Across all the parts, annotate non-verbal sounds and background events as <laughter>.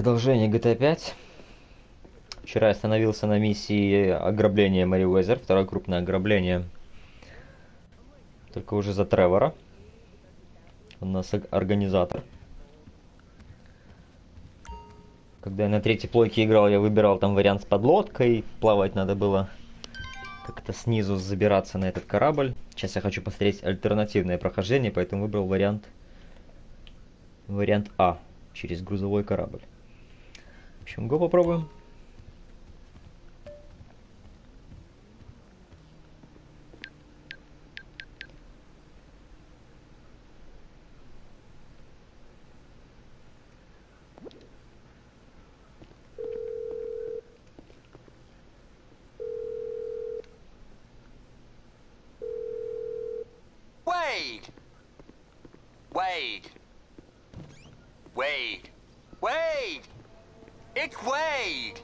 Продолжение GTA 5. Вчера я остановился на миссии ограбления Мэри Уэзер, второе крупное ограбление. Только уже за Тревора. У нас организатор. Когда я на третьей плойке играл, я выбирал там вариант с подлодкой. Плавать надо было как-то снизу забираться на этот корабль. Сейчас я хочу посмотреть альтернативное прохождение, поэтому выбрал вариант вариант А через грузовой корабль. Общем, го попробуем. Wade! Wade! Wade! Wade! It's Wade!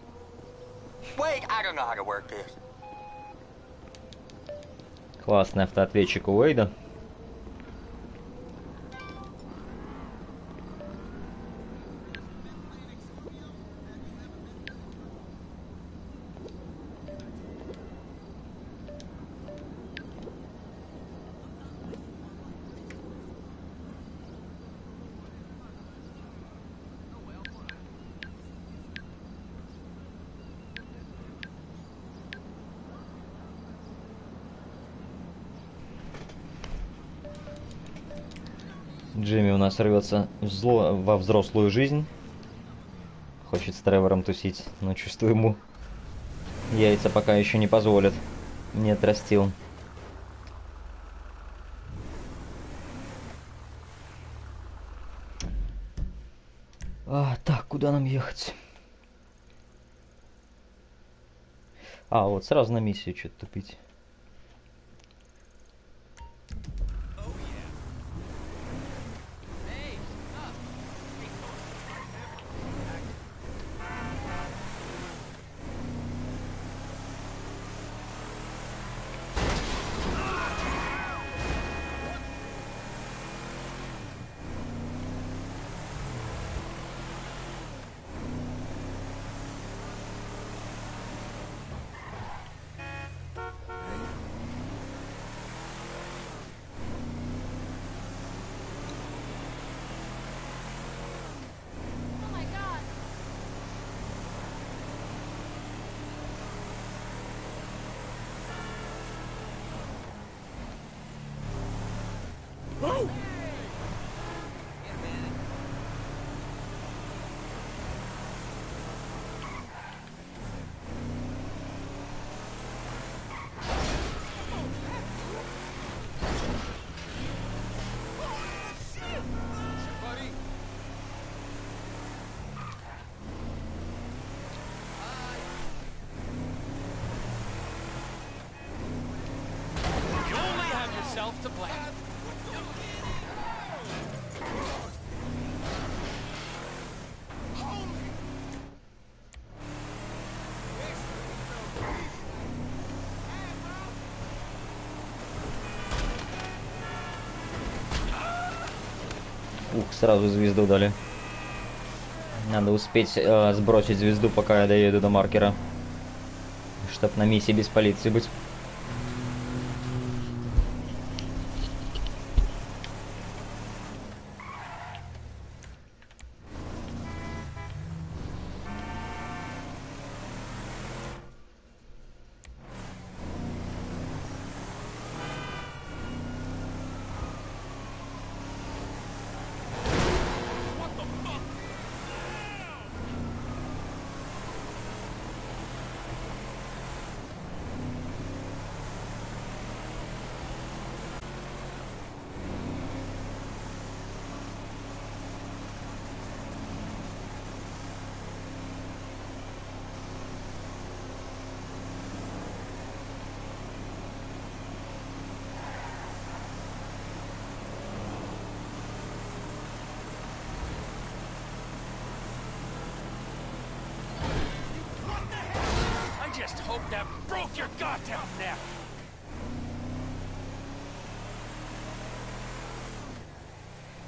Wade, I don't know how to work this. Классный автоответчик у Уэйда. Джимми у нас рвется в зло, во взрослую жизнь. Хочет с Тревором тусить, но чувствую ему яйца пока еще не позволят. Не отрастил. А, так, куда нам ехать? А, вот сразу на миссию что-то тупить. Сразу звезду дали. Надо успеть э, сбросить звезду, пока я доеду до маркера. Чтоб на миссии без полиции быть.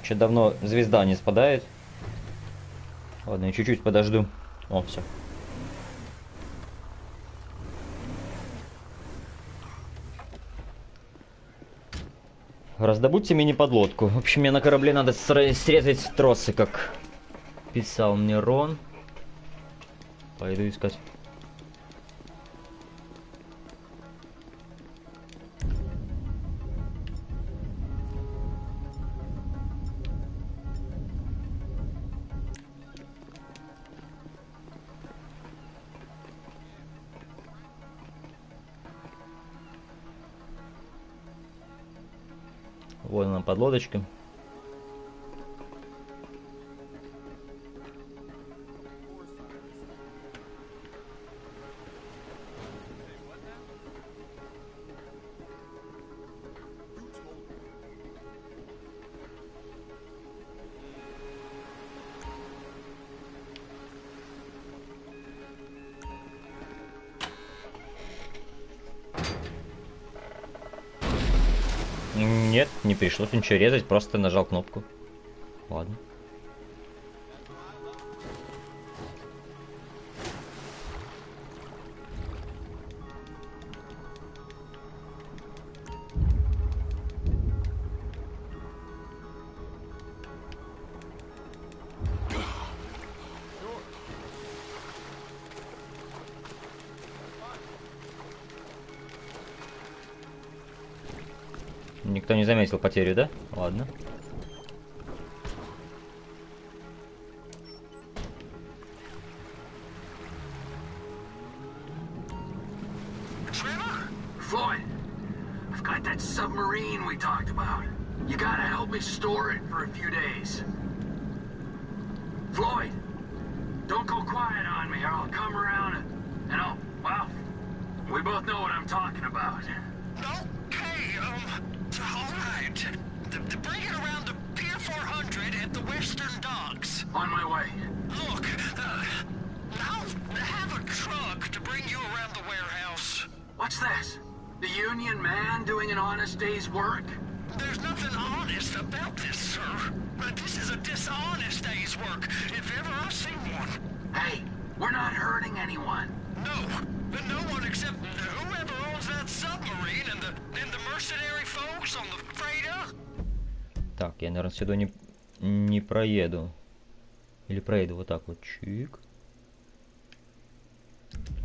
Че давно звезда не спадает. Ладно, я чуть-чуть подожду. О, все. Раздобудьте мини-подлодку. В общем, мне на корабле надо срезать тросы, как писал мне Рон. Пойду искать. Вот она подлодочка. Пришлось ничего резать, просто нажал кнопку. Ладно. Заметил потерю, да? Ладно. Или проеду вот так вот. Чик.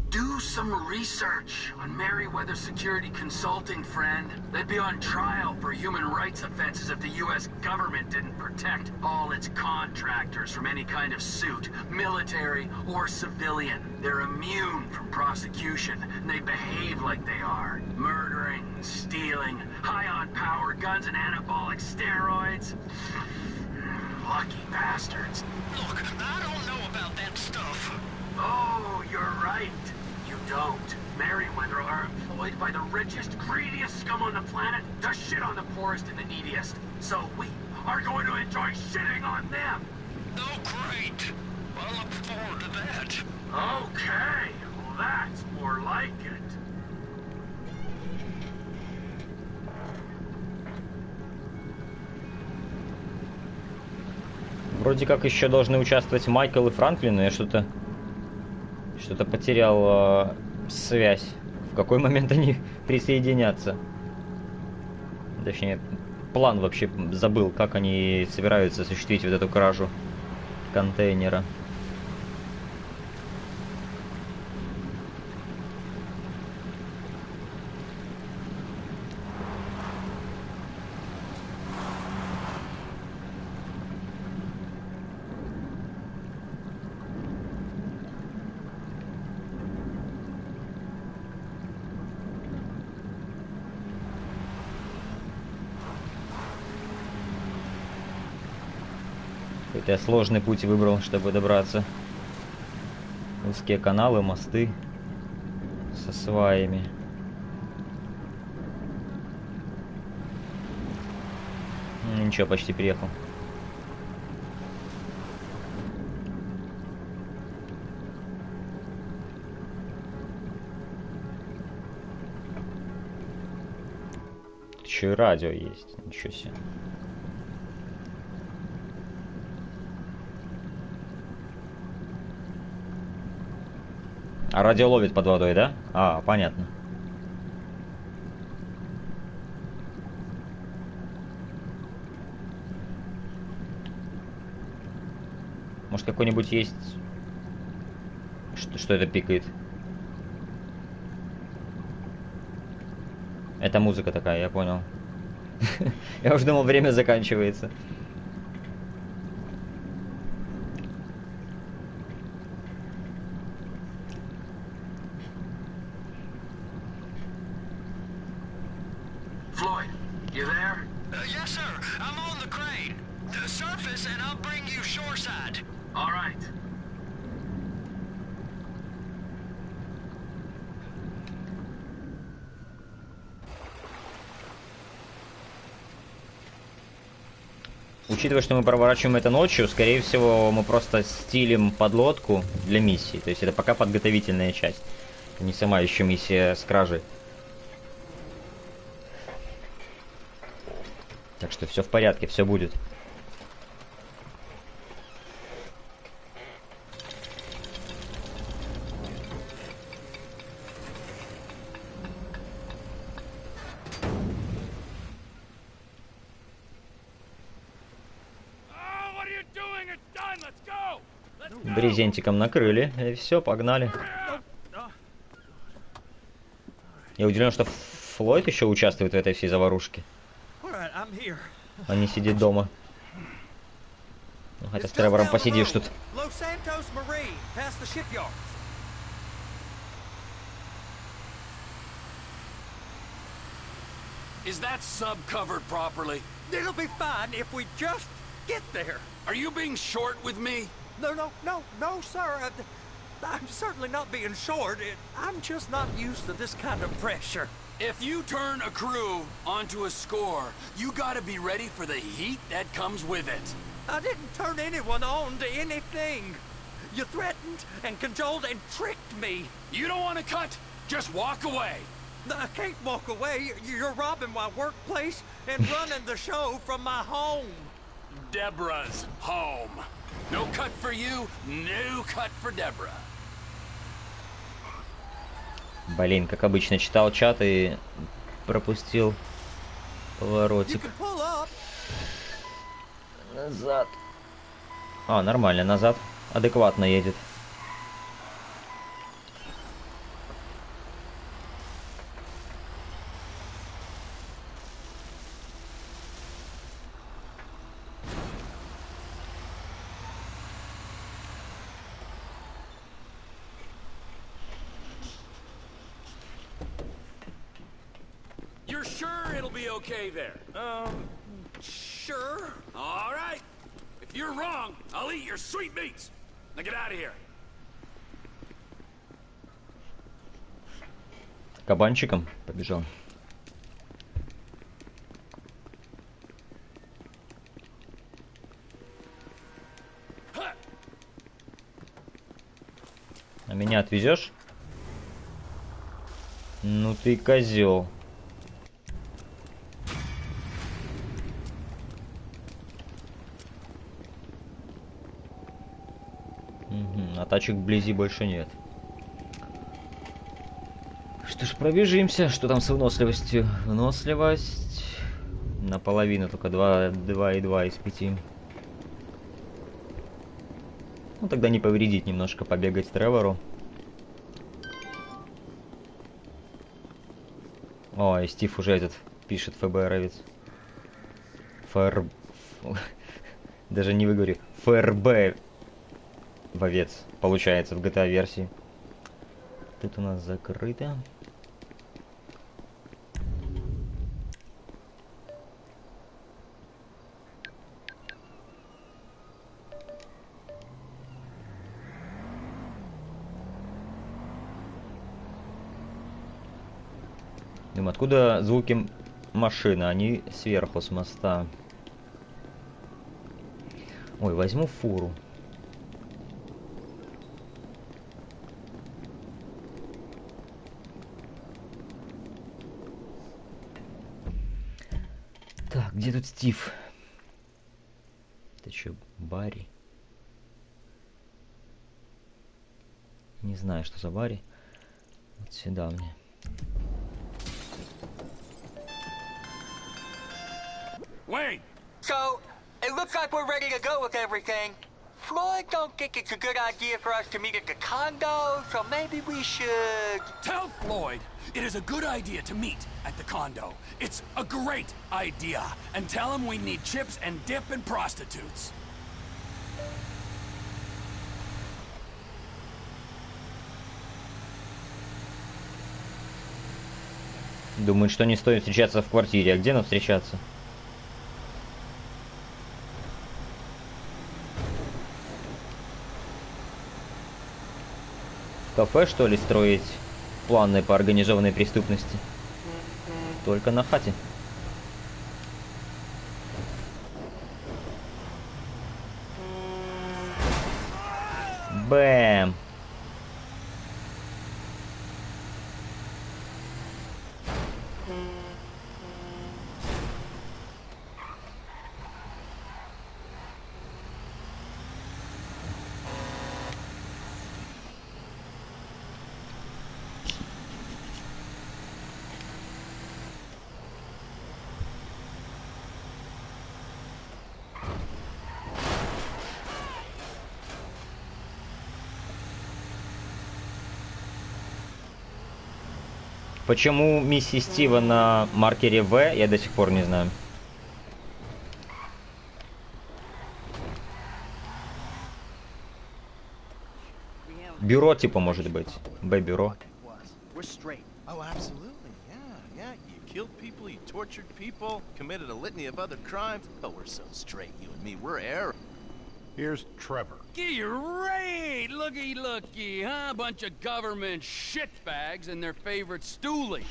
Do some research on Merryweather Security Consulting, friend. They'd be on trial for human rights offenses if the U.S. government didn't protect all its contractors from any kind of suit, military or civilian. They're immune from prosecution, and they behave like they are. Murdering, stealing, high on power, guns, and anabolic steroids. Bastards. Look, I don't know about that stuff. Oh, you're right. You don't. Merryweather are employed by the richest, greediest scum on the planet to shit on the poorest and the neediest. So we are going to enjoy shitting on them. Oh, great. Well, I look forward to that. Okay, Вроде как еще должны участвовать Майкл и Франклин, но я что-то что-то потерял э, связь. В какой момент они <laughs> присоединятся? Точнее, план вообще забыл, как они собираются осуществить вот эту кражу контейнера. Какой-то я сложный путь выбрал, чтобы добраться. Узкие каналы, мосты со сваями. Ну, Ничего, почти приехал. Еще и радио есть. Ничего себе. А радио ловит под водой, да? А, понятно. Может какой-нибудь есть... Что, что это пикает? Это музыка такая, я понял. <laughs> Я уже думал, время заканчивается. Floyd, you there? Uh, yes, sir. I'm on the crane. The surface, and I'll bring you shoreside. All right. Учитывая, что мы проворачиваем это ночью, скорее всего, мы просто стилим подлодку для миссии. То есть это пока подготовительная часть. Не сама еще миссия с кражей. Так что все в порядке, все будет. Oh, what are you doing? It's done. Let's go. Let's go. Брезентиком накрыли, и все, погнали. Я удивлен, что Флойд еще участвует в этой всей заварушке, а не сидит дома. Ну, хотя с Тревором посидишь тут. Is that sub covered properly? It'll be fine if we just get there. Are you being short with me? No, no, no, no, sir. Uh, I'm certainly not being short. I'm just not used to this kind of pressure. If you turn a crew onto a score, you gotta be ready for the heat that comes with it. I didn't turn anyone on to anything. You threatened and cajoled and tricked me. You don't want to cut? Just walk away. I can't walk away. You're robbing my workplace and running the show from my home. Deborah's home. No cut for you, no cut for Deborah. Блин, как обычно, читал чат и пропустил поворотик. Назад. А, нормально, назад. Адекватно едет. You're sure it'll be okay there? Um, sure. All right. If you're wrong, I'll eat your sweet meats. Now get out of here. Кабанчиком побежал. А меня отвезешь? Ну ты козел. Мгм, а тачек вблизи больше нет. Что ж, пробежимся. Что там с выносливостью? Выносливость... Наполовину, только 2, 2,2 из 5. Ну, тогда не повредить немножко побегать Тревору. О, и Стив уже этот пишет ФБРовец. ФР... <laughs> Даже не выговорю. ФРБ вовец, получается, в GTA версии. Тут у нас закрыто. Откуда звуки машины? Они сверху, с моста. Ой, возьму фуру. Так, где тут Стив? Это что, Барри? Не знаю, что за Барри. Вот сюда мне. like we're ready to go with everything. Floyd don't think it's a good idea for us to meet at the condo, so maybe we should... Tell Floyd it is a good idea to meet at the condo. It's a great idea. And tell him we need chips and dip and prostitutes. Думают, что не стоит встречаться в квартире. А где нам встречаться? Кафе, что ли, строить планы по организованной преступности? Только на хате. Бэм! Почему миссия Стива на маркере В, я до сих пор не знаю. Бюро типа может быть. Б-бюро. Oh, killed people, you tortured people, committed a litany of other crimes. Oh, we're so straight, you and me. We're air. Here's Trevor. Great! Looky, looky, huh? A bunch of government shitbags and their favorite stoolie.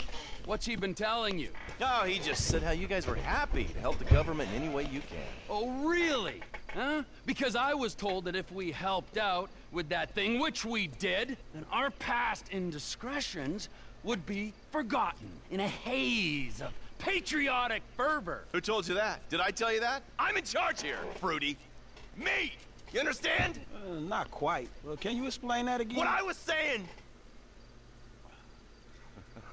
What's he been telling you? Oh, he just said how you guys were happy to help the government in any way you can. Oh, really? Huh? Because I was told that if we helped out with that thing, which we did, then our past indiscretions would be forgotten in a haze of patriotic fervor. Who told you that? Did I tell you that? I'm in charge here, Fruity. Me! You understand? Uh, not quite. Well, can you explain that again? What I was saying!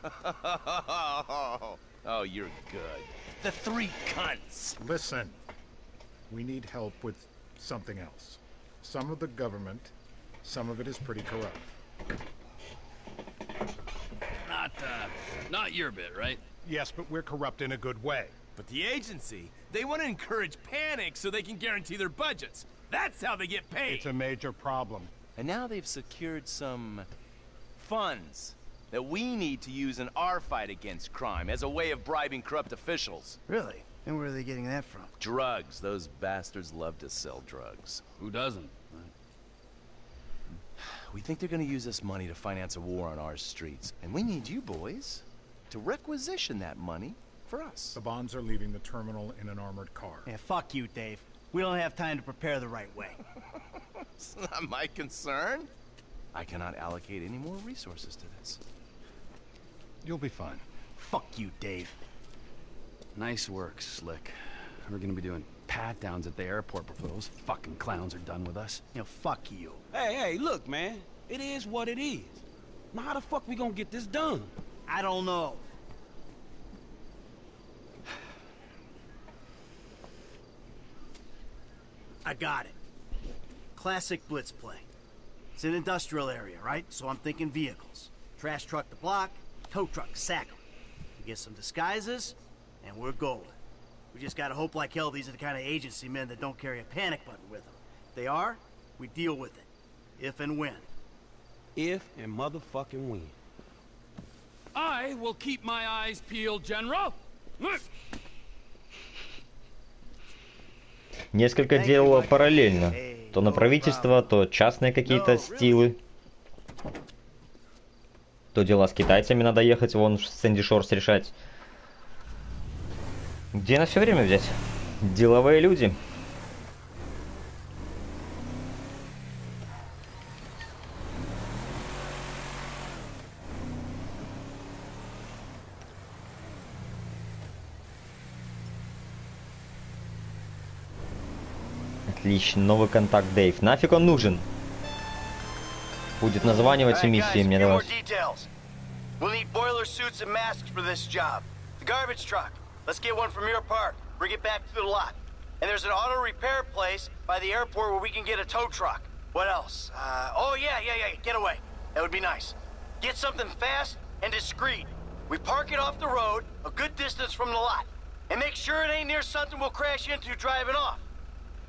<laughs> oh, you're good. The three cunts. Listen, we need help with something else. Some of the government, some of it is pretty corrupt. Not, uh, not your bit, right? Yes, but we're corrupt in a good way. But the agency, they want to encourage panic so they can guarantee their budgets. That's how they get paid. It's a major problem. And now they've secured some funds that we need to use in our fight against crime as a way of bribing corrupt officials. Really? And where are they getting that from? Drugs. Those bastards love to sell drugs. Who doesn't? <sighs> We think they're gonna use this money to finance a war on our streets. And we need you boys to requisition that money for us. The bonds are leaving the terminal in an armored car. Yeah, fuck you, Dave. We don't have time to prepare the right way. <laughs> It's not my concern. I cannot allocate any more resources to this. You'll be fine. fuck you, Dave. Nice work, Slick. We're gonna be doing pat-downs at the airport before those fucking clowns are done with us. You know, fuck you. Hey, hey, look, man. It is what it is. Now, how the fuck we gonna get this done? I don't know. I got it. Classic blitz play. It's an industrial area, right? So I'm thinking vehicles. Trash truck the block, tow truck sack 'em. We get some disguises, and we're golden. We just gotta hope like hell these are the kind of agency men that don't carry a panic button with them. If they are, we deal with it. If and when. If and motherfucking when. I will keep my eyes peeled, General. Несколько дел параллельно. То на правительство, то частные какие-то стилы. То дела с китайцами надо ехать, вон в Сэнди Шорс решать. Где на все время взять? Деловые люди. Отлично, новый контакт Дэйв. Нафиг он нужен? Будет названивать и Alright, миссии guys, мне a few more давать. details. We'll need boiler suits and masks for this job. The garbage truck. Let's get one from your park. Bring it back to the lot. And there's an auto repair place by the airport where we can get a tow truck. What else? Uh, oh yeah, yeah, yeah. Get away. That would be nice. Get something fast and discreet. We park it off the road, a good distance from the lot, and make sure it ain't near something we'll crash into driving off.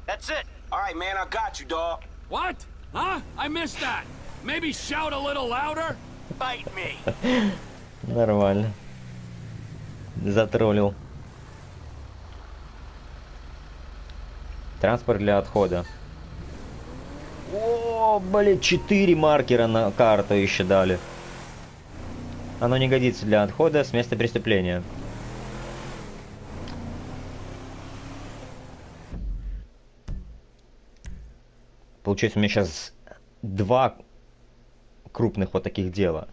That's it. All right, man, I got you, dog. What? Huh? I missed that. Maybe shout a little louder? Bite me. <laughs> Нормально. Затроллил. Транспорт для отхода. О, блин, 4 маркера на карту еще дали. Оно не годится для отхода с места преступления. Получается, у меня сейчас два крупных вот таких дела.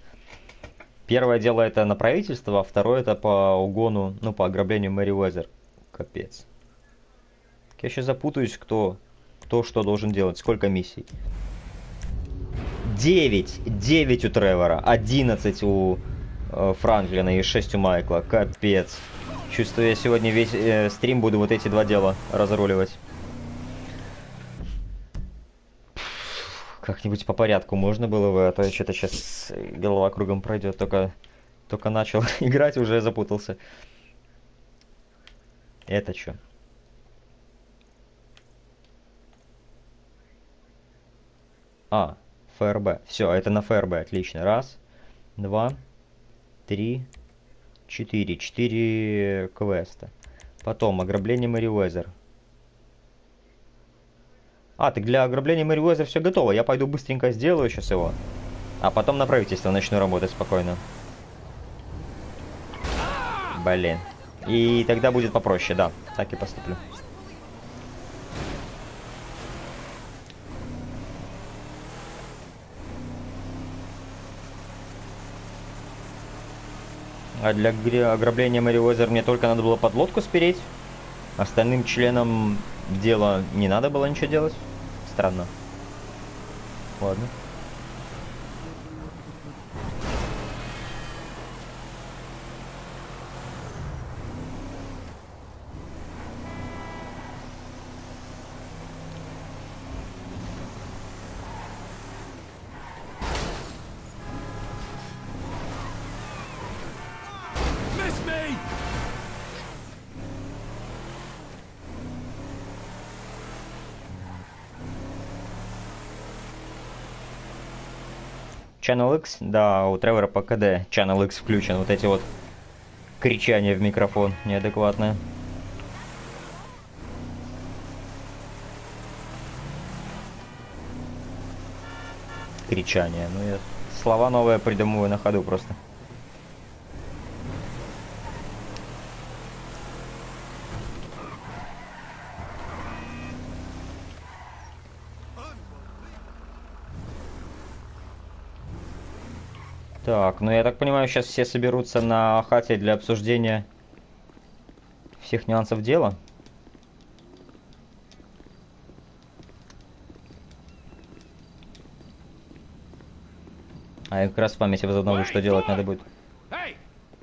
Первое дело это на правительство, а второе это по угону, ну, по ограблению Мэри Уэзер. Капец. Я сейчас запутаюсь, кто, кто что должен делать, сколько миссий. 9, 9 у Тревора, 11 у э, Франклина и 6 у Майкла. Капец. Чувствую, я сегодня весь э, стрим буду вот эти два дела разруливать. Как-нибудь по порядку можно было бы, а то что-то сейчас голова кругом пройдет. Только, только начал <laughs> играть, уже запутался. Это что? А, ФРБ. Все, это на ФРБ, отлично. Раз, два, три, четыре. Четыре квеста. Потом ограбление Мэри Уэзер. А, так для ограбления Мэри Уэзер все готово. Я пойду быстренько сделаю сейчас его. А потом на правительство начну работать спокойно. Блин. И тогда будет попроще, да. Так и поступлю. А для ограбления Мэри Уэзер мне только надо было подлодку спереть. Остальным членам дела не надо было ничего делать. Странно. Ладно. Channel X, да, у Тревора по КД Channel X включен. Вот эти вот кричания в микрофон неадекватные. Кричание. Ну, я слова новые придумываю на ходу просто. Так, ну я так понимаю, сейчас все соберутся на хате для обсуждения всех нюансов дела. А я как раз в памяти возобновлю, что делать надо будет.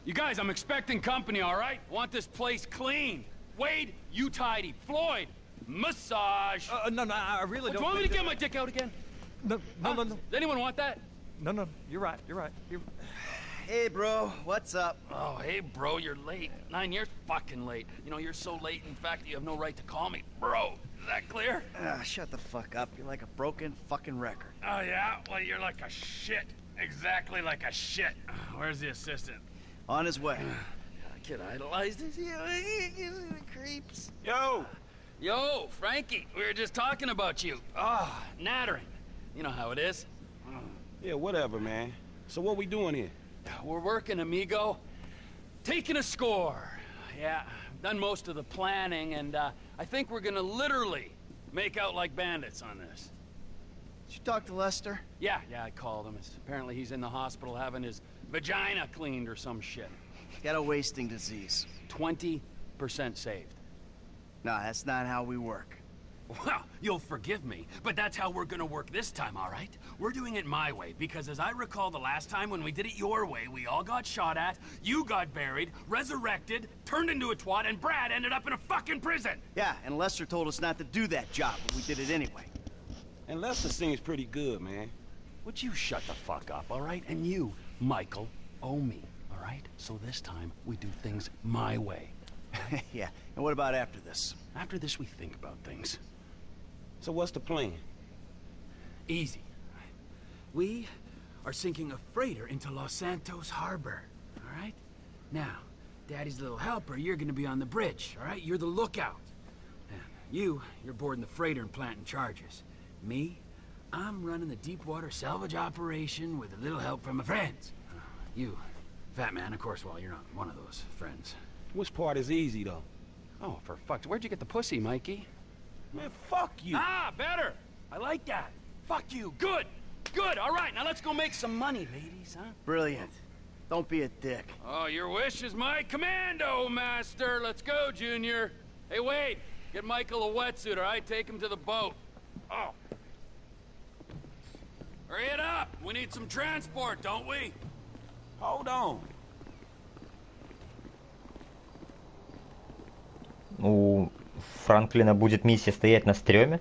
You guys, I'm expecting company, alright? Want this place clean. Wade, you tidy. Floyd, massage. Uh, no, no, I really Do don't. you want me to get my dick out again? No, no, Huh? no, no, Does anyone want that? No, no. You're right. You're right. You're... Hey, bro. What's up? Oh, hey, bro, you're late. Nine years fucking late. You know, you're so late, in fact, you have no right to call me bro. Is that clear? Ah, shut the fuck up. You're like a broken fucking record. Oh, yeah? Well, you're like a shit. Exactly like a shit. Where's the assistant? On his way. <sighs> I kid idolized <laughs> this. creeps. Yo, Yo, Frankie, we were just talking about you. Ah, nattering. You know how it is. Yeah, whatever, man. So what we doing here? We're working, amigo. Taking a score. Yeah, done most of the planning, and uh, I think we're gonna literally make out like bandits on this. Did you talk to Lester? Yeah, yeah, I called him. It's, apparently he's in the hospital having his vagina cleaned or some shit. Got a wasting disease. 20% saved. Nah, that's not how we work. Well, you'll forgive me, but that's how we're gonna work this time, all right? We're doing it my way, because as I recall the last time when we did it your way, we all got shot at, you got buried, resurrected, turned into a twat, and Brad ended up in a fucking prison! Yeah, and Lester told us not to do that job, but we did it anyway. And Lester seems pretty good, man. Would you shut the fuck up, all right? And you, Michael, owe me, all right? So this time, we do things my way. <laughs> <laughs> yeah, and what about after this? After this, we think about things. So what's the plan? Easy. We are sinking a freighter into Los Santos Harbor, all right? Now, Daddy's little helper, you're gonna be on the bridge, all right? You're the lookout. And you, you're boarding the freighter and planting charges. Me, I'm running the deep water salvage operation with a little help from my friends. Uh, you, Fat Man, of course, well, you're not one of those friends. Which part is easy, though? Oh, for fuck's where'd you get the pussy, Mikey? Man, fuck you. Ah, better! I like that. Fuck you. Good. Good. All right, now let's go make some money, ladies, huh? Brilliant. Don't be a dick. Oh, your wish is my commando, master. Let's go, Junior. Hey, Wade, get Michael a wetsuit, all right? Take him to the boat. Oh. Hurry it up. We need some transport, don't we? Hold on. У Франклина будет миссия стоять на стреме.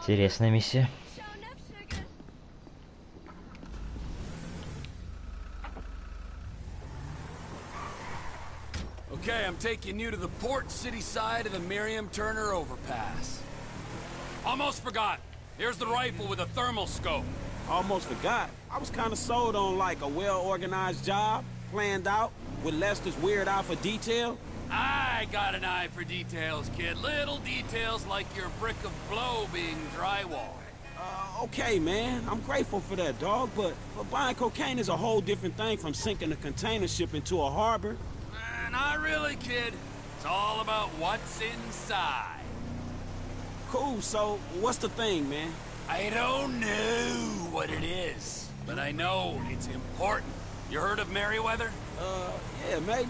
Интересная миссия. Okay, I'm taking you to the port city side of the Miriam Turner overpass. Almost forgot. Here's the rifle with a thermal scope. Almost forgot. I was kind of sold on like a well-organized job, planned out, with Lester's weird eye for detail. I got an eye for details, kid. Little details like your brick of blow being drywall. Uh, okay, man. I'm grateful for that, dog, but, but buying cocaine is a whole different thing from sinking a container ship into a harbor. Uh, not really, kid. It's all about what's inside. Cool, so what's the thing, man? I don't know what it is, but I know it's important. You heard of Merryweather? Uh, yeah, maybe.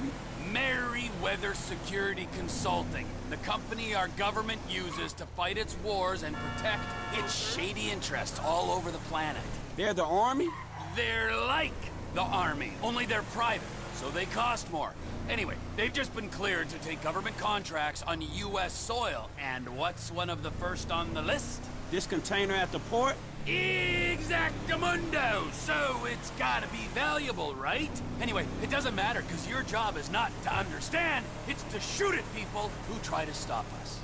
Merryweather Security Consulting, the company our government uses to fight its wars and protect its shady interests all over the planet. They're the army? They're like the army, only they're private, so they cost more. Anyway, they've just been cleared to take government contracts on U.S. soil, and what's one of the first on the list? This container at the port? Exactamundo! So it's gotta be valuable, right? Anyway, it doesn't matter, because your job is not to understand, it's to shoot at people who try to stop us.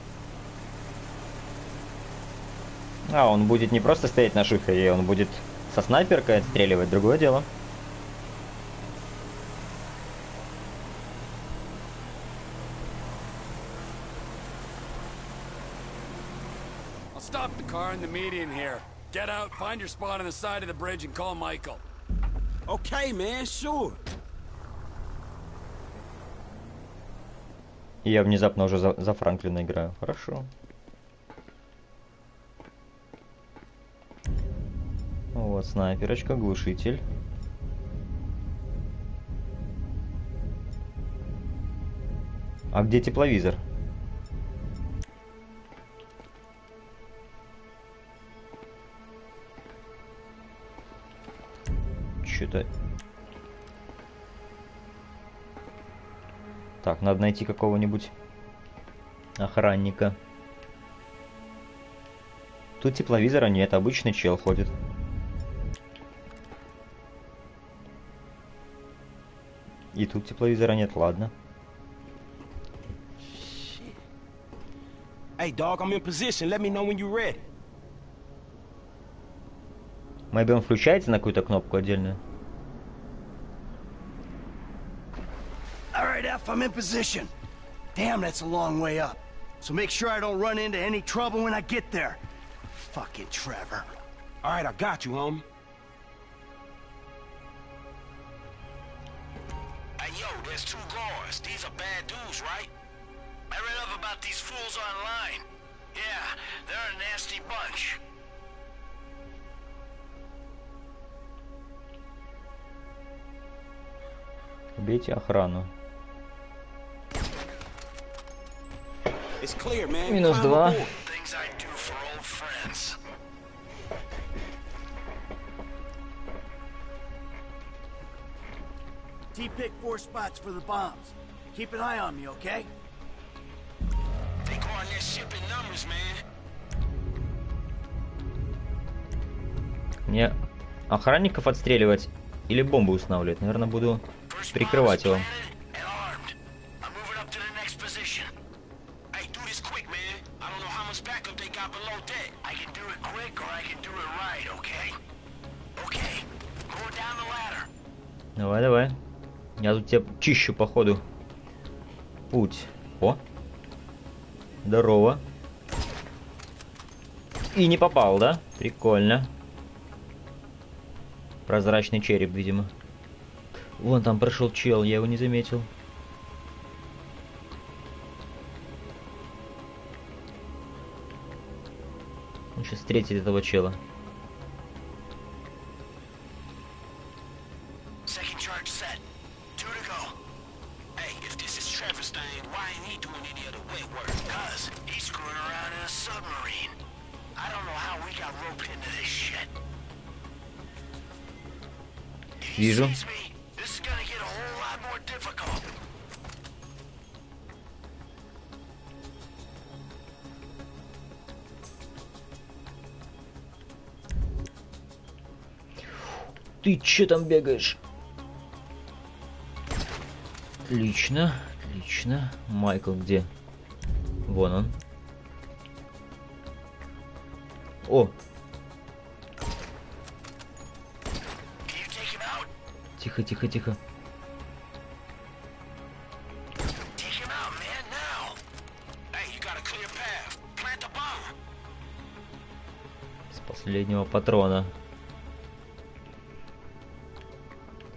А, он будет не просто стоять на шухере, он будет со снайперкой отстреливать, другое дело. I'll stop the car in the median here. Get out, find your spot on the side of the bridge, and call Michael. Okay, man, sure. И я внезапно уже за, за Франклина играю. Хорошо. Вот, снайперочка, глушитель. А где тепловизор? Что-то... Так, надо найти какого-нибудь охранника. Тут тепловизора нет, обычный чел ходит. И тут тепловизора нет, ладно. Hey, dog, I'm in position. Let me know when you're ready. Maybe он включается на какую-то кнопку отдельную? All right, F, I'm in position. Damn, that's a long way up. So make sure I don't run into any trouble when I get there. Fucking Trevor. All right, I got you, homie. Hey, yo, there's two guards. These are bad dudes, right? I read up about these fools online. Yeah, they're a nasty bunch. Убейте охрану. Минус два. T-pick four spots for the bombs. Keep an eye on me, okay? They on their ship in numbers, man. Мне охранников отстреливать или бомбу устанавливать? Наверное, буду прикрывать его. Got below deck. I can do it quick or I can do it right, okay? Okay, going down the ladder. Давай, давай. Я тут тебя чищу, походу. Путь. О. Здорово. И не попал, да? Прикольно. Прозрачный череп, видимо. Вон там прошел чел, я его не заметил. Сейчас встретит этого чела. Second Ты чё там бегаешь? Отлично, отлично. Майкл где? Вон он. О, тихо, тихо, тихо. Take him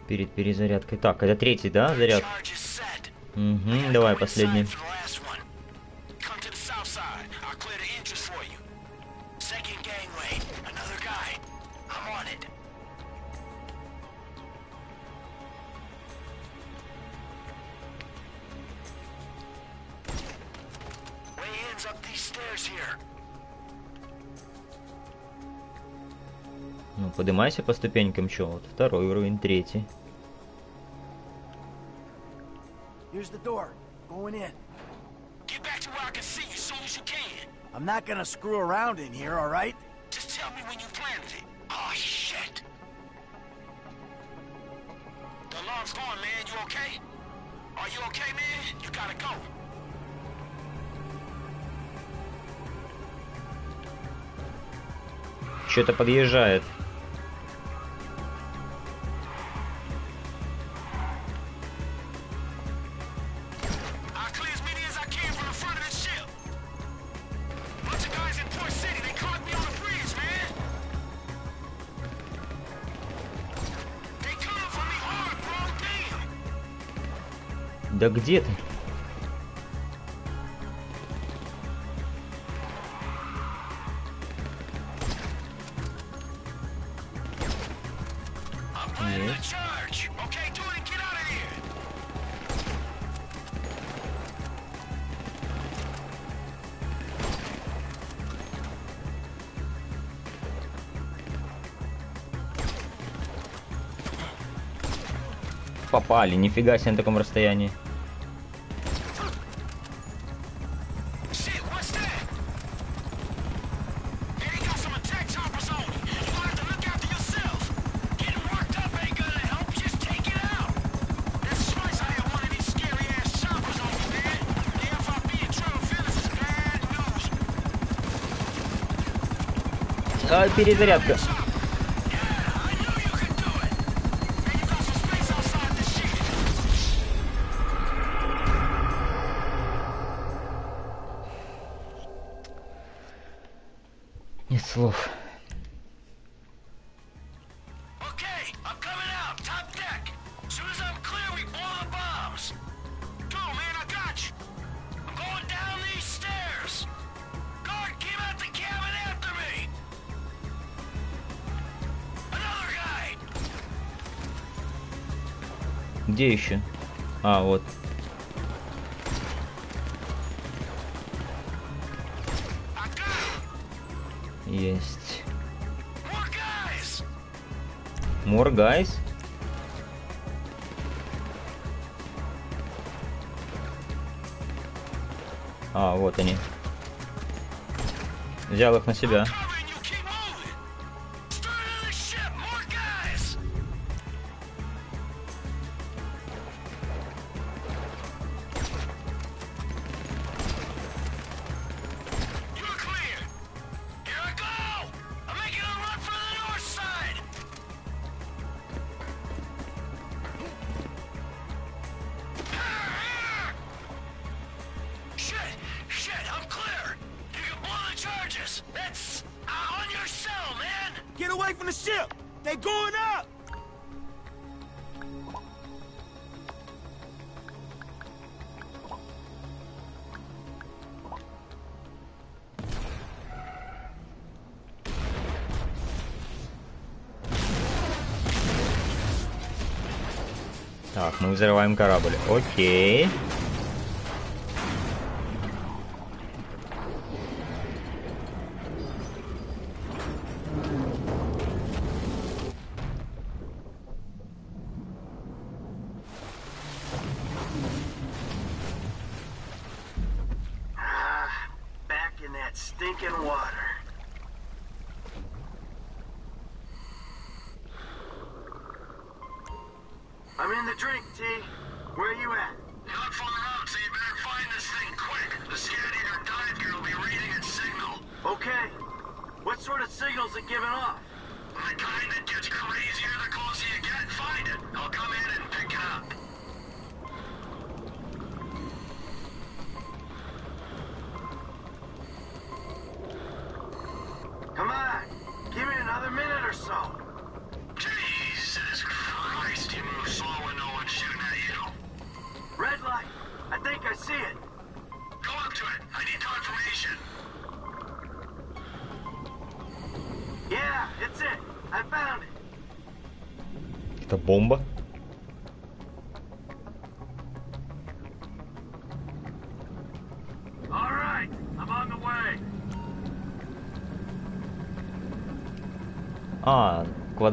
Перед перезарядкой. Так, это третий, да, заряд? Угу, давай последний. Поднимайся по ступенькам, чё? Вот второй уровень, третий. Here's the door. Going in. Get back to where I can see you as soon as you can. I'm not gonna screw around in here, all right? Just tell me when you planted it. Oh, shit. The alarm's going, man. You okay? Are you okay, man? You gotta go. Что-то подъезжает. Out of here. Попали, нифига себе на таком расстоянии. Перезарядка. где еще? А, вот. Есть. More guys? А, вот они. Взял их на себя. Мы взрываем корабль. Окей.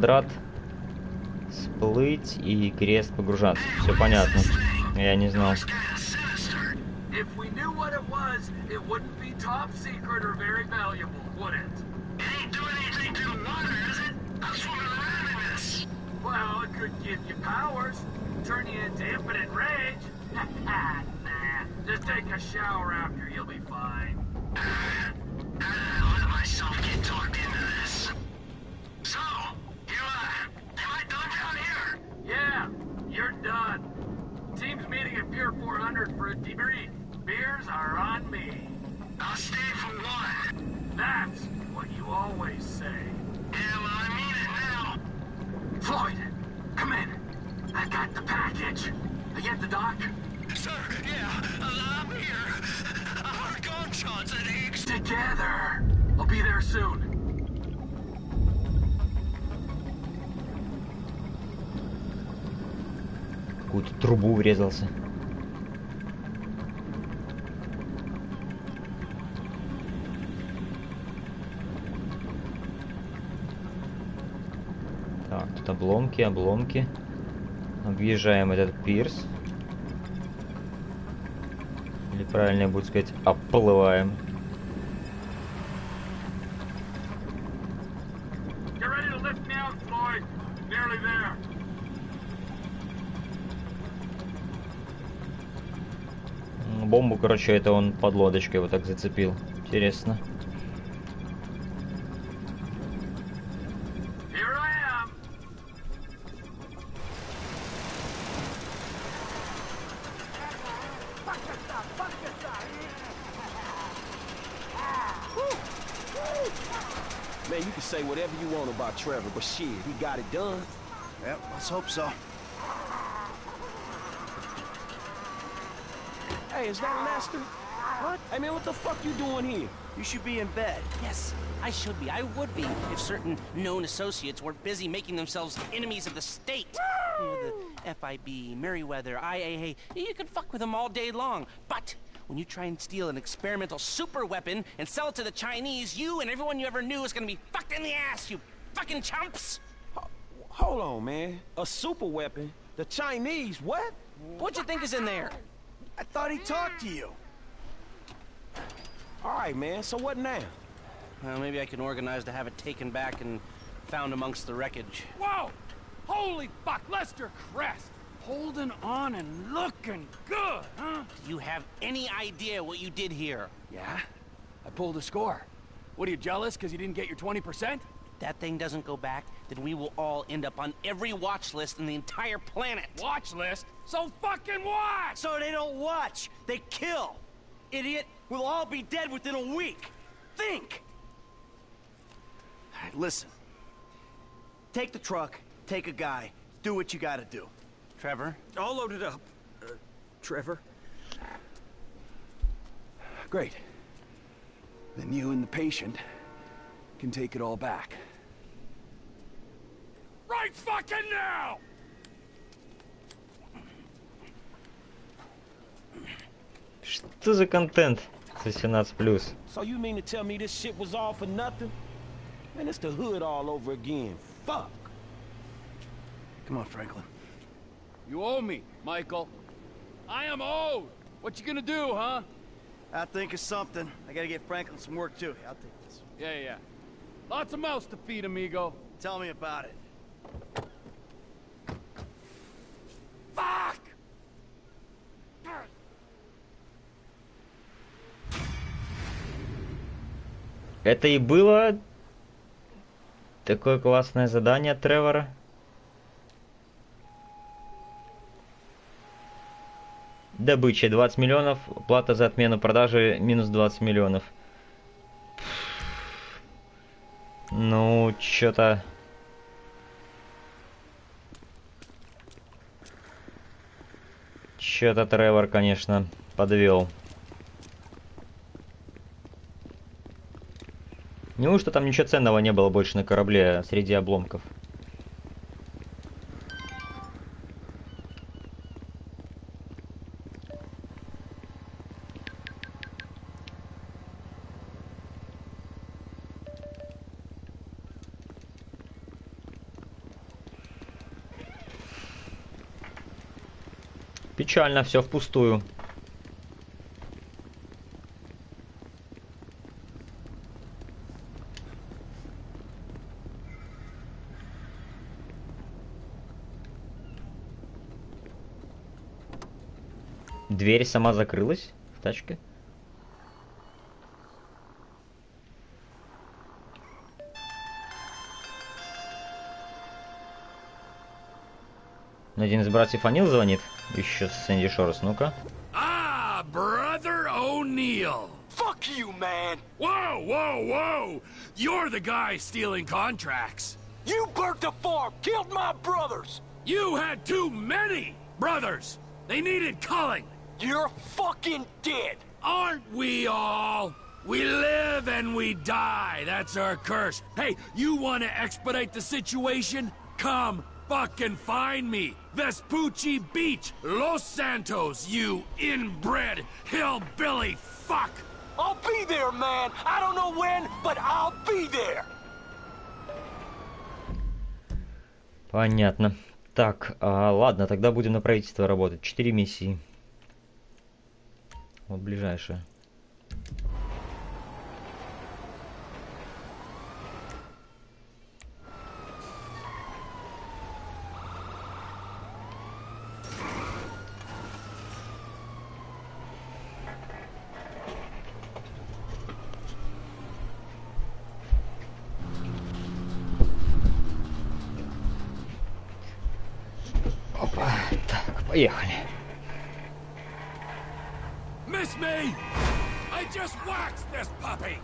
Квадрат всплыть и крест погружаться. Все понятно. Я не знал. Well, it could give you powers, turn you into infinite rage. just take a shower after, Beers are on me. I'll stay for one. That's what you always say. Yeah, well, I mean it now. Floyd, come in. I got the package. Are you at the dock? Sir, yeah, I'm here. I heard gunshots and eggs. Together. I'll be there soon. В Какую-то трубу врезался. Обломки, обломки. Объезжаем этот пирс. Или правильнее будет сказать, оплываем. Бомбу, короче, это он под лодочкой вот так зацепил. Интересно. Trevor, but shit, he got it done. Yep, let's hope so. Hey, is that Lester? What? Hey, man, what the fuck you doing here? You should be in bed. Yes, I should be. I would be if certain known associates weren't busy making themselves enemies of the state. You know, the FIB, Merryweather, IAA. You could fuck with them all day long. But when you try and steal an experimental super weapon and sell it to the Chinese, you and everyone you ever knew is gonna be fucked in the ass, you fucking chumps! Hold on, man. A super weapon? The Chinese, what? What you think is in there? I thought he talked to you. All right, man, so what now? Well, maybe I can organize to have it taken back and found amongst the wreckage. Whoa! Holy fuck, Lester Crest! Holding on and looking good, huh? Do you have any idea what you did here? Yeah? I pulled a score. What are you jealous because you didn't get your 20%? That thing doesn't go back, then we will all end up on every watch list in the entire planet. Watch list? So fucking watch! So they don't watch, they kill. Idiot, we'll all be dead within a week. Think! All right, listen. Take the truck, take a guy, do what you gotta do. Trevor? All loaded up. Uh, Trevor? Great. Then you and the patient can take it all back. Right fucking now! Что за контент с 18+. So you mean to tell me this shit was all for nothing? Man, it's the hood all over again. Fuck. Come on, Franklin. You owe me, Michael. I am owed. What you gonna do, huh? I'll think of something. I gotta get Franklin some work too. I'll take this. Yeah, yeah. Lots of mouths to feed, amigo. Tell me about it. Это и было такое классное задание Тревора. Добыча 20 миллионов, плата за отмену продажи минус 20 миллионов. Ну, что-то... Что-то Тревор, конечно, подвел. Неужто там ничего ценного не было больше на корабле среди обломков? Печально, все впустую. Дверь сама закрылась в тачке. Один из братьев Анил звонит. Еще с Сэнди Шорс. Ну-ка. Ah, brother O'Neill. Fuck you, man! Whoa, whoa, whoa! You're the guy stealing contracts. You burnt the farm, killed my brothers! You had too many brothers. They needed culling. You're fucking dead! Aren't we all? We live and we die. That's our curse. Hey, you want to expedite the situation? Come fucking find me. Vespucci Beach, Los Santos, you inbred hillbilly fuck. I'll be there, man! I don't know when, but I'll be there! Понятно. Так, а, ладно, тогда будем на правительство работать. Четыре миссии. Вот ближайшая. Опа, так, поехали. Miss me? I just waxed this puppy.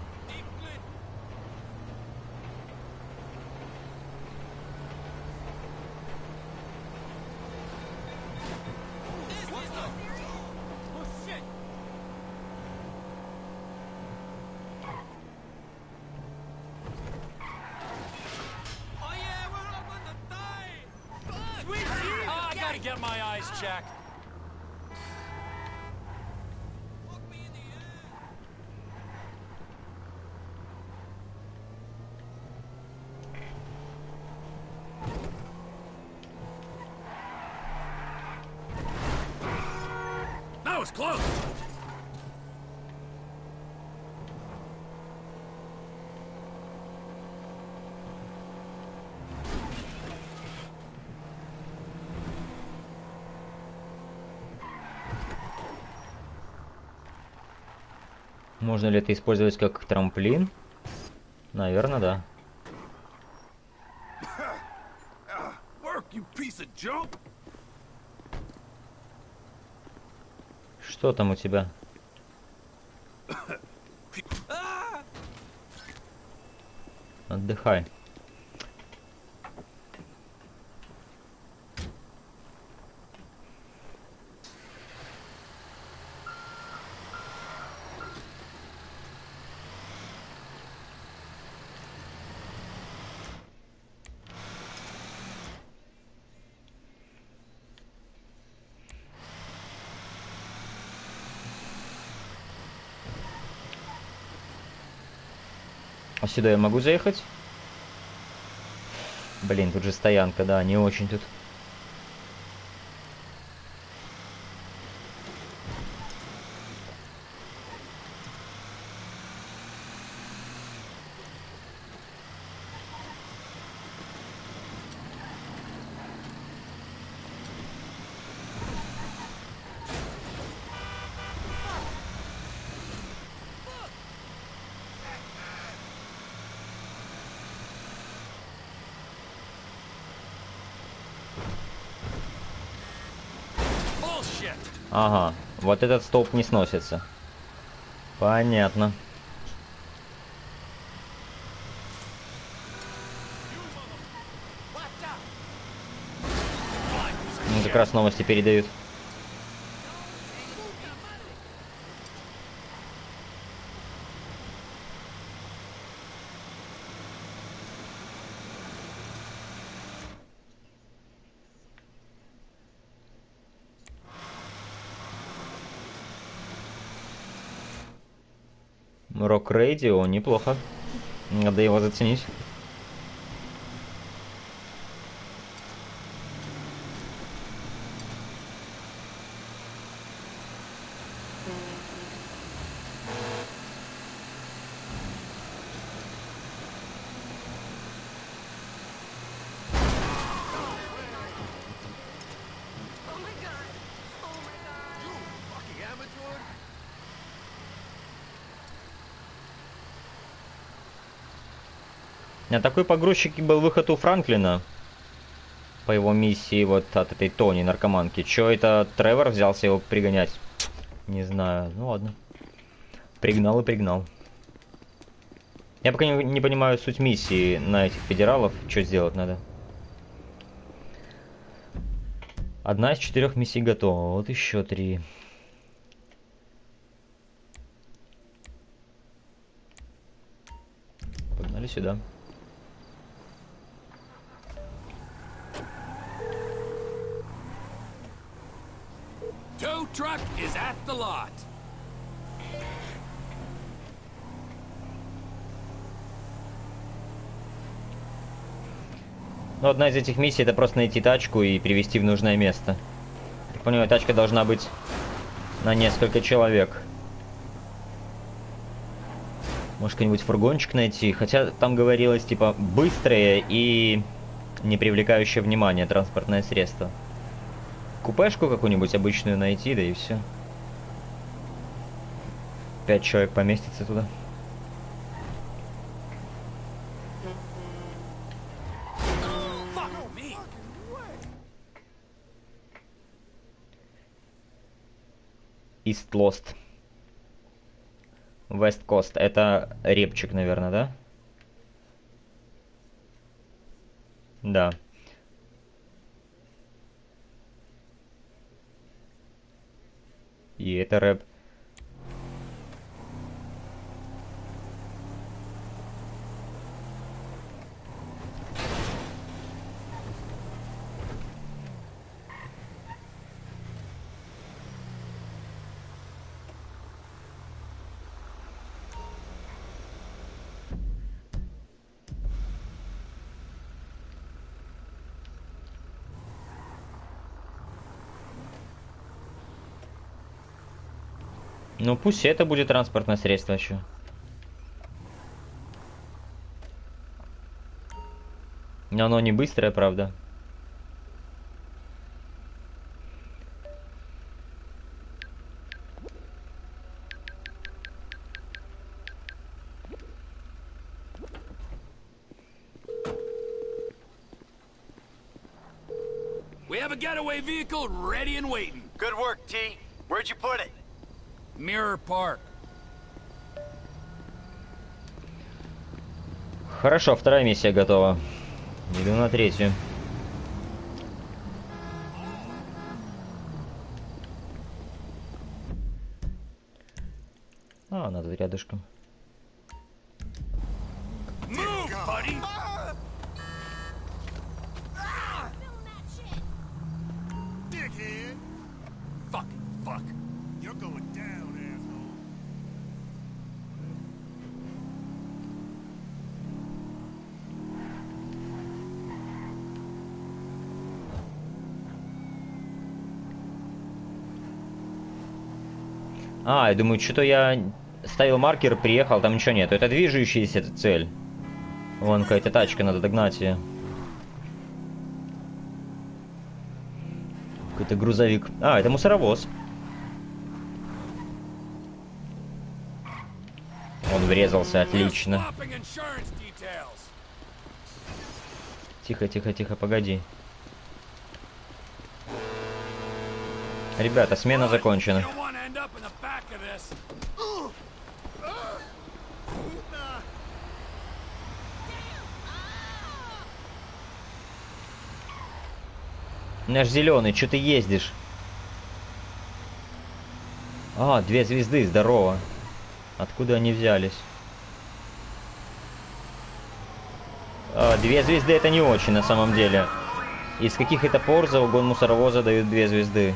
Oh, I gotta get my eyes checked. was close. Можно ли это использовать как трамплин? Наверное, да. Что там у тебя? <coughs> Отдыхай. Сюда я могу заехать? Блин, тут же стоянка, да, не очень тут. Bullshit! Ага, вот этот столб не сносится. Понятно. Ну, как раз новости передают. Радио, неплохо. Надо его заценить. А такой погрузчик был выход у Франклина. По его миссии вот от этой Тони, наркоманки. Чё это Тревор взялся его пригонять? Не знаю. Ну ладно. Пригнал и пригнал. Я пока не, не понимаю суть миссии на этих федералов. Что сделать надо? Одна из четырех миссий готова. Вот еще три. Погнали сюда. Ну, одна из этих миссий это просто найти тачку и привезти в нужное место. Так понимаю, тачка должна быть на несколько человек. Может, какой-нибудь фургончик найти. Хотя там говорилось, типа, быстрое и не привлекающее внимание транспортное средство. Купешку какую-нибудь обычную найти, да и все. Пять человек поместится туда. East Lost. West Coast. Это репчик, наверное, да? Да. И это рэп. Ну пусть это будет транспортное средство еще. Но оно не быстрое, правда. We have a getaway vehicle ready and waiting. Good work, T. Where'd you put it? Mirror Park. Хорошо, вторая миссия готова. Иду на третью. А, тут рядышком. Думаю, что-то я ставил маркер, приехал, там ничего нет. Это движущаяся цель. Вон какая-то тачка, надо догнать ее. Какой-то грузовик. А, это мусоровоз. Он врезался, отлично. Тихо, тихо, тихо, погоди. Ребята, смена закончена. You don't want to end up in the back of this. Наш зеленый, что ты ездишь? А, две звезды, здорово. Откуда они взялись? А, две звезды это не очень на самом деле. Из каких это пор за угон мусоровоза дают две звезды?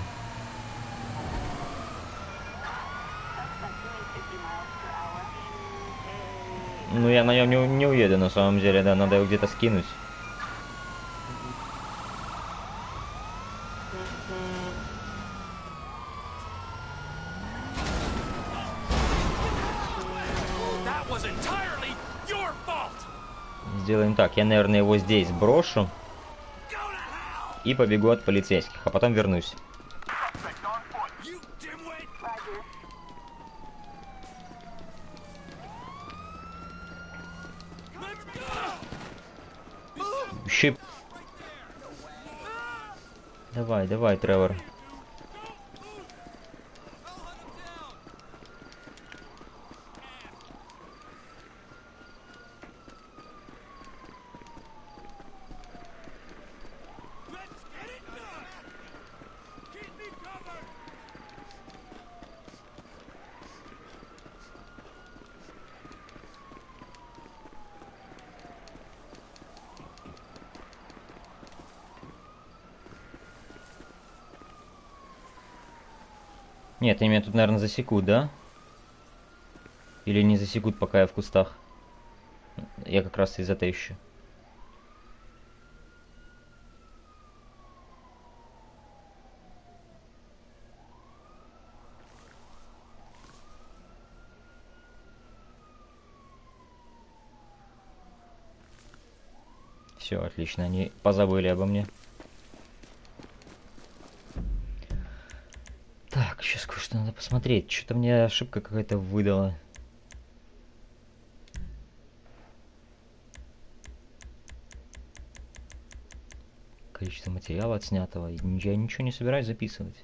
Ну, я на нем не, не уеду на самом деле, да, надо его где-то скинуть. Так, я, наверное, его здесь брошу. И побегу от полицейских, а потом вернусь. И- Давай, давай, Тревор. Они меня тут, наверное, засекут, да? Или не засекут, пока я в кустах? Я как раз из это ищу. Все, отлично, они позабыли обо мне. Так, сейчас кое-что надо посмотреть. Что-то мне ошибка какая-то выдала. Количество материала отснятого. Я ничего не собираюсь записывать.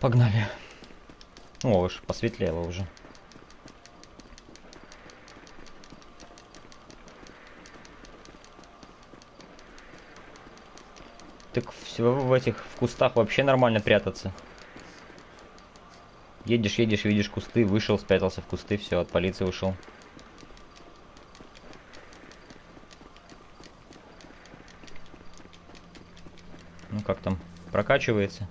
Погнали. О, уж посветлело уже. Так все в этих в кустах вообще нормально прятаться. Едешь, едешь, видишь кусты, вышел, спрятался в кусты, все, от полиции ушел. Ну как там, прокачивается?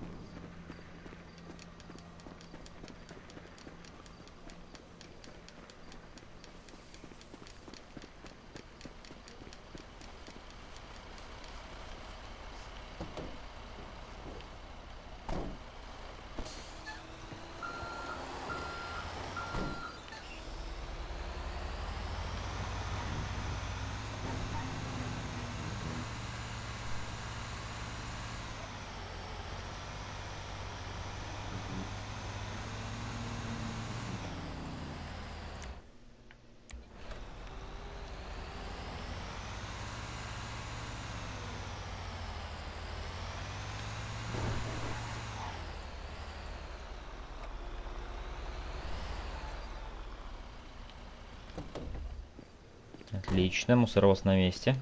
Отлично, мусоровоз на месте.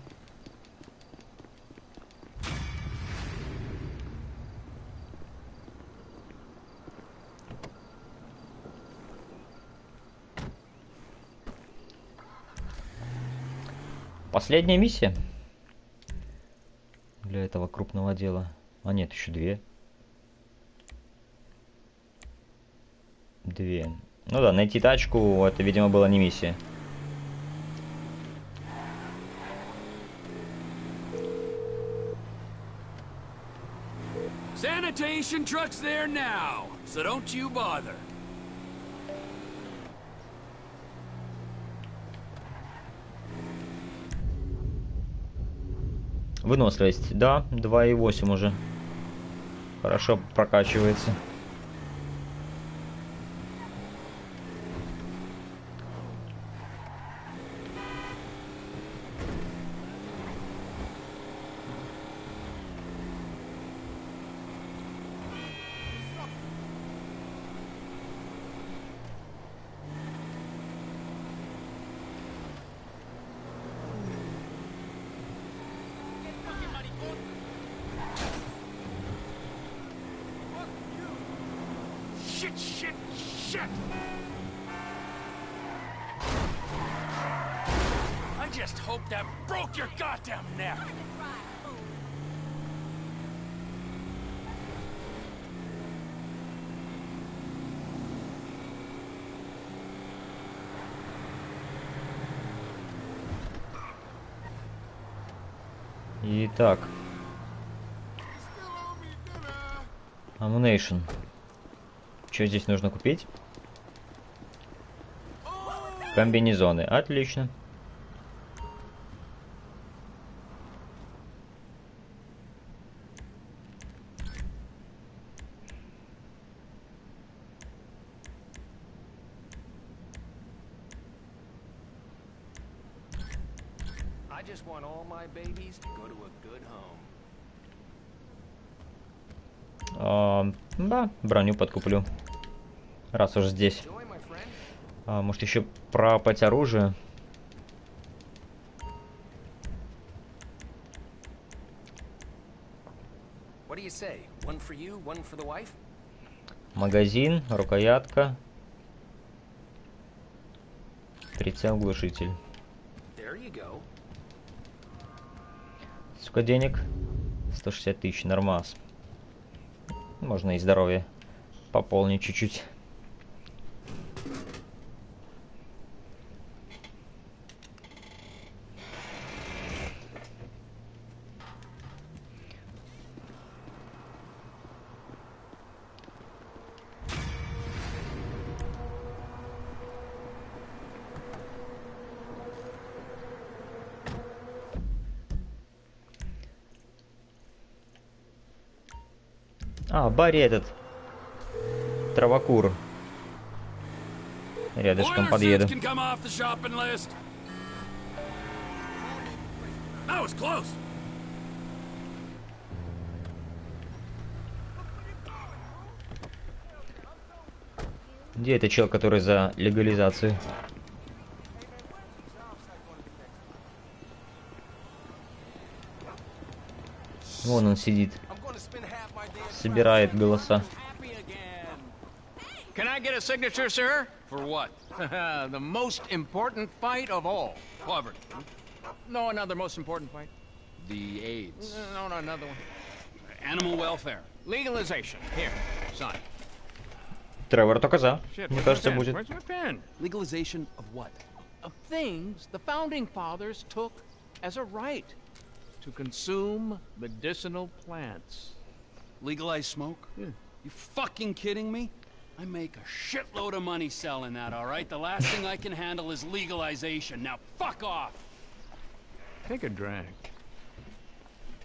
Последняя миссия для этого крупного дела. А нет, еще две. Две. Ну да, найти тачку, это, видимо, была не миссия. Sanitation truck's there now, so don't you bother. Выносливость, да, 2,8 уже. Хорошо прокачивается. Shit, shit, shit! I just hope that broke your goddamn neck! Итак. Ammunition. Что здесь нужно купить? Комбинезоны. Отлично. I just want all my babies to go to a good home. А, да, подкуплю. Раз уж здесь. А, может еще пропать оружие? Магазин, рукоятка. Прицел, глушитель. Сколько денег? 160 тысяч, нормас. Можно и здоровье пополнить чуть-чуть. А, Барри этот. Травокур. Рядышком Boiler подъеду. suits can come off the shopping list. That was close. Где это чел, который за легализацию? Вон он сидит. Собирает голоса. Can I get a signature, sir? For what? <laughs> the most important fight of all. Poverty. No, another most important fight. The AIDS. No, no, another one. Animal welfare. Legalization. Here, sign. Тревор только за. Shit, Мне where's кажется, my pen? будет. Where's my pen? Legalization of what? Of things the founding fathers took as a right to consume medicinal plants. Legalize smoke? Yeah. You fucking kidding me? I make a shitload of money selling that, all right? The last thing I can handle is legalization. Now fuck off! Take a drag.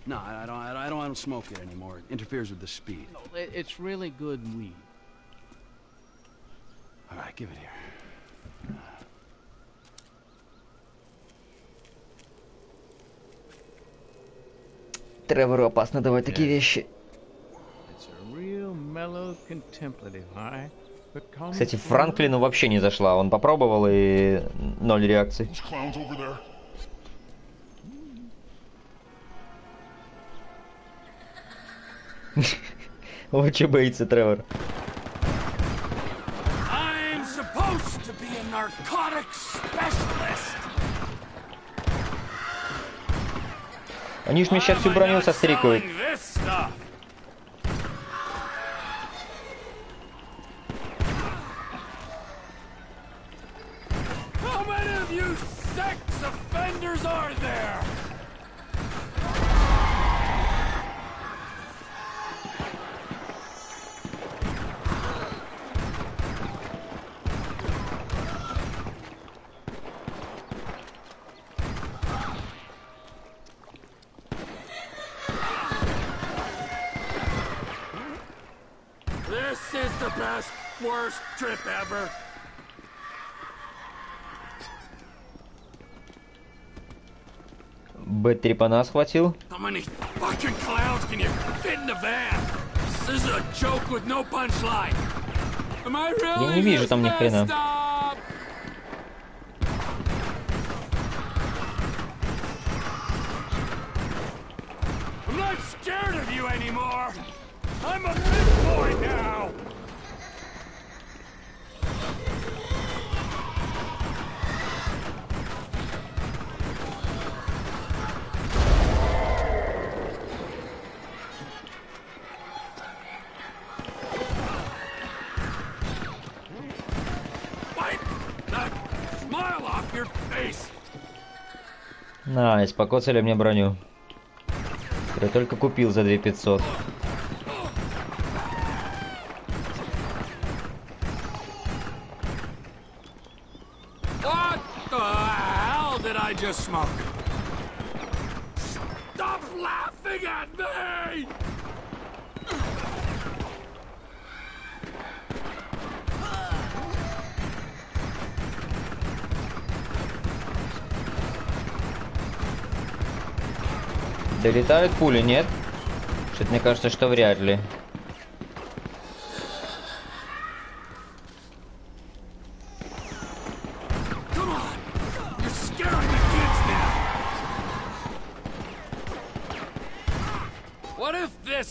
No, I I don't, I don't, I don't, I don't smoke it anymore. It interferes with the speed. It- It's really good weed. All right, give it here. Тревору опасно давать такие вещи. Кстати, Франклину вообще не зашла. Он попробовал и ноль реакций. <laughs> Че боится Тревор. Они ж мне сейчас всю броню сострикают. worst trip ever. Б-трипана схватил. How many fucking clowns can you fit in the van? This is a joke with no punchline. Am I really Я не вижу this там ни хрена. messed up? I'm not scared of you anymore. I'm a big boy now. Найс, покоцали мне броню. Я только купил за 2500. What the hell did I just smoke? Stop laughing at me! Долетают пули, нет? Что-то мне кажется, что вряд ли.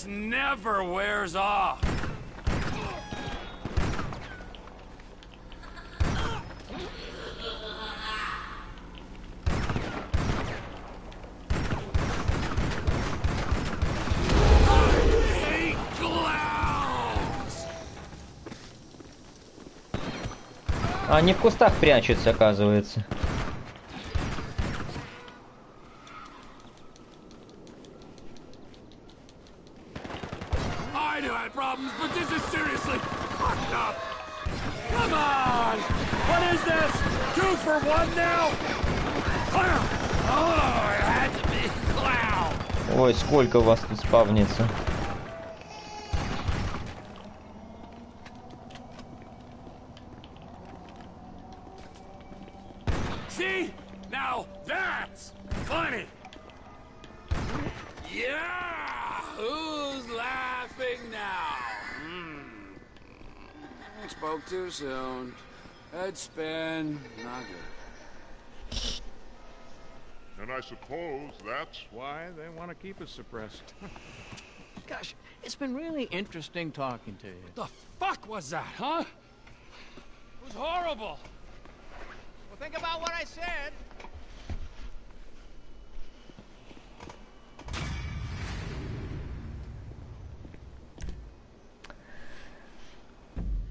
Never wears off? It had to be clown! Ой, сколько вас тут спавнится. Spoke too soon. Head spin. Not good. And I suppose that's Why they want to keep us suppressed. <laughs> Gosh, it's been really interesting talking to you. The fuck was that, huh? It was horrible. Well, think about what I said.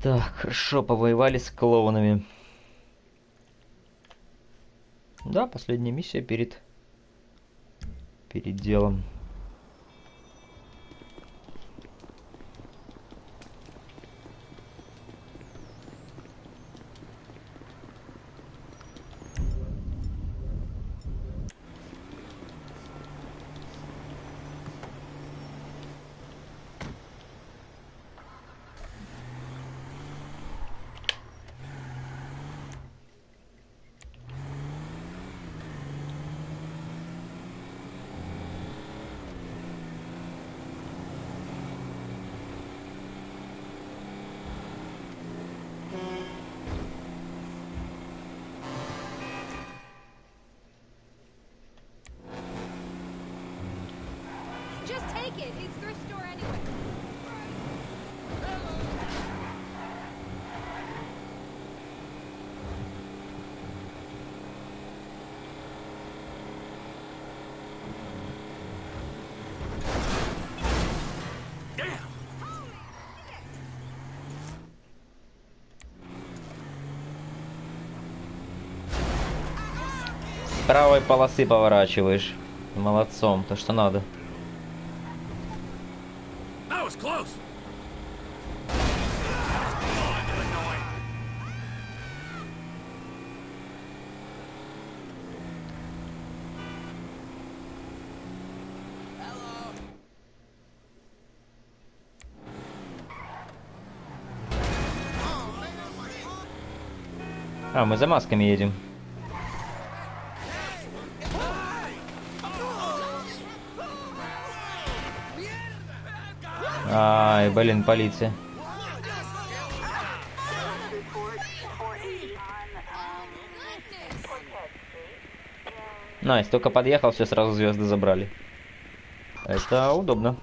Так, хорошо, повоевали с клоунами. Да, последняя миссия перед... Перед делом. Just take it. It's thrift store anyway. С правой полосы поворачиваешь. Молодцом, то что надо. А, мы за масками едем. Блин, полиция. Nice, только подъехал, все сразу звезды забрали. Это удобно.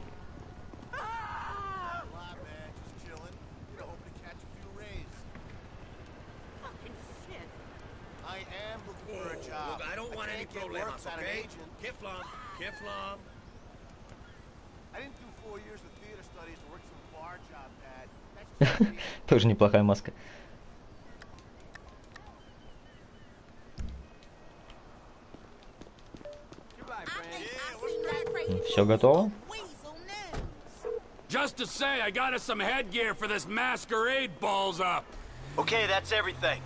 friend. Все готово? Just to say, I got us some headgear for this masquerade balls up. Okay, that's everything.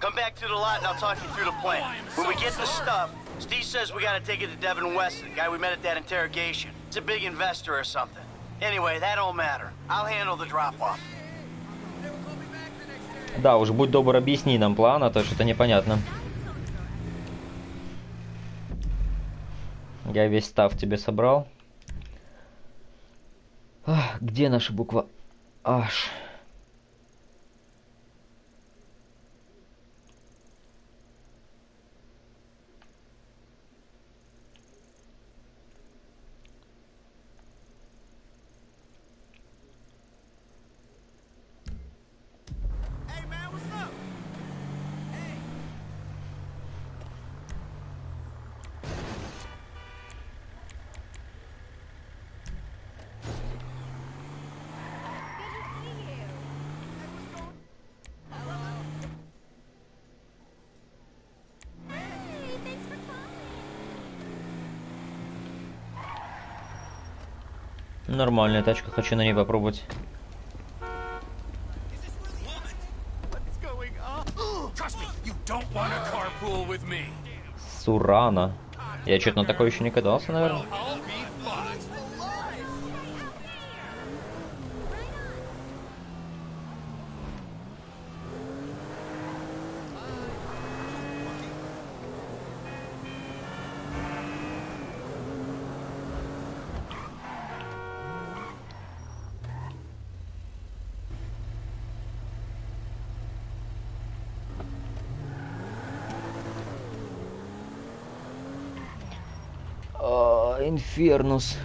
Come back to the lot and I'll talk you through the plan. When we get the stuff, Steve says we gotta take it to Devin West, the guy we met at that interrogation. It's a big investor or something. Anyway, that don't matter. I'll handle the drop-off. Да, уж будь добр, объясни нам план, а то что-то непонятно. Я весь став тебе собрал. Где наша буква H? Нормальная тачка, хочу на ней попробовать. Сурана. Я что-то на такой еще не катался, наверное. Инфернус.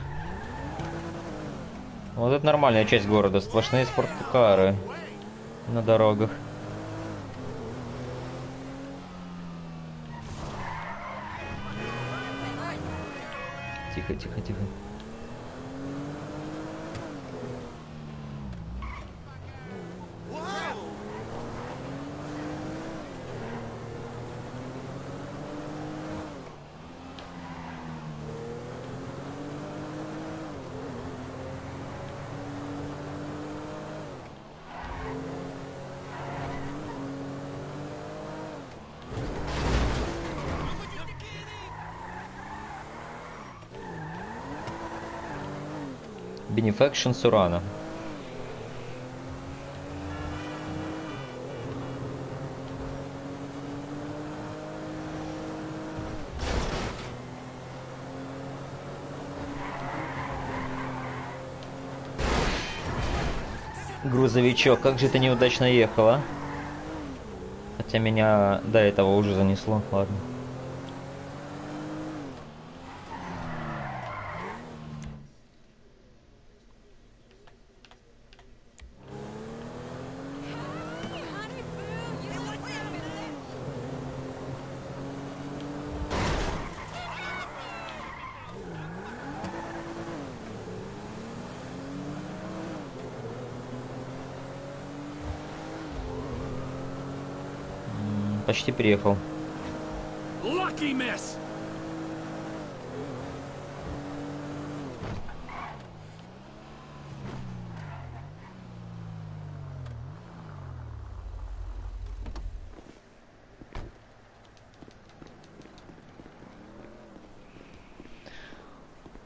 Вот это нормальная часть города. Сплошные спорткары на дорогах. Тихо, тихо, тихо. Benefaction Сурана. Грузовичок, как же ты неудачно ехал, а? Хотя меня до этого уже занесло, ладно. Почти приехал.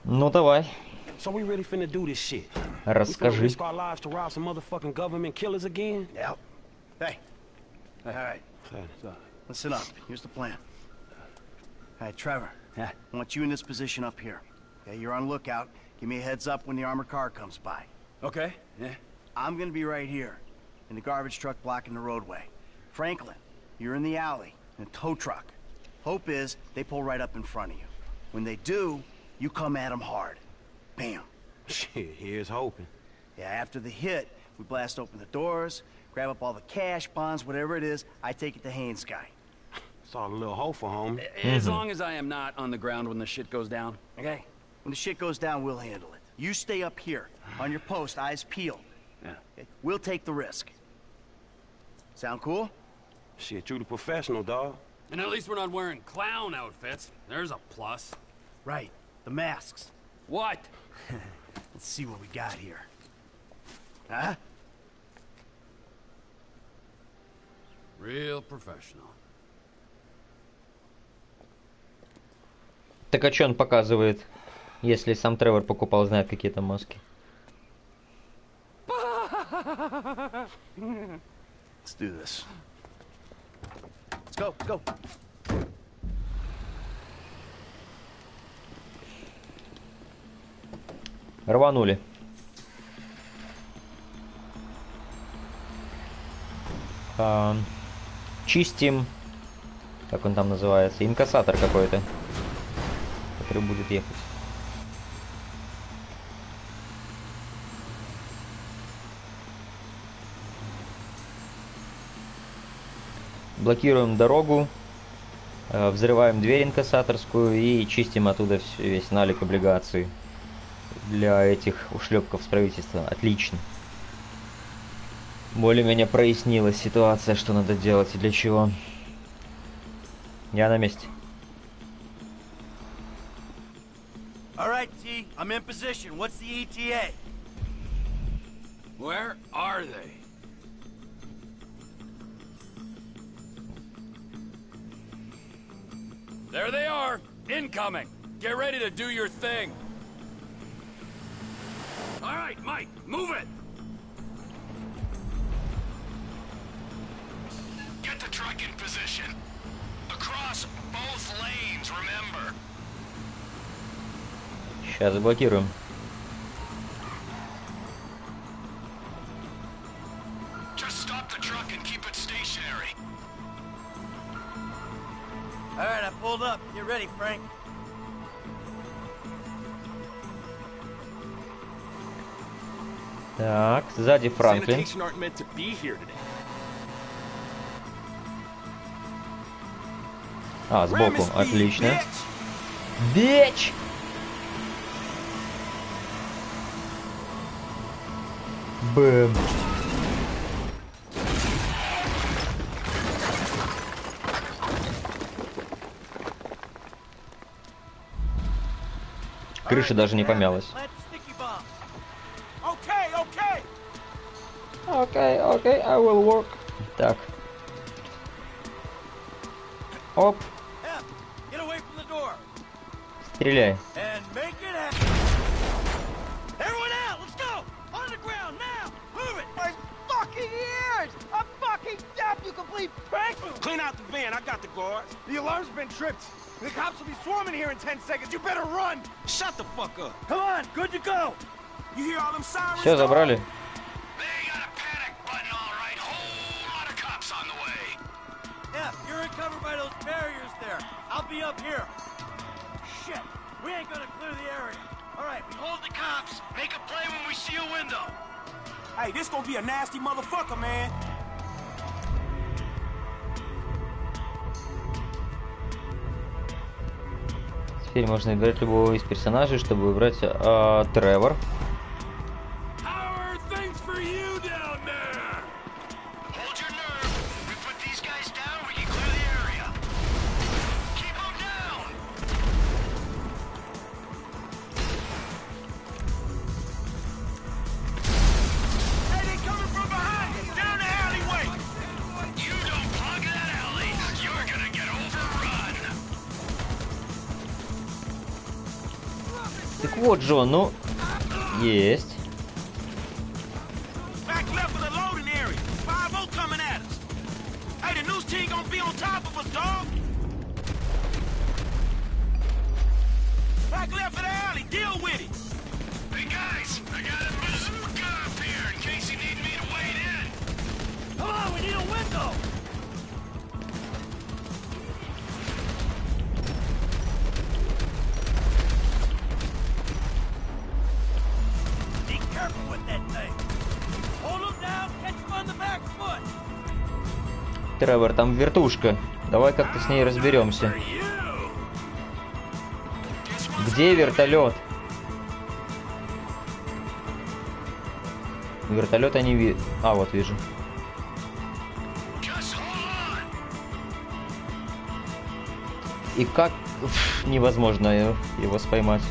Ну давай, So we really finna do this shit. We расскажи. risk our lives to rob some motherfucking government killers again? Yep. Hey. All right. Listen up. Here's the plan. Right, Trevor. Yeah. I want you in this position up here. Okay, you're on lookout. Give me a heads up when the armored car comes by. Okay, yeah. I'm gonna be right here, in the garbage truck blocking the roadway. Franklin, you're in the alley, in a tow truck. Hope is they pull right up in front of you. When they do, you come at them hard. Bam. Shit, here's hoping. Yeah, after the hit, we blast open the doors, grab up all the cash, bonds, whatever it is. I take it to Haynes guy. Saw a little hopeful, homie. As mm-hmm. long as I am not on the ground when the shit goes down. Okay? When the shit goes down, we'll handle it. You stay up here, on your post, eyes peeled. Yeah. Okay? We'll take the risk. Sound cool? Shit, you the professional, dog. And at least we're not wearing clown outfits. There's a plus. Right. The masks. What? <laughs> Let's see what we got here. Huh? Real professional. Так а что он показывает, если сам Тревор покупал, знает какие-то маски? Let's do this. Let's go, go. Рванули. А, чистим. Как он там называется? Инкассатор какой-то. Который будет ехать. Блокируем дорогу. э, Взрываем дверь инкассаторскую и чистим оттуда весь налик облигаций для этих ушлепков с правительства. Отлично. Более-менее прояснилась ситуация, что надо делать и для чего. Я на месте. All right, T, I'm in position. What's the E ETA? Where are they? There they are, incoming. Get ready to do your thing. All right, Mike, move it. Get the truck in position. Across both lanes, remember. Сейчас заблокируем. Just stop the truck and keep it stationary. All right, I pulled up. Get ready, Frank. Так, сзади Франклин. А, сбоку, отлично. Бич! Бэм. Крыша даже не помялась. Окей, окей, I will work. Так. Оп, prick! Clean out the van. I got the guards. The alarm's been tripped. The cops will be swarming here in 10 seconds. You better run. Shut the fuck up. Come on, good to go! You hear all them sirens? Все, забрали. Hep, you're in cover by those barriers there. I'll be up here. Cops. Make a play when we see a window. Hey, this gonna be a nasty motherfucker, man. Теперь можно выбрать любого из персонажей, чтобы выбрать а, Тревор. Вертушка. Давай как-то с ней разберемся. Где вертолет? Вертолета не ви... А, вот вижу. И как Уф, невозможно его споймать.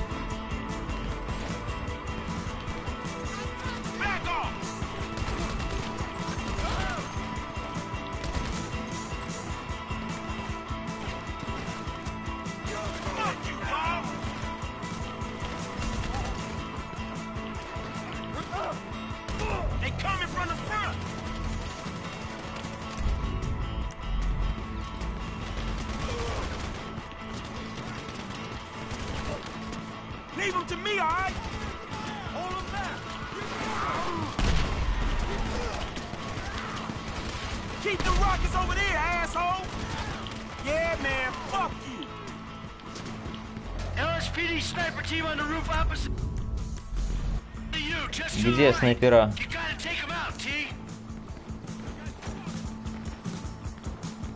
Снайпера?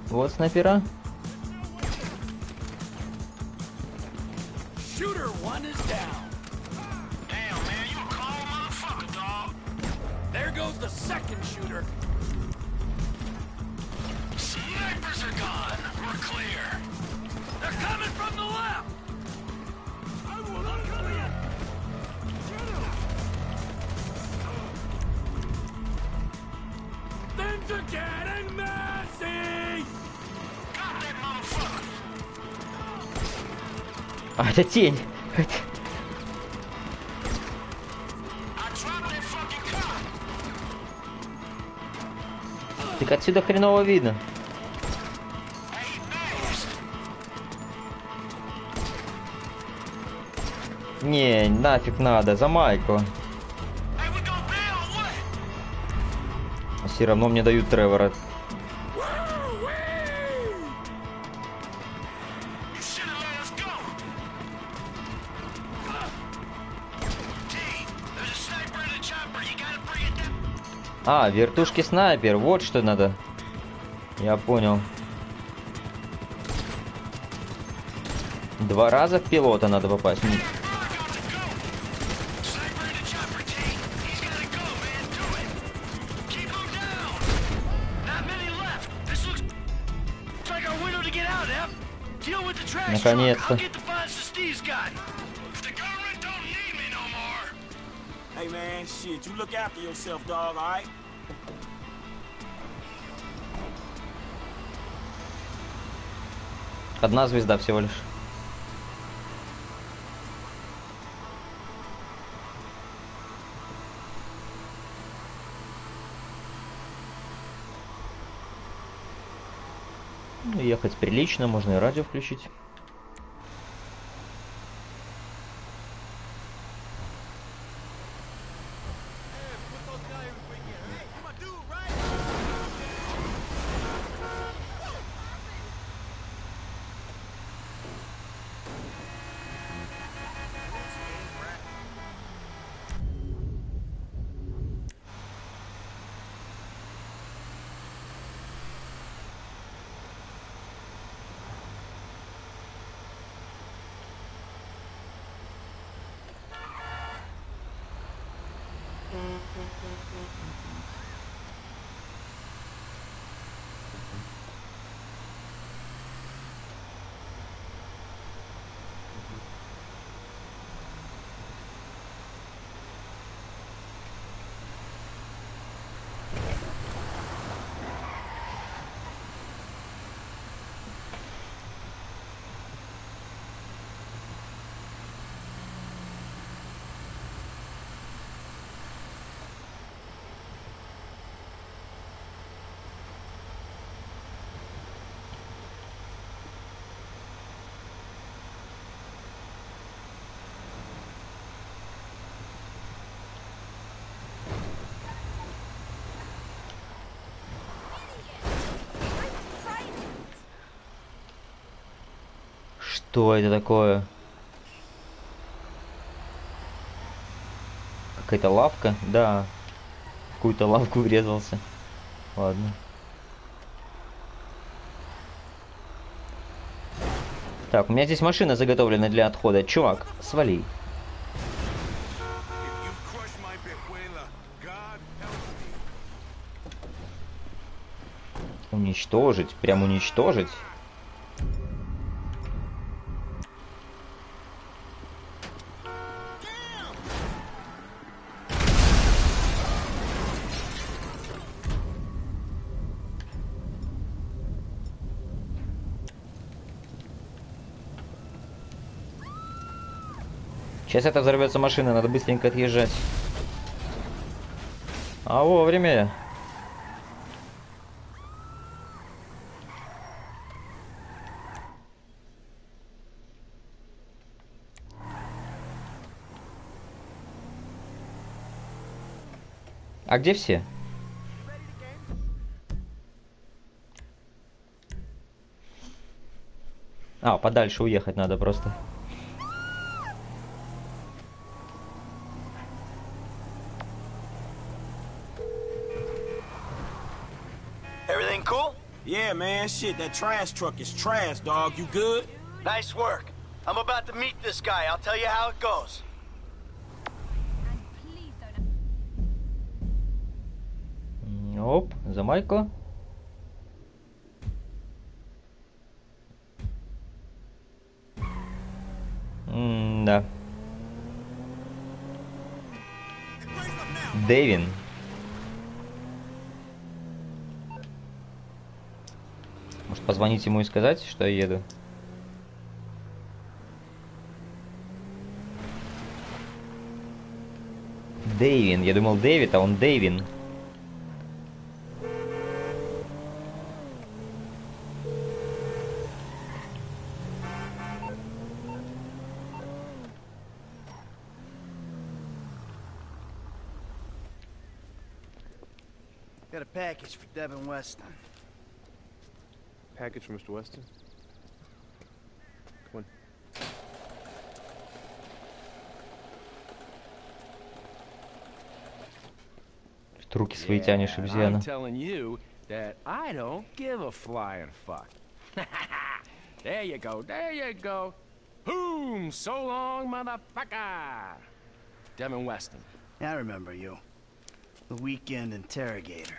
Вот снайпера. Это тень. Так отсюда хреново видно. Не, нафиг надо, за майку. Все равно мне дают Тревора. А, вертушки снайпер, вот что надо. Я понял. Два раза в пилота надо попасть. М, look after yourself, dog, alright? Одна звезда всего лишь. Ну, ехать прилично, можно и радио включить. Что это такое? Какая-то лавка? Да. Какую-то лавку врезался. Ладно. Так, у меня здесь машина заготовлена для отхода. Чувак, свали. Уничтожить, прям уничтожить. Сейчас это взорвется машина, надо быстренько отъезжать. А вовремя. А где все? А, подальше уехать надо просто. Yeah, man, shit, that trash truck is trash, dog. You good? Nice work. I'm about to meet this guy. I'll tell you how it goes. Оп, за Майкла. М-да. Дэвин. Позвонить ему и сказать, что я еду? Дэвин. Я думал Дэвид, а он Дэвин. Got a package for Devin Weston. Package from Mr. Weston? Come on. Тут руки свои тянешь, Yeah, обезьяна. I'm telling you that I don't give a flying fuck. <laughs> there you go, there you go. Boom! So long, motherfucker! Devin Weston. Yeah, I remember you. The weekend interrogator.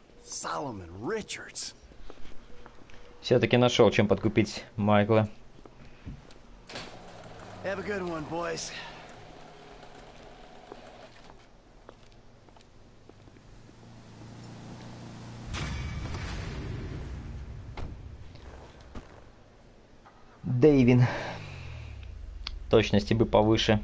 Solomon Richards. Все-таки нашел, чем подкупить Майкла. Have a good one, boys. Дэйвин. Точности бы повыше.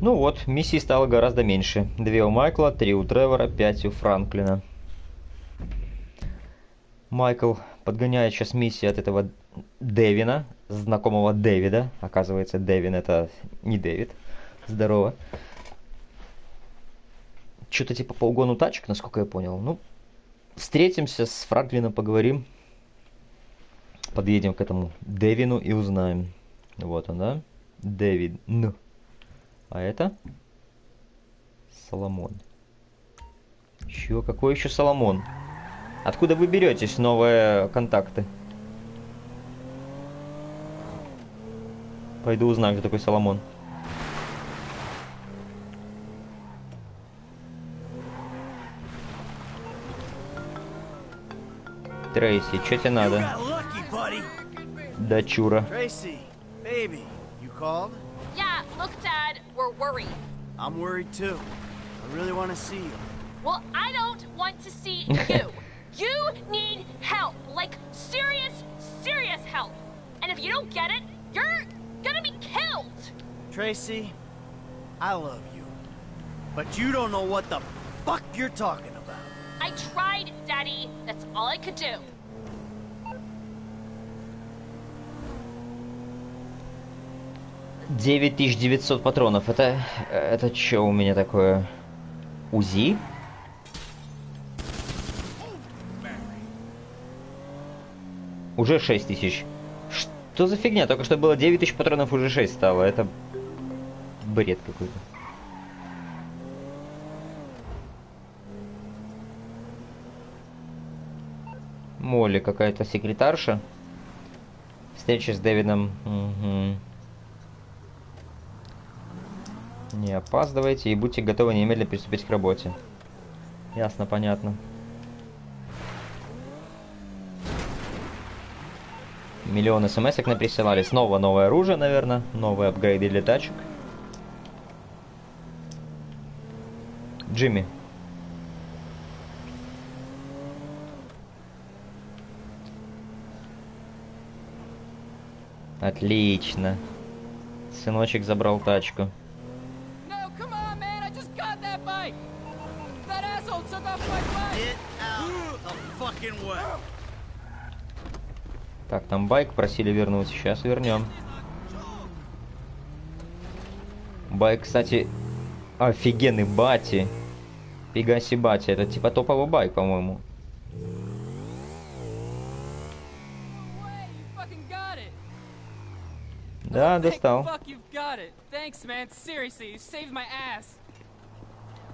Ну вот, миссий стало гораздо меньше. Две у Майкла, три у Тревора, пять у Франклина. Майкл подгоняет сейчас миссии от этого Дэвина, знакомого Дэвида. Оказывается, Дэвин это не Дэвид. Здорово. Что-то типа по угону тачек, насколько я понял. Ну, встретимся с Франклином, поговорим. Подъедем к этому Дэвину и узнаем. Вот он, да? Дэвид. Ну. А это? Соломон. Чё? Какой еще Соломон? Откуда вы беретесь новые контакты? Пойду узнаю, кто такой Соломон. Трейси, что тебе надо? Дочура. Tracy, baby, you called? Yeah, look, Dad, we're worried. I'm worried too. I really want to see you. Well, I don't want to see <laughs> you. you need help. Like, serious, serious help. And if you don't get it, you're gonna be killed. Tracy, I love you. But you don't know what the fuck you're talking about. I tried, Daddy. That's all I could do. Девять тысяч девятьсот патронов. Это... Это что у меня такое? УЗИ? Уже шесть тысяч. Что за фигня? Только что было 9 тысяч патронов, уже 6 стало. Это бред какой-то. Молли какая-то секретарша. Встреча с Дэвидом. Мгм. Не опаздывайте и будьте готовы немедленно приступить к работе. Ясно, понятно. Миллион смс наприсылали. Снова новое оружие, наверное. Новые апгрейды для тачек. Джимми. Отлично. Сыночек забрал тачку. Get out the fucking way. Так, там байк просили вернуть. Сейчас вернем. Байк, кстати, офигенный бати. Пегаси бати. Это типа топовый байк, по-моему. Да, достал. Thanks, man. Seriously, you saved my ass.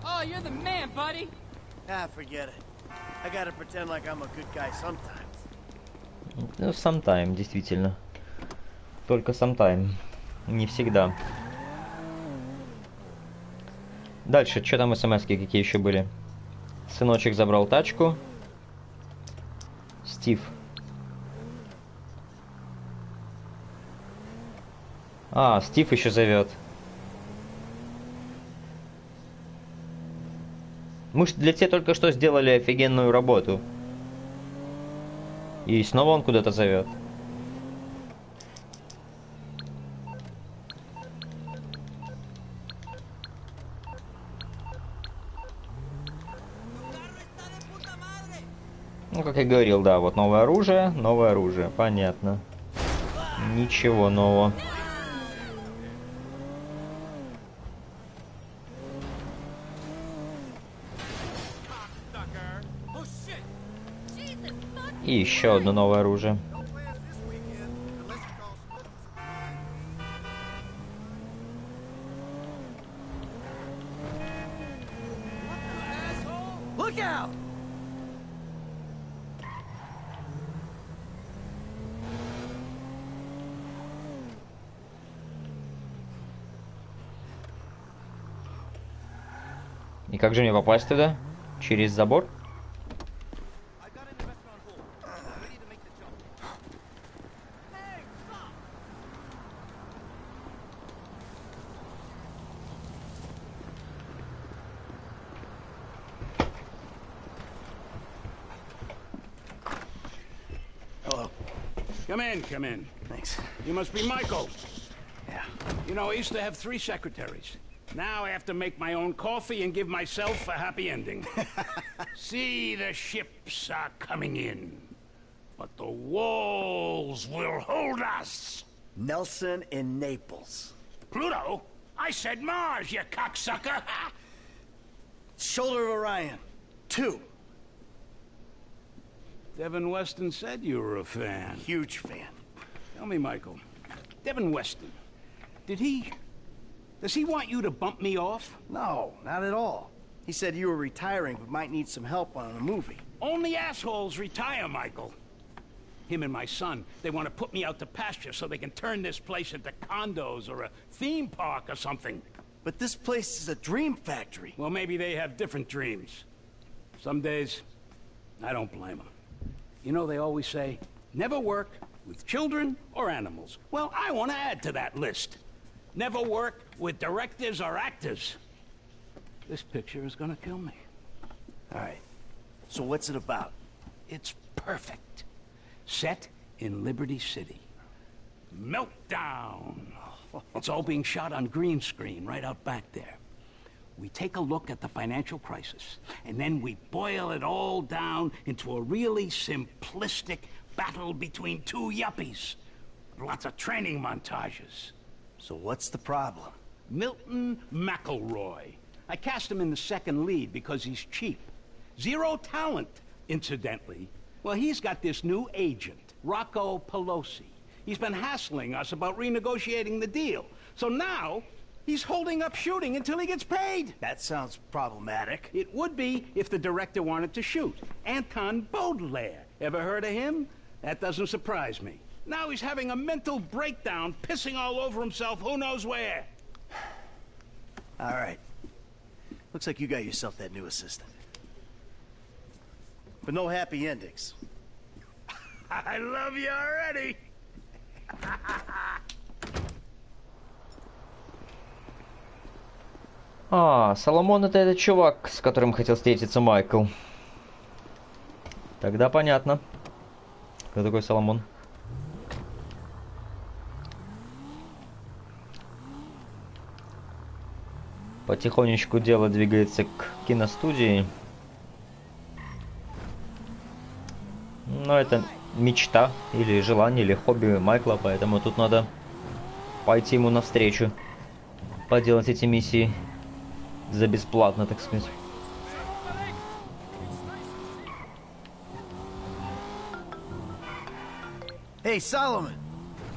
Oh, you're the man, buddy. Ah, forget it. I gotta pretend like I'm a good guy sometimes. Ну, sometime, действительно. Только sometime. Не всегда. Дальше, что там смс какие еще были? Сыночек забрал тачку. Стив. А, Стив еще зовет. Мы ж для тебя только что сделали офигенную работу. И снова он куда-то зовет. Ну, как я говорил, да, вот новое оружие, новое оружие, понятно. Ничего нового. И еще одно новое оружие. И как же мне попасть туда? Через забор? In, come in. Thanks. You must be Michael. Yeah. You know, I used to have three secretaries. Now I have to make my own coffee and give myself a happy ending. <laughs> See, the ships are coming in. But the walls will hold us. Nelson in Naples. Pluto? I said Mars, you cocksucker! <laughs> Shoulder of Orion. Two. Devin Weston said you were a fan. Huge fan. Tell me, Michael. Devin Weston. Did he. Does he want you to bump me off? No, not at all. He said you were retiring but might need some help on a movie. Only assholes retire, Michael. Him and my son, they want to put me out to pasture so they can turn this place into condos or a theme park or something. But this place is a dream factory. Well, maybe they have different dreams. Some days, I don't blame them. You know, they always say, never work with children or animals. Well, I want to add to that list. Never work with directors or actors. This picture is gonna kill me. All right. So what's it about? It's perfect. Set in Liberty City. Meltdown. It's all being shot on green screen right out back there. We take a look at the financial crisis, and then we boil it all down into a really simplistic battle between two yuppies. Lots of training montages. So what's the problem? Milton McElroy. I cast him in the second lead because he's cheap. Zero talent, incidentally. Well, he's got this new agent, Rocco Pelosi. He's been hassling us about renegotiating the deal. So now, he's holding up shooting until he gets paid. That sounds problematic. It would be if the director wanted to shoot. Anton Baudelaire. Ever heard of him? That doesn't surprise me. Now he's having a mental breakdown, pissing all over himself who knows where. <sighs> All right. Looks like you got yourself that new assistant. But no happy endings. <laughs> I love you already. <laughs> А, Соломон это этот чувак, с которым хотел встретиться Майкл. Тогда понятно. Кто такой Соломон? Потихонечку дело двигается к киностудии. Но это мечта или желание или хобби Майкла, поэтому тут надо пойти ему навстречу, поделать эти миссии за бесплатно, так сказать. Hey, Solomon.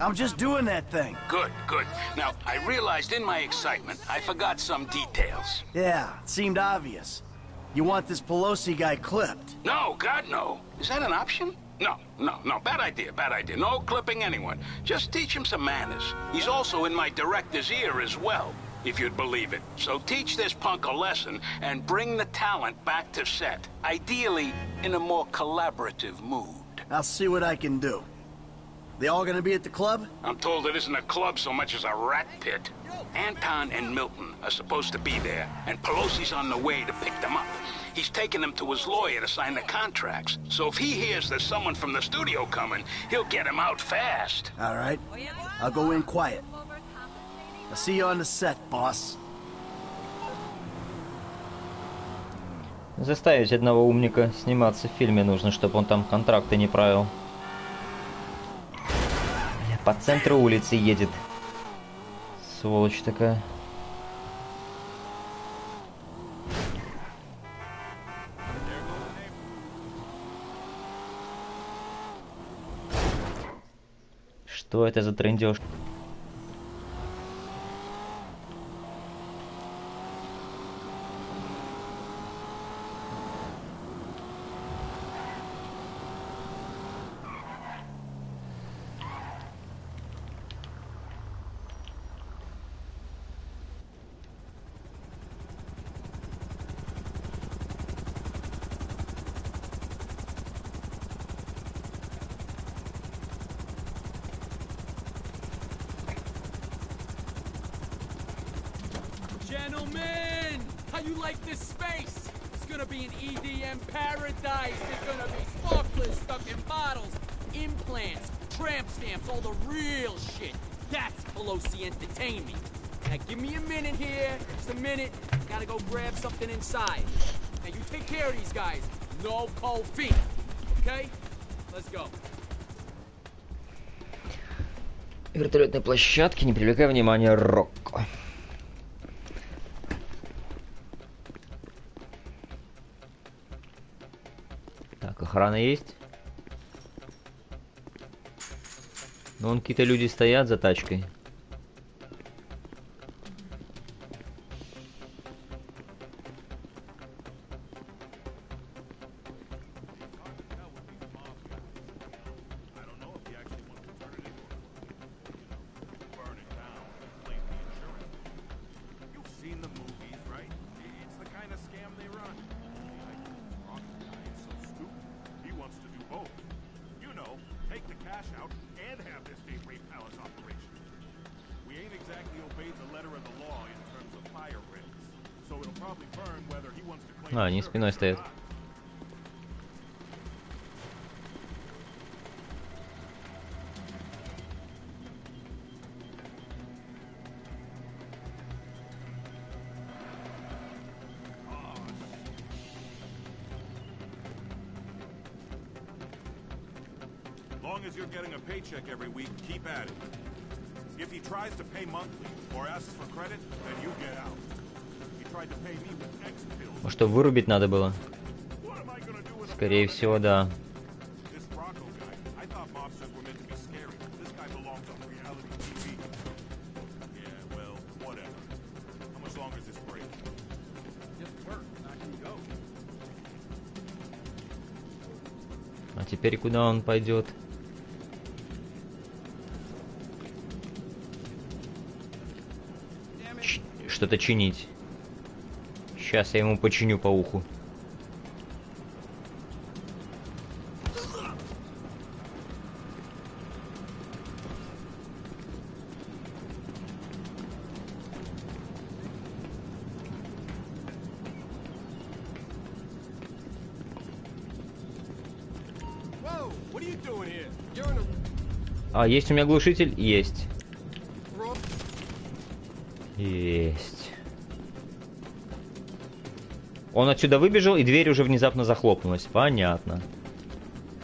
I'm just doing that thing. Good, good. Now, I realized in my excitement I forgot some details. Yeah, it seemed obvious. You want this Pelosi guy clipped. No, God, no. Is that an option? No, no, no. Bad idea, bad idea. No clipping anyone. Just teach him some manners. He's also in my director's ear as well, if you'd believe it. So teach this punk a lesson and bring the talent back to set. Ideally, in a more collaborative mood. I'll see what I can do. They all gonna be at the club? I'm told it isn't a club so much as a rat pit. Anton and Milton are supposed to be there, and Pelosi's on the way to pick them up. He's taking them to his lawyer to sign the contracts. So if he hears there's someone from the studio coming, he'll get him out fast. All right. I'll go in quiet. I'll see you on the set, boss. Заставить одного умника сниматься в фильме нужно, чтобы он там контракты не правил. По центру улицы едет. Сволочь такая. Что это за трендеж? Gentlemen, how you like this space? It's gonna be an EDM paradise. There's gonna be sparklers stuck in bottles, implants, tramp stamps, all the real shit. That's Pelosi Entertainment. Now give me a minute here, just a minute. Gotta go grab something inside. Now you take care of these guys. No cold feet. Okay? Let's go. Площадки, не привлекая внимания Рокко. Так, охрана есть? Ну, вон какие-то люди стоят за тачкой. А, они спиной стоят. Break? Just work. I can go. А теперь куда он пойдет? Что-то чинить. Сейчас я ему починю по уху. А, есть у меня глушитель? Есть. Он отсюда выбежал, и дверь уже внезапно захлопнулась. Понятно.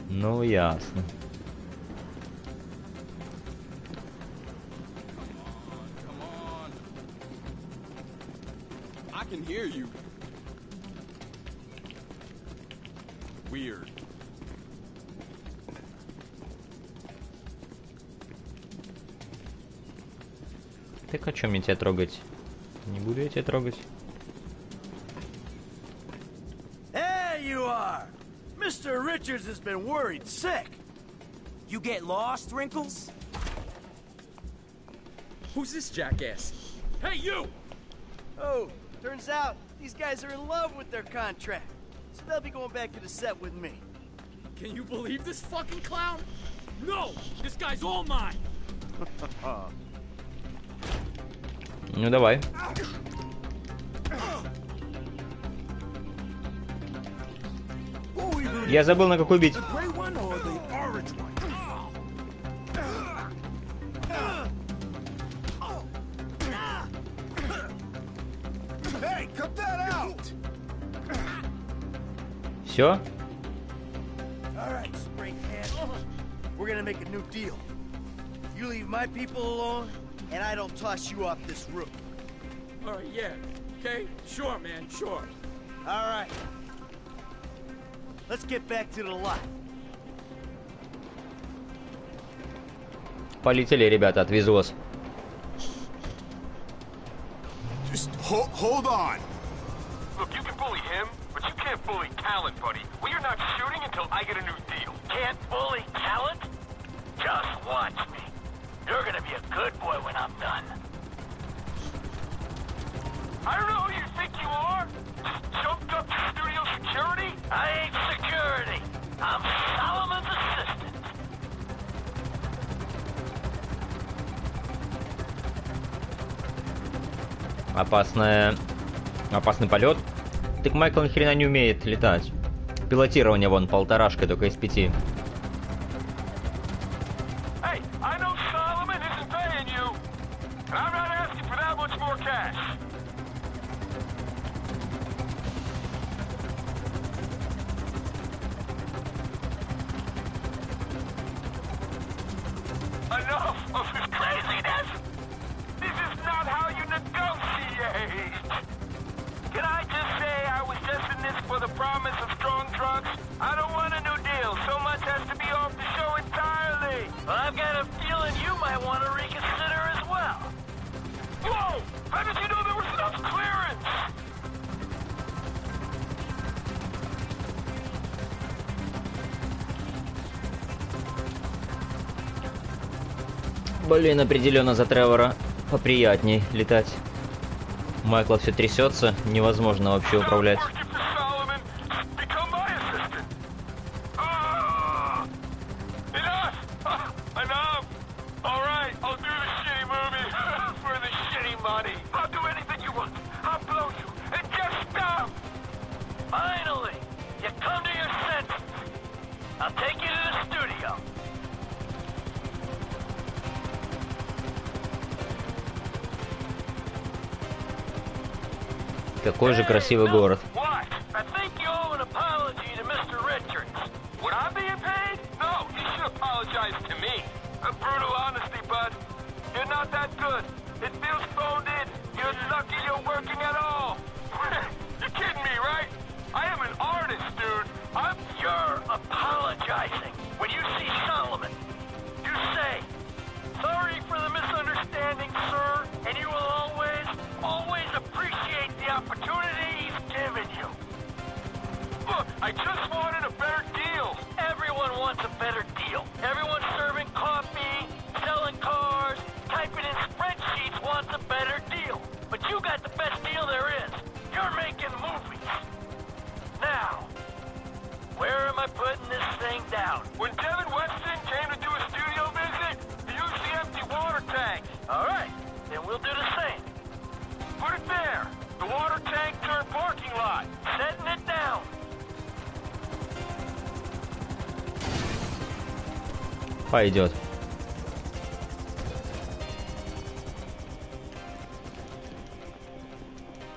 Ну, ясно. Так о чем я тебя трогать? Не буду я тебя трогать. Mr. Richards has been worried sick. You get lost, Wrinkles? Who's this jackass? Hey, you! Oh, turns out these guys are in love with their contract. So they'll be going back to the set with me. Can you believe this fucking clown? No! This guy's all mine! Ну давай. Я забыл на какой бить. gray one or the orange one? Hey, cut that out! Все? All right, spring head. We're gonna make a new deal. You leave my people alone, and I don't toss you off this roof. All right, yeah. Okay? Sure, man, sure. All right. Полетели, ребята, отвезу вас. Just hold, hold on. Опасный полет. Так Майкл ни хрена не умеет летать. Пилотирование вон полторашка только из пяти. Блин, определенно за Тревора поприятней летать. Майкла все трясется, невозможно вообще управлять. Красивый город. Пойдет.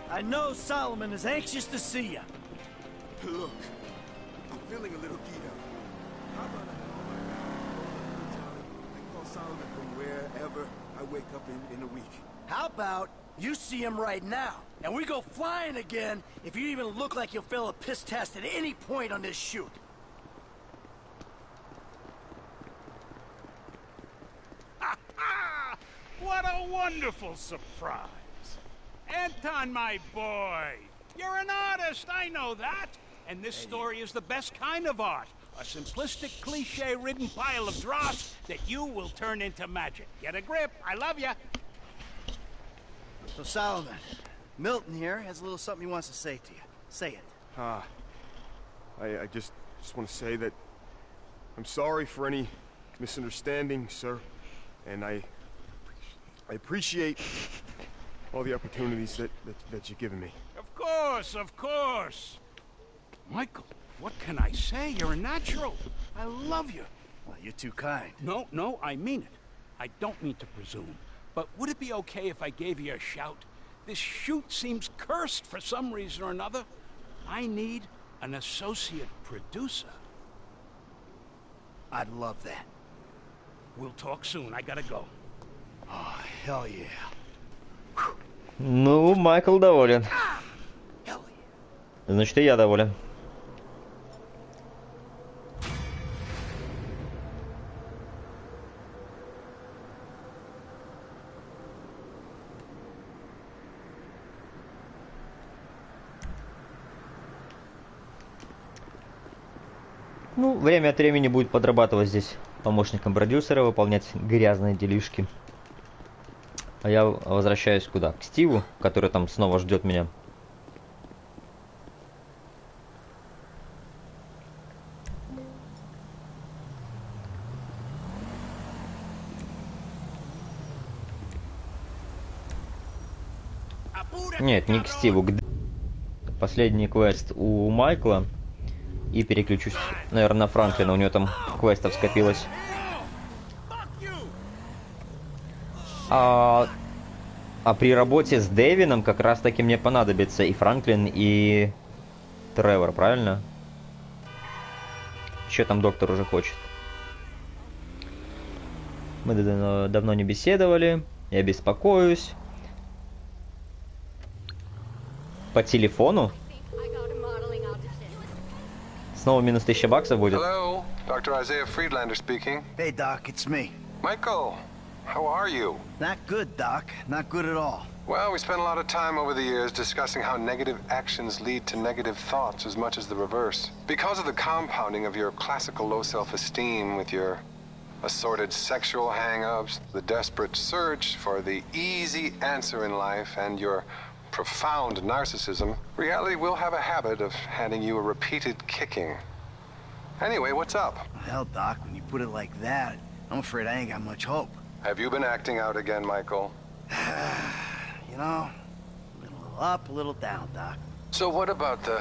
I know Solomon is anxious to see you. Look, I'm feeling a little keyed up. How about I call Solomon from wherever I wake up in, in a week? How about you see him right now, and we go flying again if you even look like you'll fail a piss test at any point on this shoot. What a wonderful surprise. Anton, my boy. You're an artist, I know that. And this story is the best kind of art. A simplistic, cliche-ridden pile of dross that you will turn into magic. Get a grip. I love you. So Solomon, Milton here has a little something he wants to say to you. Say it. Ah, I, I just just want to say that I'm sorry for any misunderstanding, sir, and I I appreciate all the opportunities that, that, that you've given me. Of course, of course. Michael, what can I say? You're a natural. I love you. Well, you're too kind. No, no, I mean it. I don't mean to presume. But would it be okay if I gave you a shout? This shoot seems cursed for some reason or another. I need an associate producer. I'd love that. We'll talk soon. I gotta go. Ну, Майкл доволен. Значит, и я доволен. Ну, время от времени будет подрабатывать здесь помощником продюсера, выполнять грязные делишки. А я возвращаюсь куда? К Стиву, который там снова ждет меня. Нет, не к Стиву, к Последний квест у Майкла. И переключусь, наверное, на Франклина. У него там квестов скопилось. А, а при работе с Дэвином как раз таки мне понадобится и Франклин, и Тревор, правильно? Что там доктор уже хочет? Мы давно, давно не беседовали. Я беспокоюсь. По телефону? Снова минус 1000 баксов будет? Hello, Dr. Isaiah Friedlander speaking. Hey, Doc, it's me. Michael, how are you? Not good, Doc. Not good at all. Well, we spent a lot of time over the years discussing how negative actions lead to negative thoughts as much as the reverse. Because of the compounding of your classical low self-esteem with your assorted sexual hang-ups, the desperate search for the easy answer in life, and your profound narcissism, reality will have a habit of handing you a repeated kicking. Anyway, what's up? Hell, Doc, when you put it like that, I'm afraid I ain't got much hope. Have you been acting out again, Michael? <sighs> You know, a little up, a little down, Doc. So what about the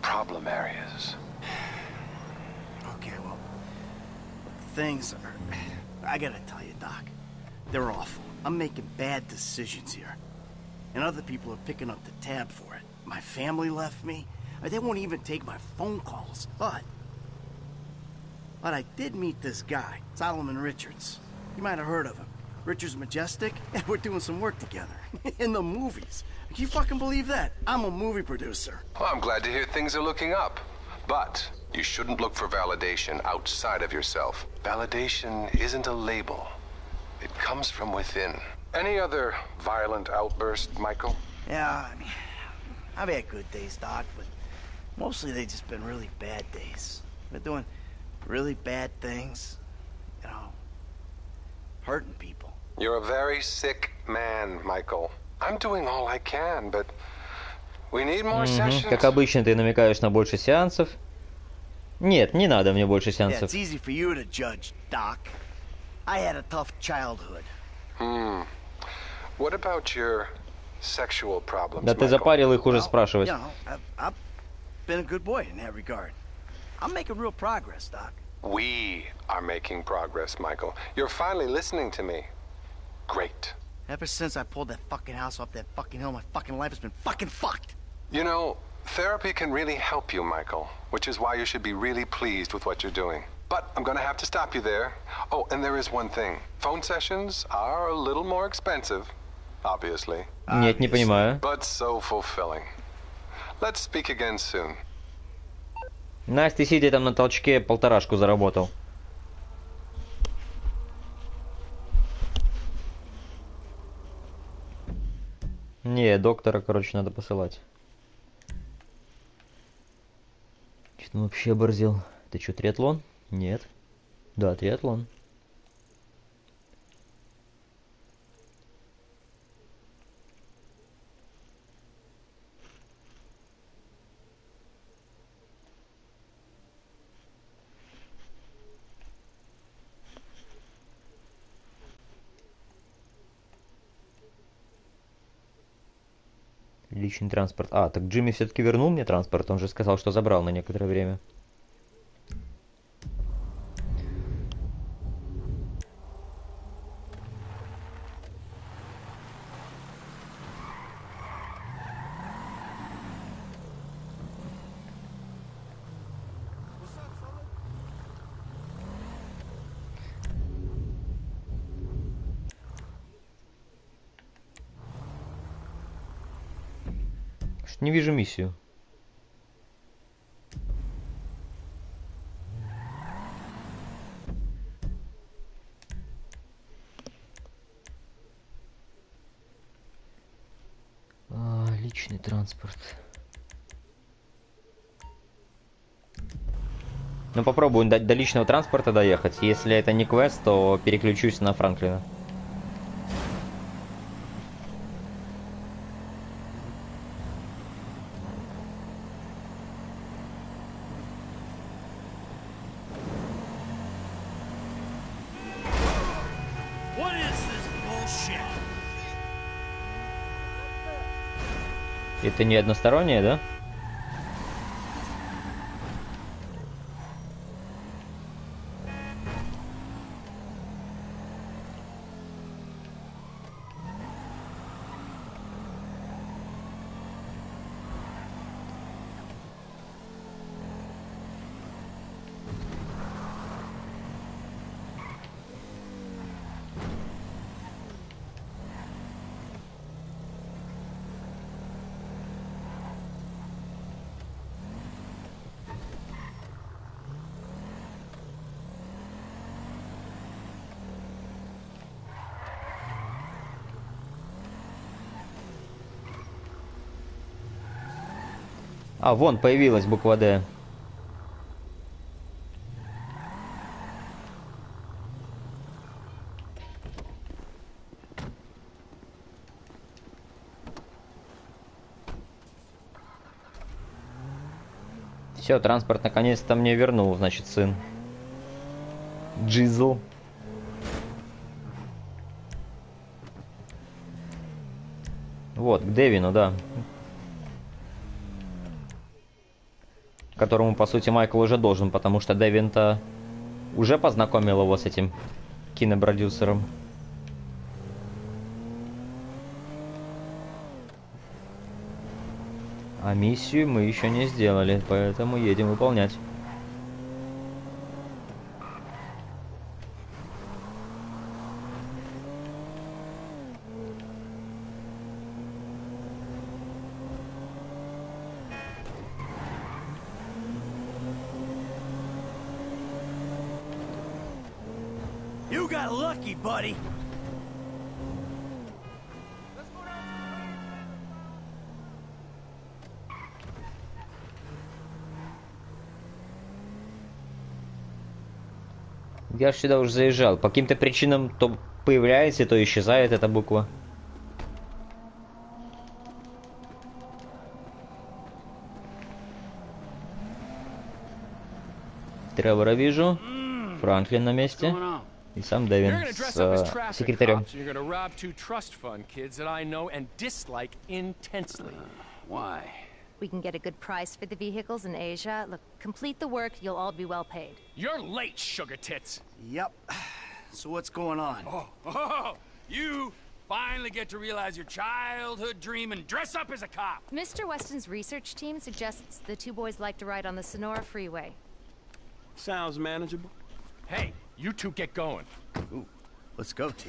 problem areas? <sighs> Okay, well, things are... <sighs> I gotta tell you, Doc, they're awful. I'm making bad decisions here. And other people are picking up the tab for it. My family left me. They won't even take my phone calls. But... But I did meet this guy, Solomon Richards. You might have heard of him. Richards Majestic, <laughs> and we're doing some work together. <laughs> In the movies. Can you fucking believe that? I'm a movie producer. Well, I'm glad to hear things are looking up. But you shouldn't look for validation outside of yourself. Validation isn't a label. It comes from within. Any other violent outburst, Michael? Yeah, I mean, I've had good days, Doc, but mostly they've just been really bad days. Been doing really bad things, you know, hurting people. You're a very sick man, Michael. I'm doing all I can, but we need more sessions. Как обычно, ты намекаешь на больше сеансов. Нет, не надо мне больше Yeah, сеансов. it's easy for you to judge, Doc. I had a tough childhood. Hmm. What about your sexual problems, Да ты Michael? запарил их уже спрашивать. You know, I've, I've been a good boy in that regard. I'm making real progress, Doc. We are making progress, Michael. You're finally listening to me. Great. Ever since I pulled that fucking house off that fucking hill, my fucking life has been fucking fucked. You know, therapy can really help you, Michael, which is why you should be really pleased with what you're doing. But I'm gonna have to stop you there. Oh, and there is one thing. Phone sessions are a little more expensive, obviously. Нет, не понимаю. But so fulfilling. Let's speak again soon. Настя, сидя там на толчке, полторашку заработал. Не, доктора, короче, надо посылать. Что-то вообще оборзел. Ты что, триатлон? Нет. Да, триатлон. Личный транспорт. А, так Джимми все-таки вернул мне транспорт. Он же сказал, что забрал на некоторое время. Не вижу миссию. А, личный транспорт. Ну попробую до, до личного транспорта доехать. Если это не квест, то переключусь на Франклина. Это не одностороннее, да? А, вон появилась буква Д. Все, транспорт наконец-то мне вернул, значит, сын. Джизл. Вот, к Девину, да. Которому, по сути, Майкл уже должен, потому что Девин-то уже познакомил его с этим кинопродюсером. А миссию мы еще не сделали, поэтому едем выполнять. You got lucky, buddy. Я сюда уже заезжал. По каким-то причинам то появляется, то исчезает эта буква. Тревора вижу. Франклин на месте. И сам Дэвин с э, секретарем. Why? We can get a good price for the vehicles in Asia. Look, complete the work, you'll all be well paid. You're late, sugar tits. Yep. <sighs> So what's going on? Oh, oh you finally get to realize your childhood dream and dress up as a cop. Mr. Weston's research team suggests the two boys like to ride on the Sonora Freeway. Sounds manageable. Hey, you two get going. Ooh, let's go, T.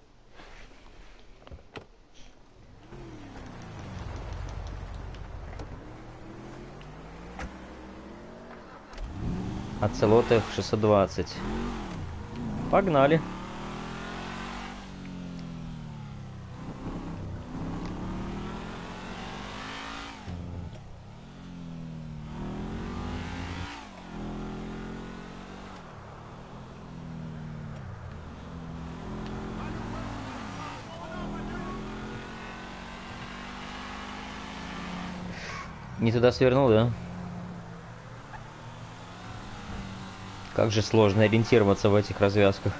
Оцелоты 620. Погнали. Не туда свернул, да? Как же сложно ориентироваться в этих развязках.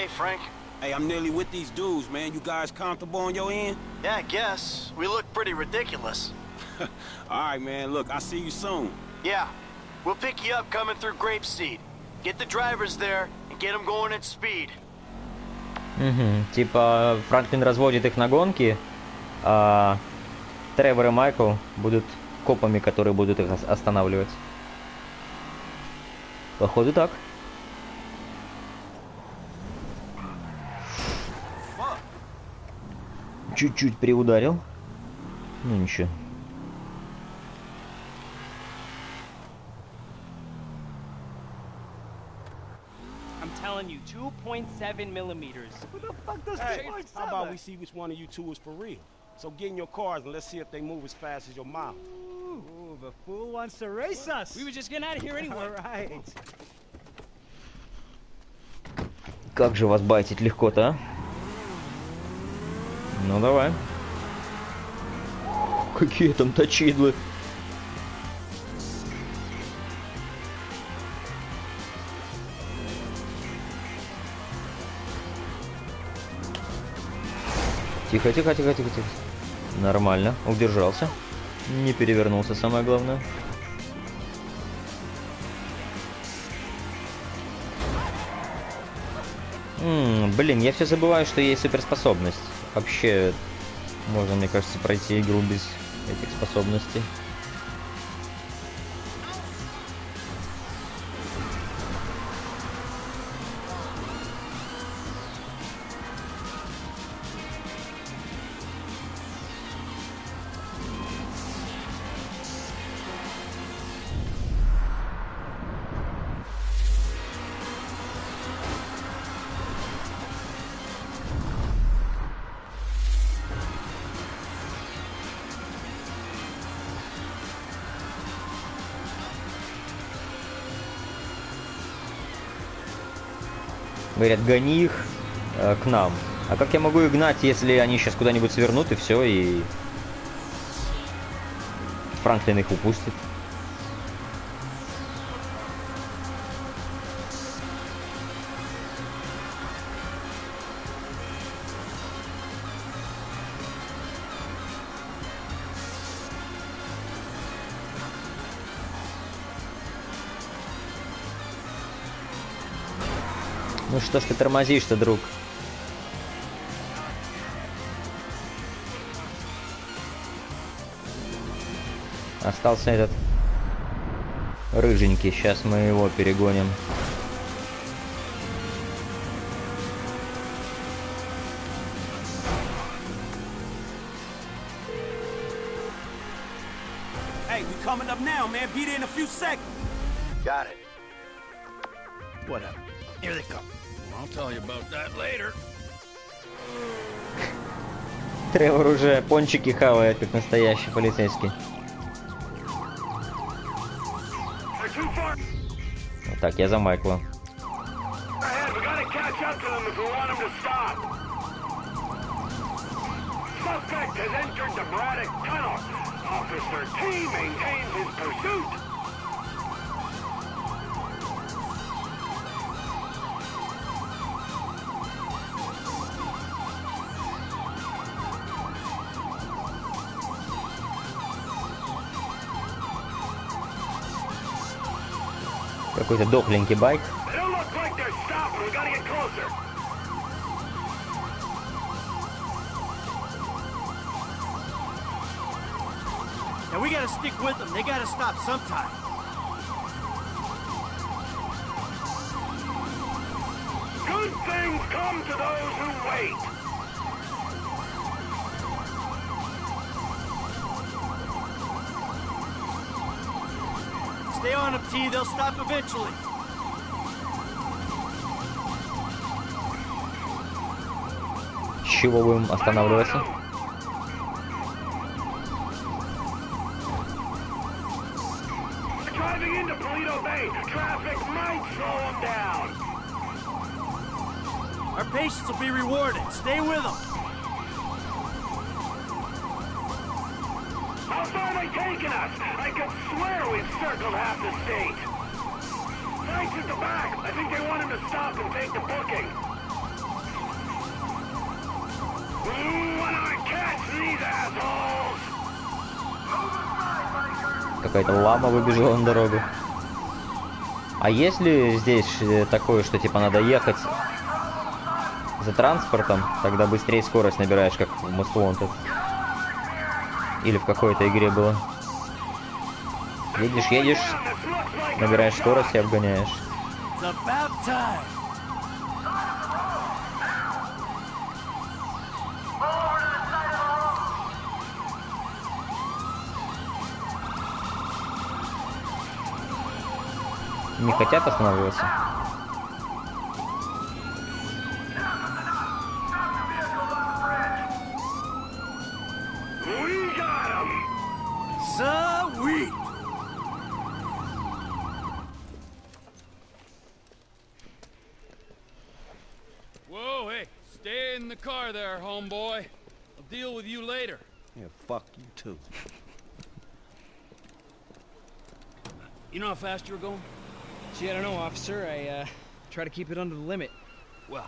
Hey, Frank. Hey, I'm nearly with these dudes, man. You guys comfortable on your end? Yeah, I guess. We look pretty ridiculous. All right, man. Look, I'll see you soon. Yeah. We'll pick you up coming through Grapeseed. Get the drivers there and get them going at speed. Угу. Типа Франклин разводит их на гонки, а Тревор и Майкл будут копами, которые будут их ос- останавливать. Походу так. Чуть-чуть приударил. Ну ничего. I'm telling you, 2.7 millimeters. What the fuck does Hey, 2.7? how about we see which one of you two is for real? So get in your cars and let's see if they move as fast as your mouth. Ooh, the fool wants to race us. We were just getting out of here anyway. All right. Как же вас байтить легко-то, а? Ну давай. Какие там точидлы. Тихо, тихо, тихо, тихо, тихо. Нормально, удержался. Не перевернулся, самое главное. М, блин, я все забываю, что есть суперспособность. Вообще, можно, мне кажется, пройти игру без этих способностей. Гони их э, к нам. А как я могу их гнать, если они сейчас куда-нибудь свернут и все, и Франклин их упустит? Что ж ты тормозишь-то, друг? Остался этот рыженький. Сейчас мы его перегоним. Hey, we coming up now, man. Beat it in a few seconds. Got it. Whatever. Here they come. I'll tell you about that later. Тревор уже пончики хавает, как настоящий полицейский. Вот так, я за Майкла. Suspect has entered the Braddock Tunnel. Officer T maintains his pursuit. Какой-то дохленький байк. They don't look like they're stopping. We gotta get closer. And we gotta stick with them. They gotta stop sometime. Good things come to those who wait. On them, T. They'll stop eventually. С чего будем останавливаться? Driving into Polito Bay, traffic might slow them down. Our patience will be rewarded. Stay with them. How far are they taking us? I could swear we've circled half the state. Frank's at the back. I think they want him to stop and take the booking. Какая-то лама выбежала на дорогу. А если здесь э, такое, что типа надо ехать за транспортом, тогда быстрее скорость набираешь, как в Most. Или в какой-то игре было. Едешь, едешь, набираешь скорость и обгоняешь. It's about time. Не хотят останавливаться? Too. You know how fast you were going? Gee, I don't know, officer. I, uh, try to keep it under the limit. Well,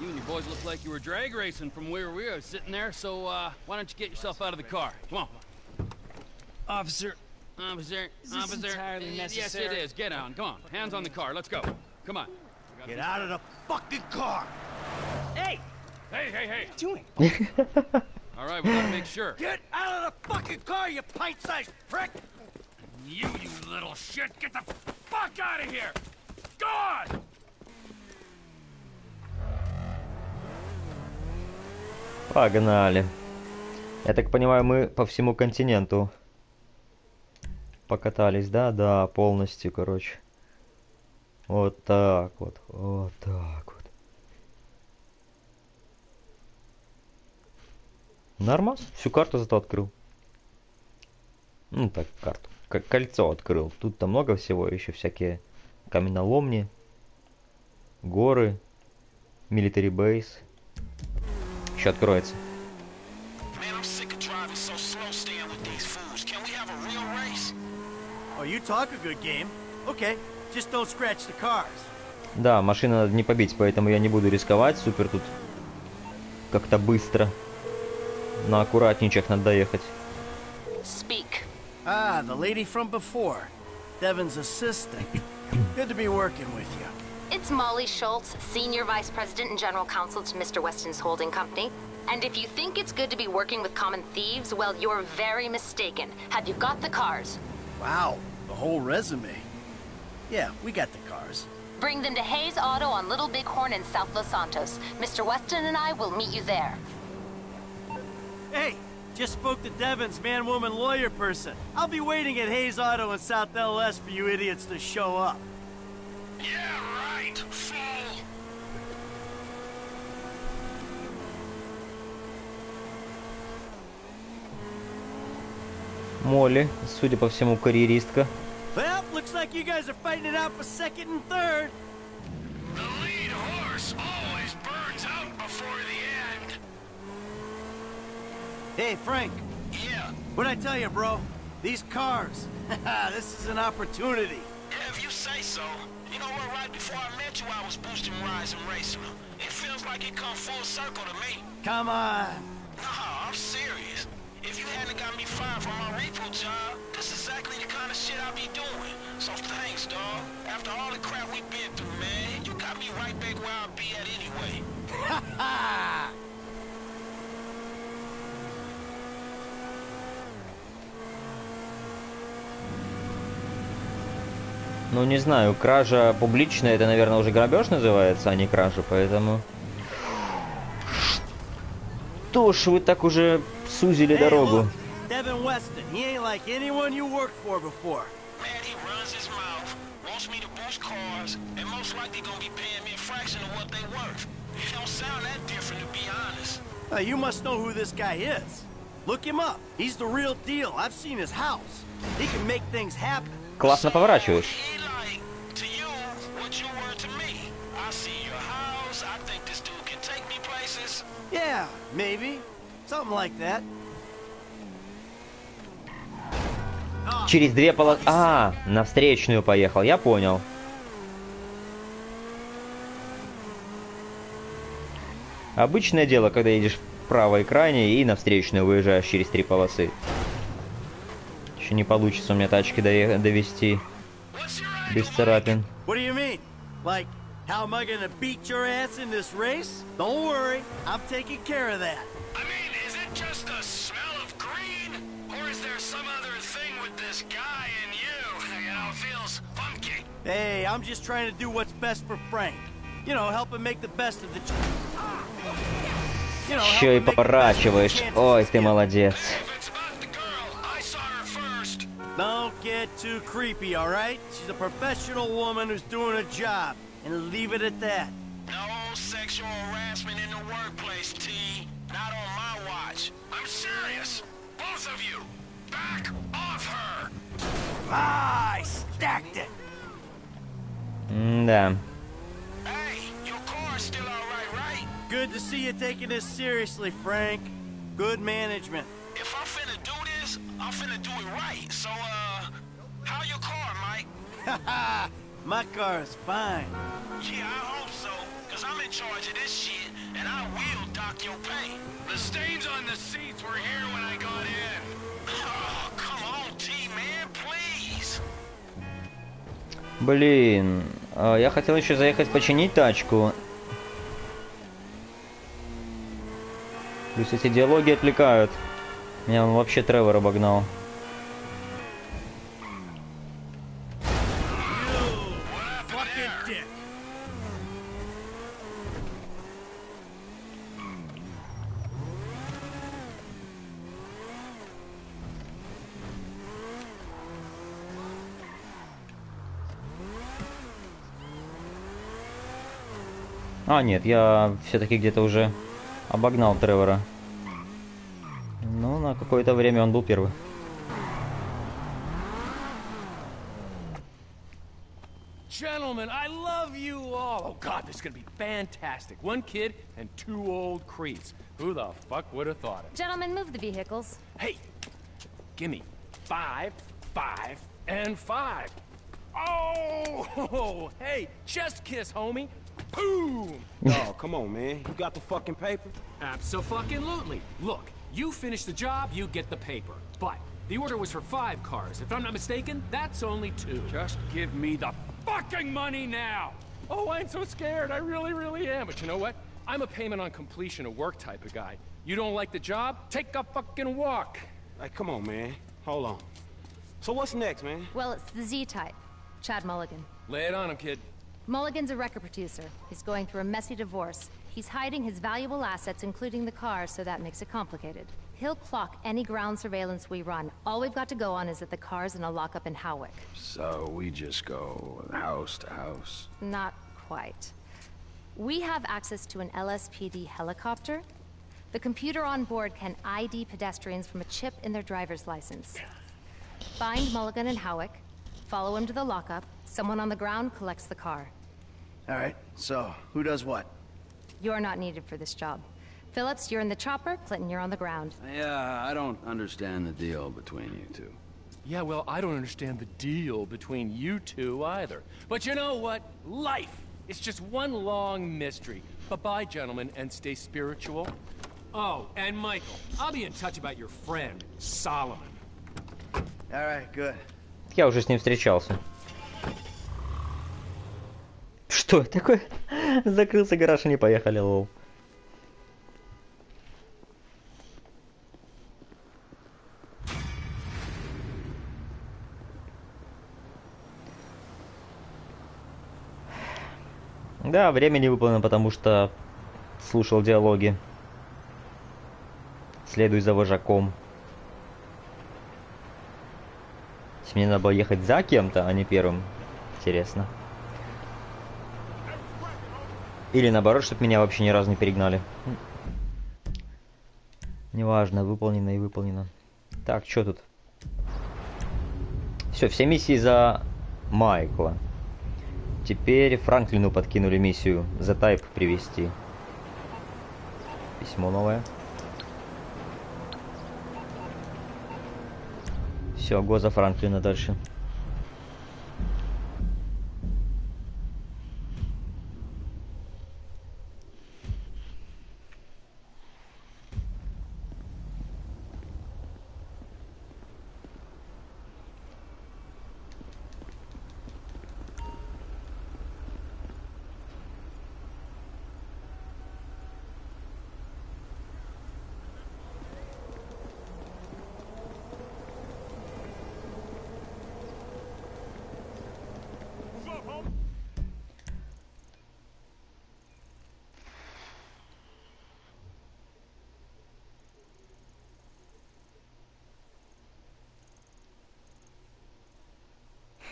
you and your boys look like you were drag racing from where we were sitting there, so, uh, why don't you get yourself out of the car? Come on. Officer, Officer, Is this officer. entirely necessary? Yes, it is. Get on. Come on. Hands on the car. Let's go. Come on. Get out of the fucking car. Hey! Hey, hey, hey. What are you doing? <laughs> All right, we gotta make sure. Get out of the fucking car, you pint-sized prick! You, you little shit, get the fuck out of here! God! Погнали. Я так понимаю, мы по всему континенту покатались, да? Да, полностью, короче. Вот так вот, вот так вот. Нормас, всю карту зато открыл. Ну так, карту. Как кольцо открыл. Тут-то много всего, еще всякие каменоломни, горы, military base. Еще откроется. Oh. Да, машину надо не побить, поэтому я не буду рисковать. Супер тут как-то быстро. На аккуратничек надо доехать. Speak. Ah, the lady from before. Devin's assistant. Good to be working with you. It's Molly Schultz, Senior Vice President and General Counsel to Mr. Weston's holding company. And if you think it's good to be working with common thieves, well, you're very mistaken. Have you got the cars? Wow, the whole resume. Yeah, we got the cars. Bring them to Hayes Auto on Little Bighorn in South Los Santos. Mr. Weston and I will meet you there. Hey, just spoke to Devon's man-woman lawyer person. I'll be waiting at Hayes Auto in South LS for you idiots to show up. Yeah, right, fool. Молли, судя по всему, карьеристка. Well, looks like you guys are fighting it out for second and third. The lead horse always burns out before the end. Hey, Frank. Yeah. What'd I tell you, bro? These cars. <laughs> this is an opportunity. Yeah, if you say so. You know what, right before I met you, I was boosting rides and racing them. It feels like it come full circle to me. Come on. Nah, I'm serious. If you hadn't got me fired from my repo job, this is exactly the kind of shit I be doing. So thanks, dog. After all the crap we been through, man, you got me right back where I be at anyway. Ha <laughs> ha! Ну, не знаю, кража публичная, это, наверное, уже грабеж называется, а не кража, поэтому... Что ж вы так уже сузили Hey, дорогу? look, Devin Weston. He ain't like anyone you worked for before. Man, he runs his mouth, wants me to boost cars, and most likely gonna be paying me a fraction of what they worth. It don't sound that different, to be honest. Uh, you must know who this guy is. Look him up. He's the real deal. I've seen his house. He can make things happen. Классно поворачиваешь. Yeah, maybe. Something like that. Через две полосы... А, на встречную поехал, я понял. Обычное дело, когда едешь в правой крайне и на встречную выезжаешь через три полосы. Еще не получится у меня тачки довести без царапин. Like, how am I gonna beat your ass in this race? Don't worry, I'm taking care of that. I mean, is it just the smell of green, or is there some other thing with this guy and you? You know, feels funky. Hey, I'm just trying to do what's best for Frank. You know, help him make the best of the. You know, Еще и поворачиваешь. Ой, ты молодец. Don't get too creepy, all right? She's a professional woman who's doing a job, and leave it at that. No sexual harassment in the workplace, T. Not on my watch. I'm serious. Both of you. Back off her. Ah, I stacked it. Да. Good to see you taking this seriously, Frank. Good management. If I'm finna do this, I'm finna do it right. So, uh, how your car, Mike? My car is fine. Yeah, I hope so. Cause I'm in charge of this shit, and I will dock your pay. The stains on the seats were here when I got in. Oh, come on, T, man, please. Блин, а, я хотел еще заехать починить тачку. Плюс эти диалоги отвлекают. Меня он вообще Тревор обогнал. А, нет, я все-таки где-то уже обогнал Тревора. Ну, на какое-то время он был первый. Gentlemen, I love you all. Oh God, this is gonna be fantastic. One kid and two old creeps. Who the fuck would have thought it? Gentlemen, move the vehicles. Hey, gimme five, five, and five. Oh, <laughs> hey, chest kiss, homie. Boom. Oh, come on, man. You got the fucking paper? Absolutely. Look, you finish the job, you get the paper. But the order was for five cars. If I'm not mistaken, that's only two. Just give me the fucking money now! Oh, I'm so scared. I really, really am. But you know what? I'm a payment on completion of work type of guy. You don't like the job? Take a fucking walk. Like, come on, man. Hold on. So what's next, man? Well, it's the Z-type. Chad Mulligan. Lay it on him, kid. Mulligan's a record producer. He's going through a messy divorce. He's hiding his valuable assets, including the car, so that makes it complicated. He'll clock any ground surveillance we run. All we've got to go on is that the car's in a lockup in Howick. So we just go house to house. Not quite. We have access to an LSPD helicopter. The computer on board can ID pedestrians from a chip in their driver's license. Find Mulligan and Howick, follow him to the lockup, someone on the ground collects the car. All right, so who does what? You're not needed for this job. Phillips, you're in the chopper, Clinton, you're on the ground. Yeah, I don't understand the deal between you two. Yeah, well, I don't understand the deal between you two either. But you know what? Life is just one long mystery. Bye-bye, gentlemen, and stay spiritual. Oh, and Michael, I'll be in touch about your friend, Solomon. All right, good. Я уже с ним встречался. Что такое? Закрылся гараж и не поехали, лол. Да, время не выполнено, потому что слушал диалоги. Следуй за вожаком. Мне надо было ехать за кем-то, а не первым. Интересно. Или наоборот, чтобы меня вообще ни разу не перегнали. Неважно, выполнено и выполнено. Так, что тут? Все, все миссии за Майкла. Теперь Франклину подкинули миссию за тайп привести. Письмо новое. Все, го за Франклина дальше.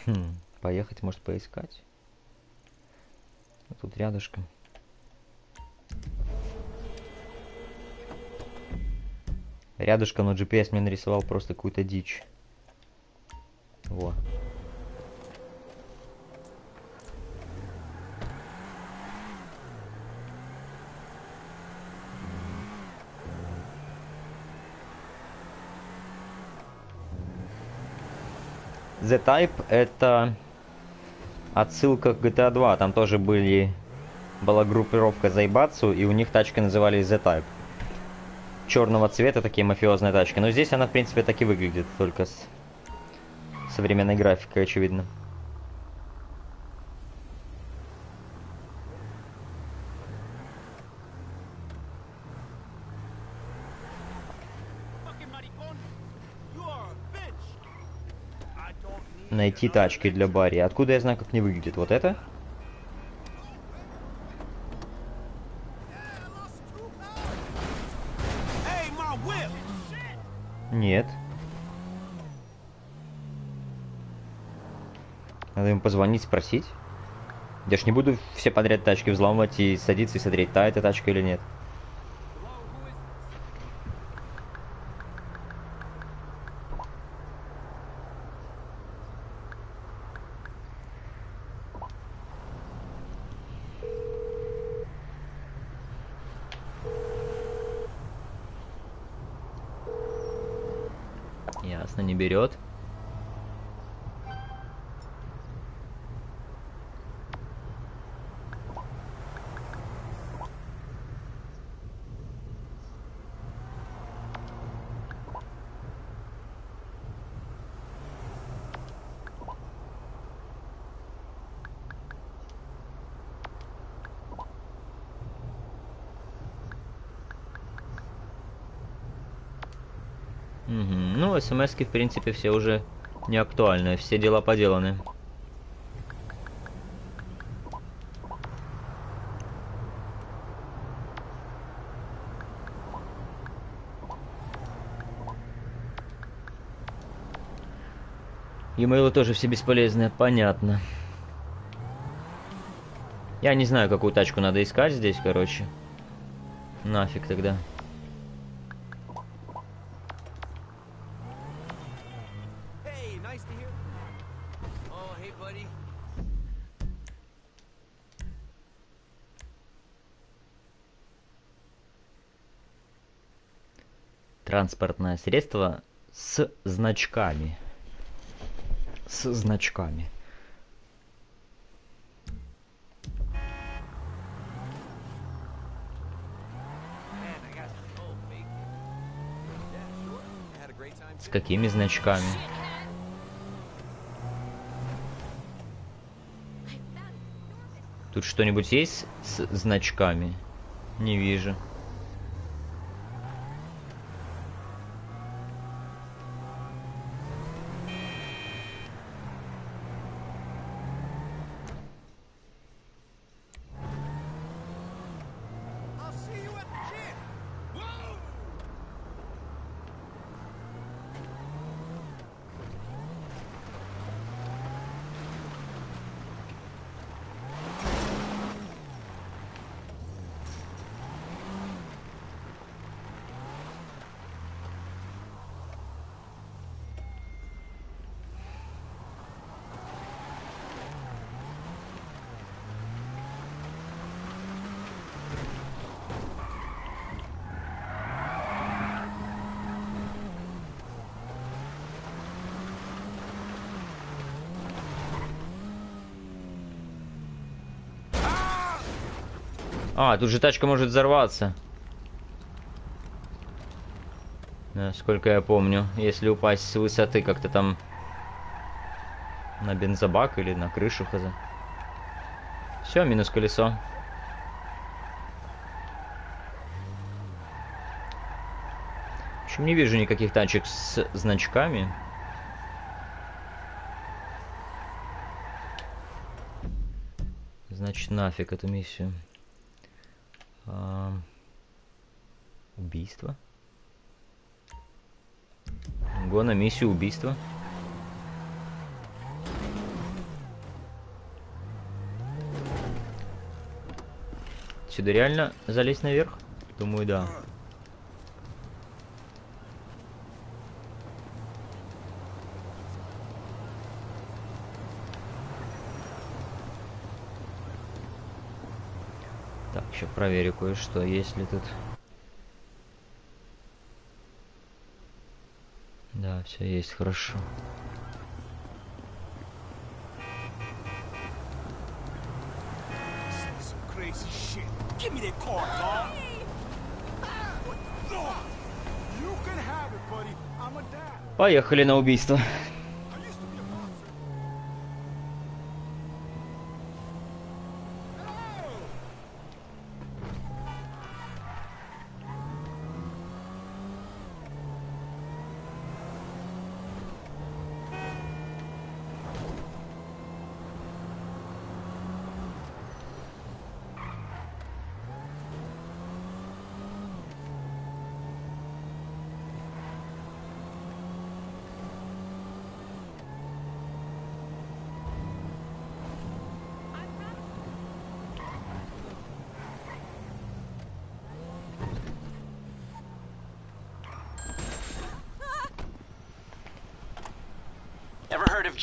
Хм, поехать, может, поискать. Тут рядышком. Рядышком, но GPS мне нарисовал просто какую-то дичь. Во. Z-Type это отсылка к GTA 2. Там тоже были была группировка Зайбацу, и у них тачки назывались Z-Type. Черного цвета, такие мафиозные тачки. Но здесь она, в принципе, так и выглядит, только с современной графикой, очевидно. Найти тачки для Барри. Откуда я знаю, как они выглядят? Вот это? Нет. Надо ему позвонить, спросить. Я ж не буду все подряд тачки взламывать и садиться и смотреть, та эта тачка или нет. Мгм. Ну, смс в принципе, все уже не актуальны. Все дела поделаны. E-mail тоже все бесполезные, понятно. Я не знаю, какую тачку надо искать здесь, короче. Нафиг тогда. Hey, nice to hear. Oh, hey, buddy. Транспортное средство с значками. С значками. С какими значками? Тут что-нибудь есть с значками? Не вижу. А, тут же тачка может взорваться. Насколько я помню, если упасть с высоты как-то там на бензобак или на крышу хз. Все, минус колесо. В общем, не вижу никаких тачек с значками. Значит, нафиг эту миссию. Убийство. Го на миссию убийства. Сюда реально залезть наверх? Думаю, да. Еще проверю кое-что, есть ли тут. Да, все есть хорошо. Give me that car, dog. Поехали на убийство.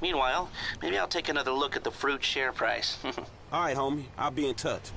Meanwhile, maybe I'll take another look at the fruit share price. <laughs> All right, homie. I'll be in touch.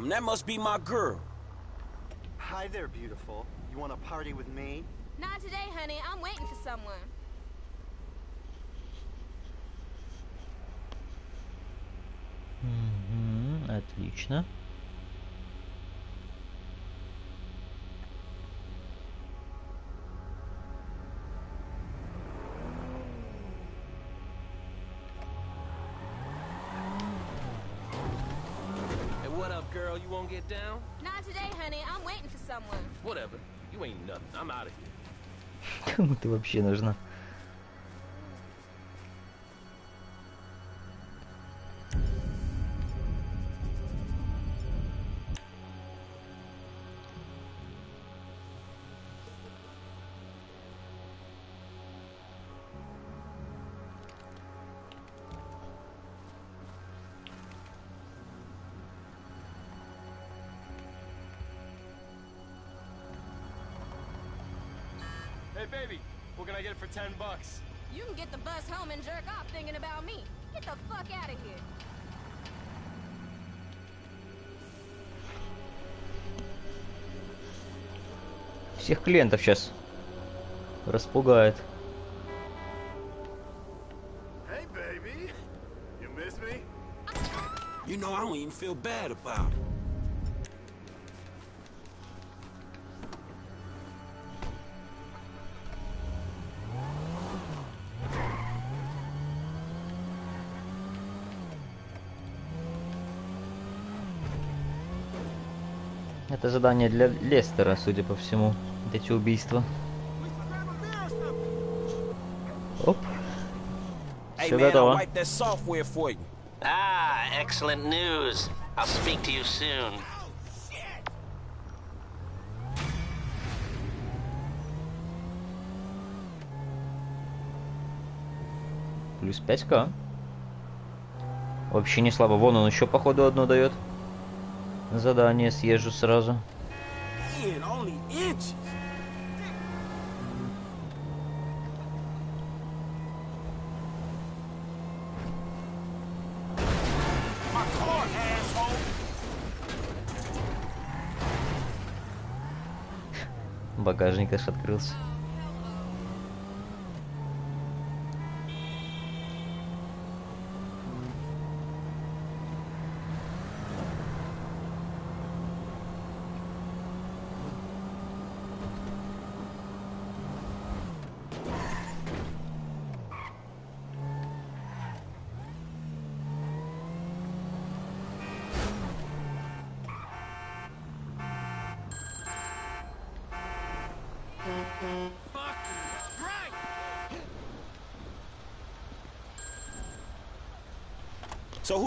Damn, that must be my girl. Hi there, beautiful. You want to party with me? Not today, honey. I'm waiting for someone. Мгм, отлично. down? Not today, honey. I'm waiting for someone. Whatever. You ain't nothing. I'm out of here. <laughs> Кому ты вообще нужна? You can get the bus home and jerk off thinking about me. Get the fuck out of here. Всех клиентов сейчас распугает. Hey, baby. You miss me? You know, I don't even feel bad about it. Это задание для Лестера, судя по всему. Эти убийства. Оп. Все готово. Ah, excellent news. I'll speak to you soon. Плюс 5к. Вообще не слабо. Вон он еще, походу, одно дает. Задание съезжу сразу. Багажник аж открылся.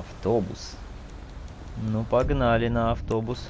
Автобус. Ну, погнали на автобус.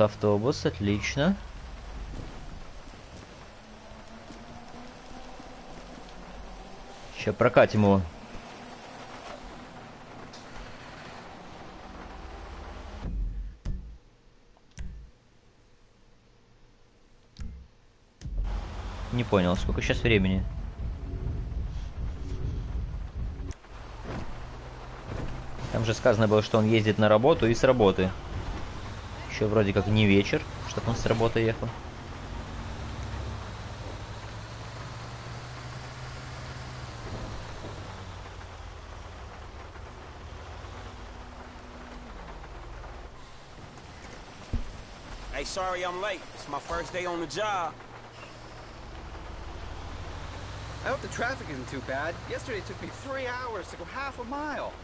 Автобус, отлично. Сейчас прокатим его. Не понял, сколько сейчас времени? Там же сказано было, что он ездит на работу и с работы. Еще вроде как не вечер, чтобы он с работы ехал. Hey, sorry I'm late. It's my first day on the job. I hope the traffic isn't too bad. Yesterday it took me three hours to go half a mile.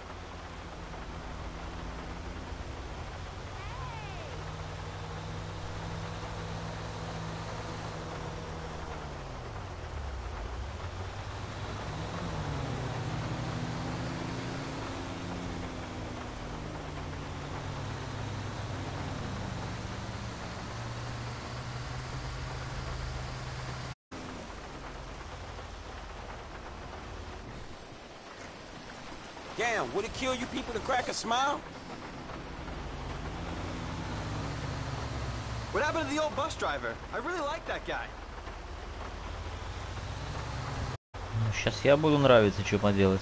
Damn, would it kill you people to crack a smile? What happened to the old bus driver? I really like that guy. Ну, сейчас я буду нравиться, что поделать.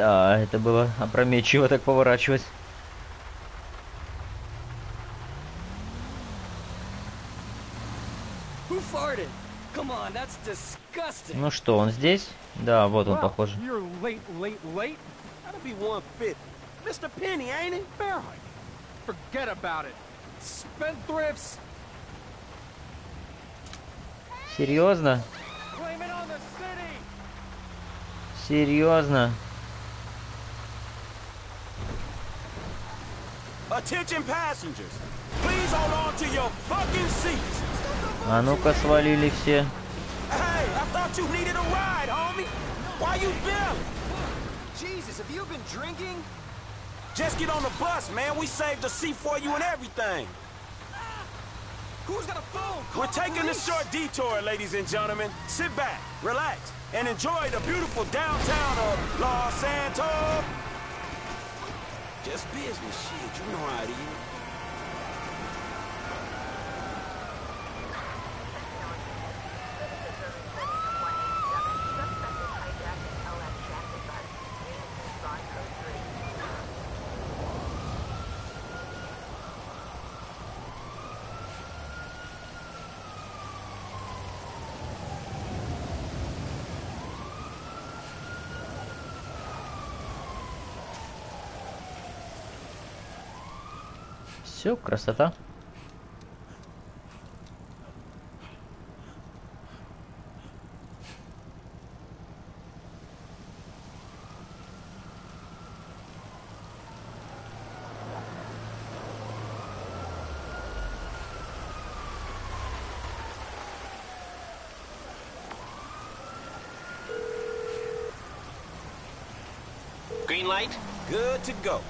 Да, это было опрометчиво так поворачивать. Ну что, он здесь? Да, вот он, похоже. You're late, have you been drinking? Just get on the bus, man. We saved a seat for you and everything. Who's got a phone? Call We're taking a short detour, ladies and gentlemen. Sit back, relax, and enjoy the beautiful downtown of Los Santos. Just business shit, you know how it is. Все, красота. Green light? Good to go.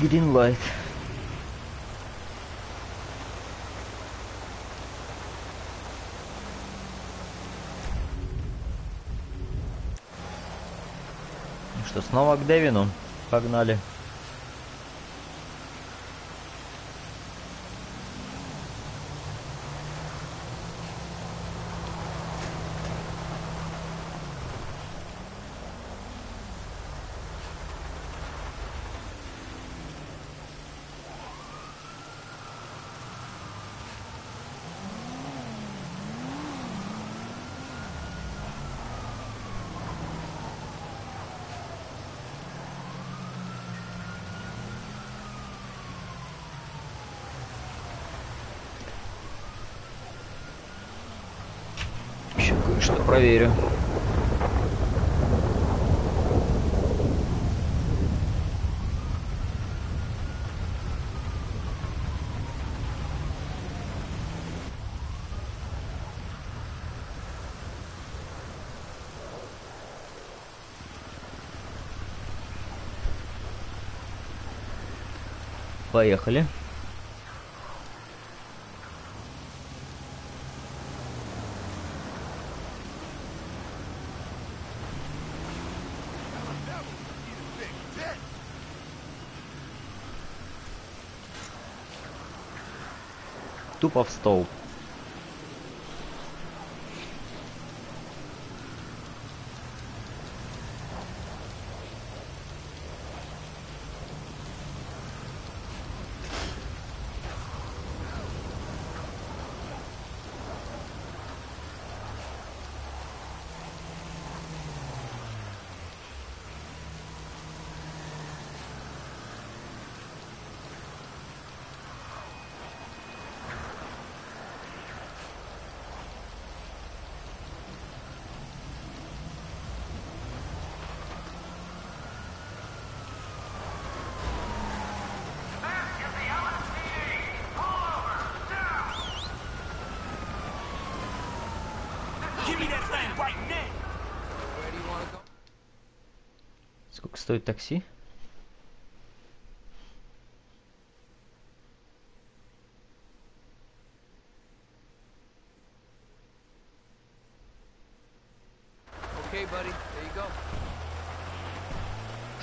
Green light. Ну что, снова к Девину? Погнали. проверю. Поехали. тупо в стол стоит такси?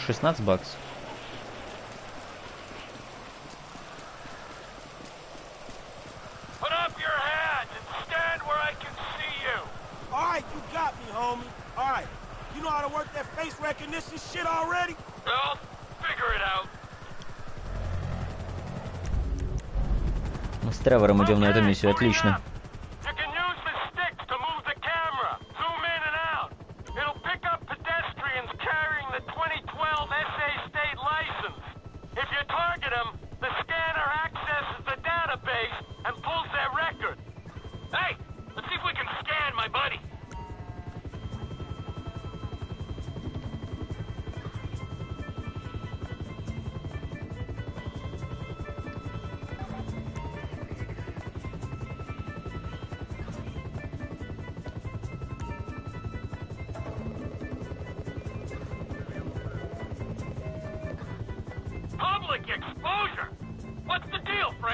Шестнадцать баксов. Тревора мы идем на эту миссию, отлично.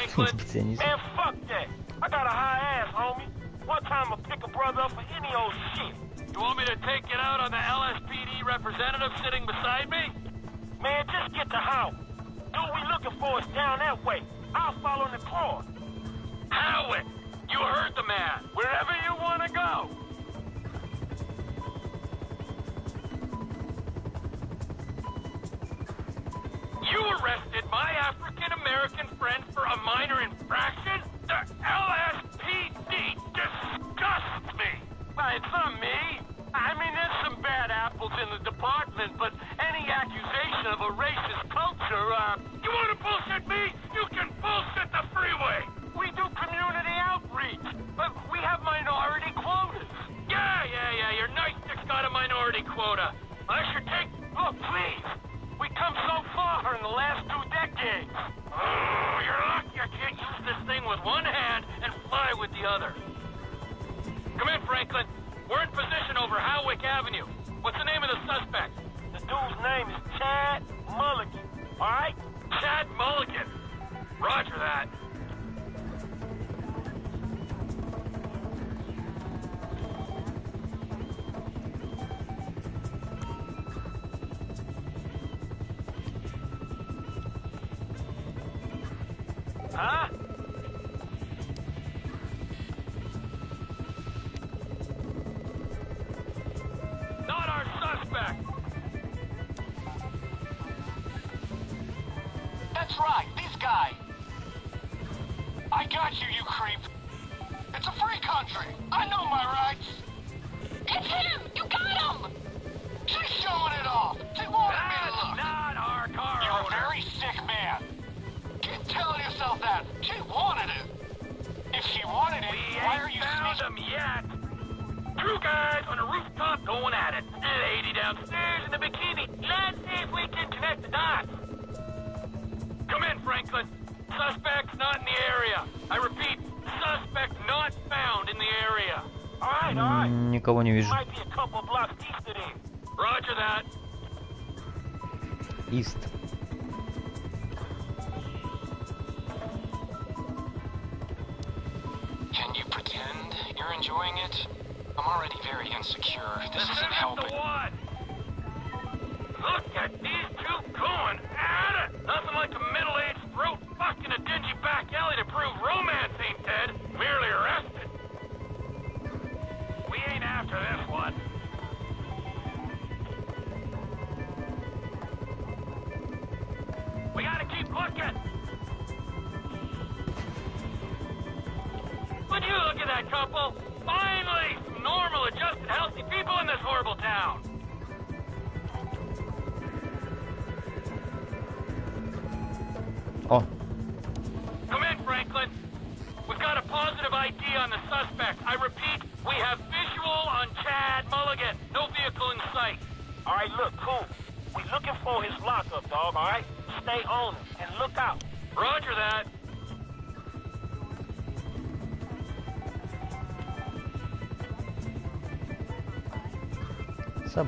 Франклин, Эф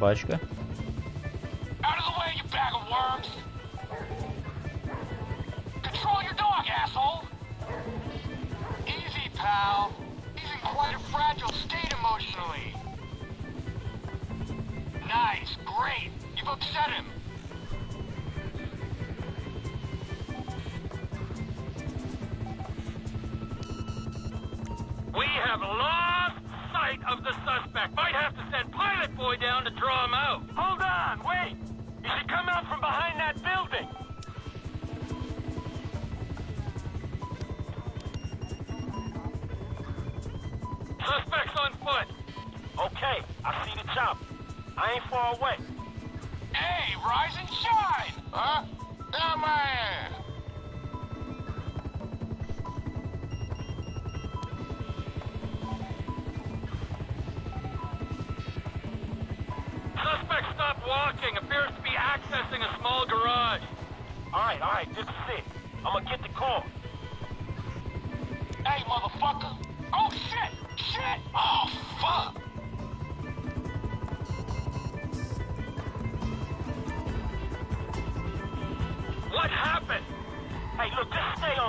собачка.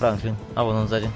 Франклин. А вон он сзади.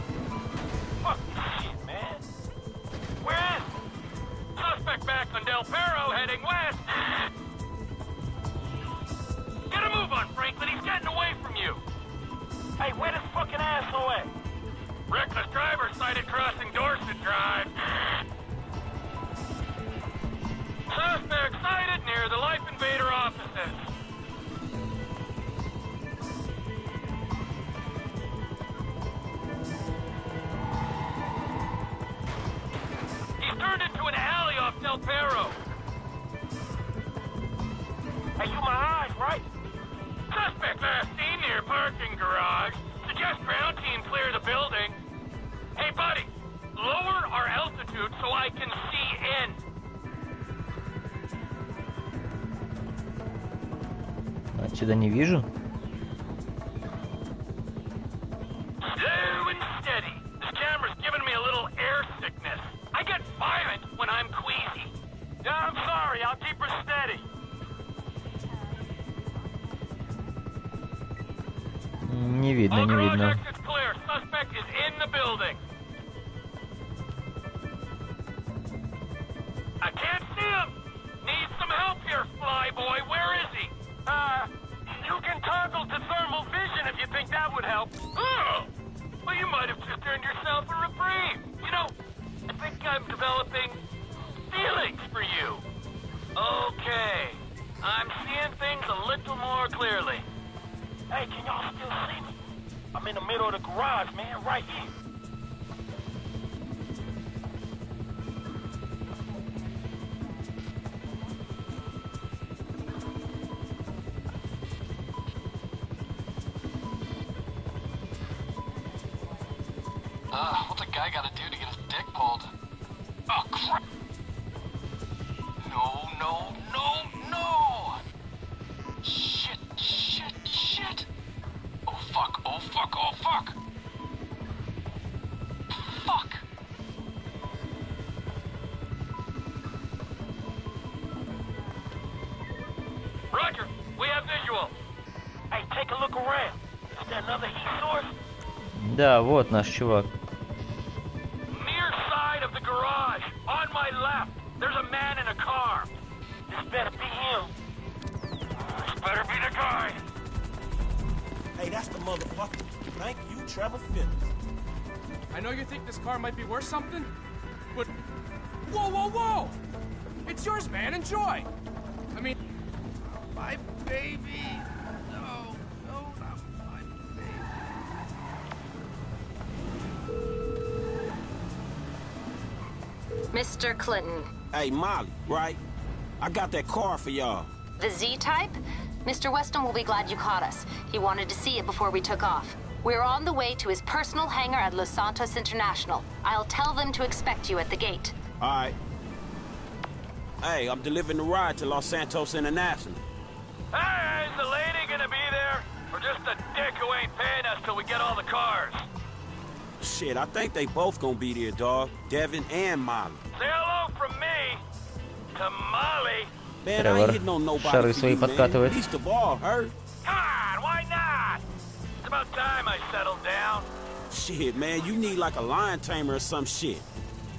Да, вот наш чувак. Mr. Clinton, Hey, Molly, right? I got that car for y'all. the Z-Type? Mr. Weston will be glad you caught us. He wanted to see it before we took off. We're on the way to his personal hangar at Los Santos International. I'll tell them to expect you at the gate. All right. Hey, I'm delivering the ride to Los Santos International. I think they both gonna be there, dog. Devin and Molly. Say hello from me to Molly. Man, I Тревор ain't hitting on nobody шары for свои you, man. подкатывает. Least of all, her. Come on, why not? It's about time I settled down. Shit, man, you need like a lion tamer or some shit.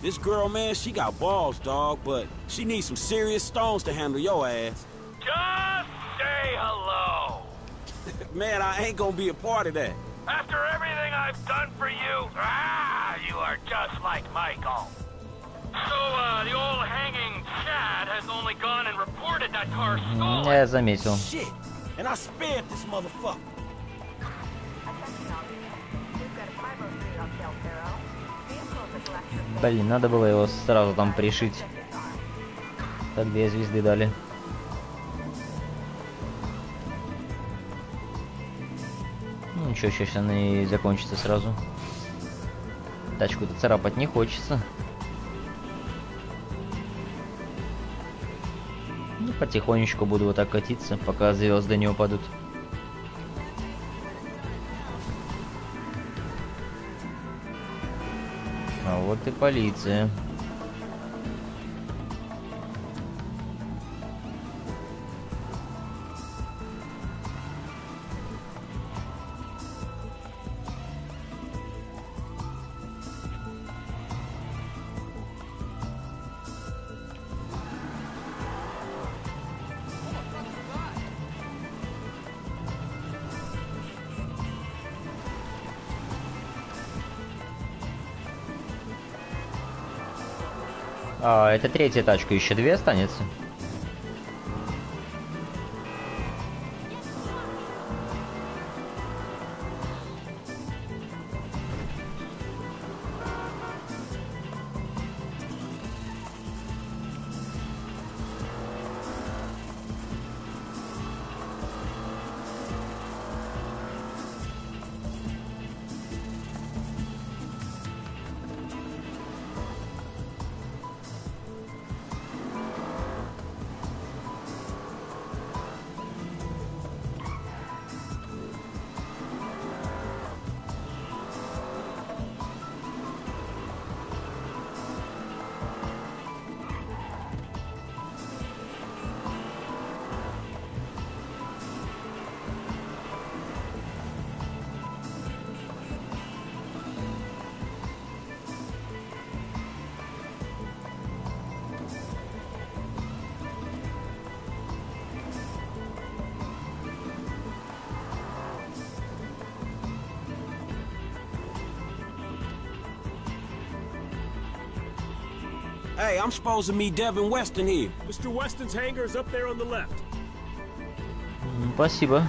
This girl, man, she got balls, dog, but she needs some serious stones to handle your ass. Just say hello. <laughs> Man, I ain't gonna be a part of that. After everything I've done for you, ah, you are Just like Michael. So, uh, the old hanging Chad has only gone and reported that car stolen. Я заметил. Shit, and I spared this motherfucker. Блин, надо было его сразу там пришить. Так две звезды дали. Ну ничего, сейчас она и закончится сразу. Тачку-то царапать не хочется. Ну, потихонечку буду вот так катиться, пока звезды не упадут. А вот и полиция. Это третья тачка, еще две останется. I'm supposed to meet Devin Weston here. Mr. Weston's hangar is up there on the left. Possible.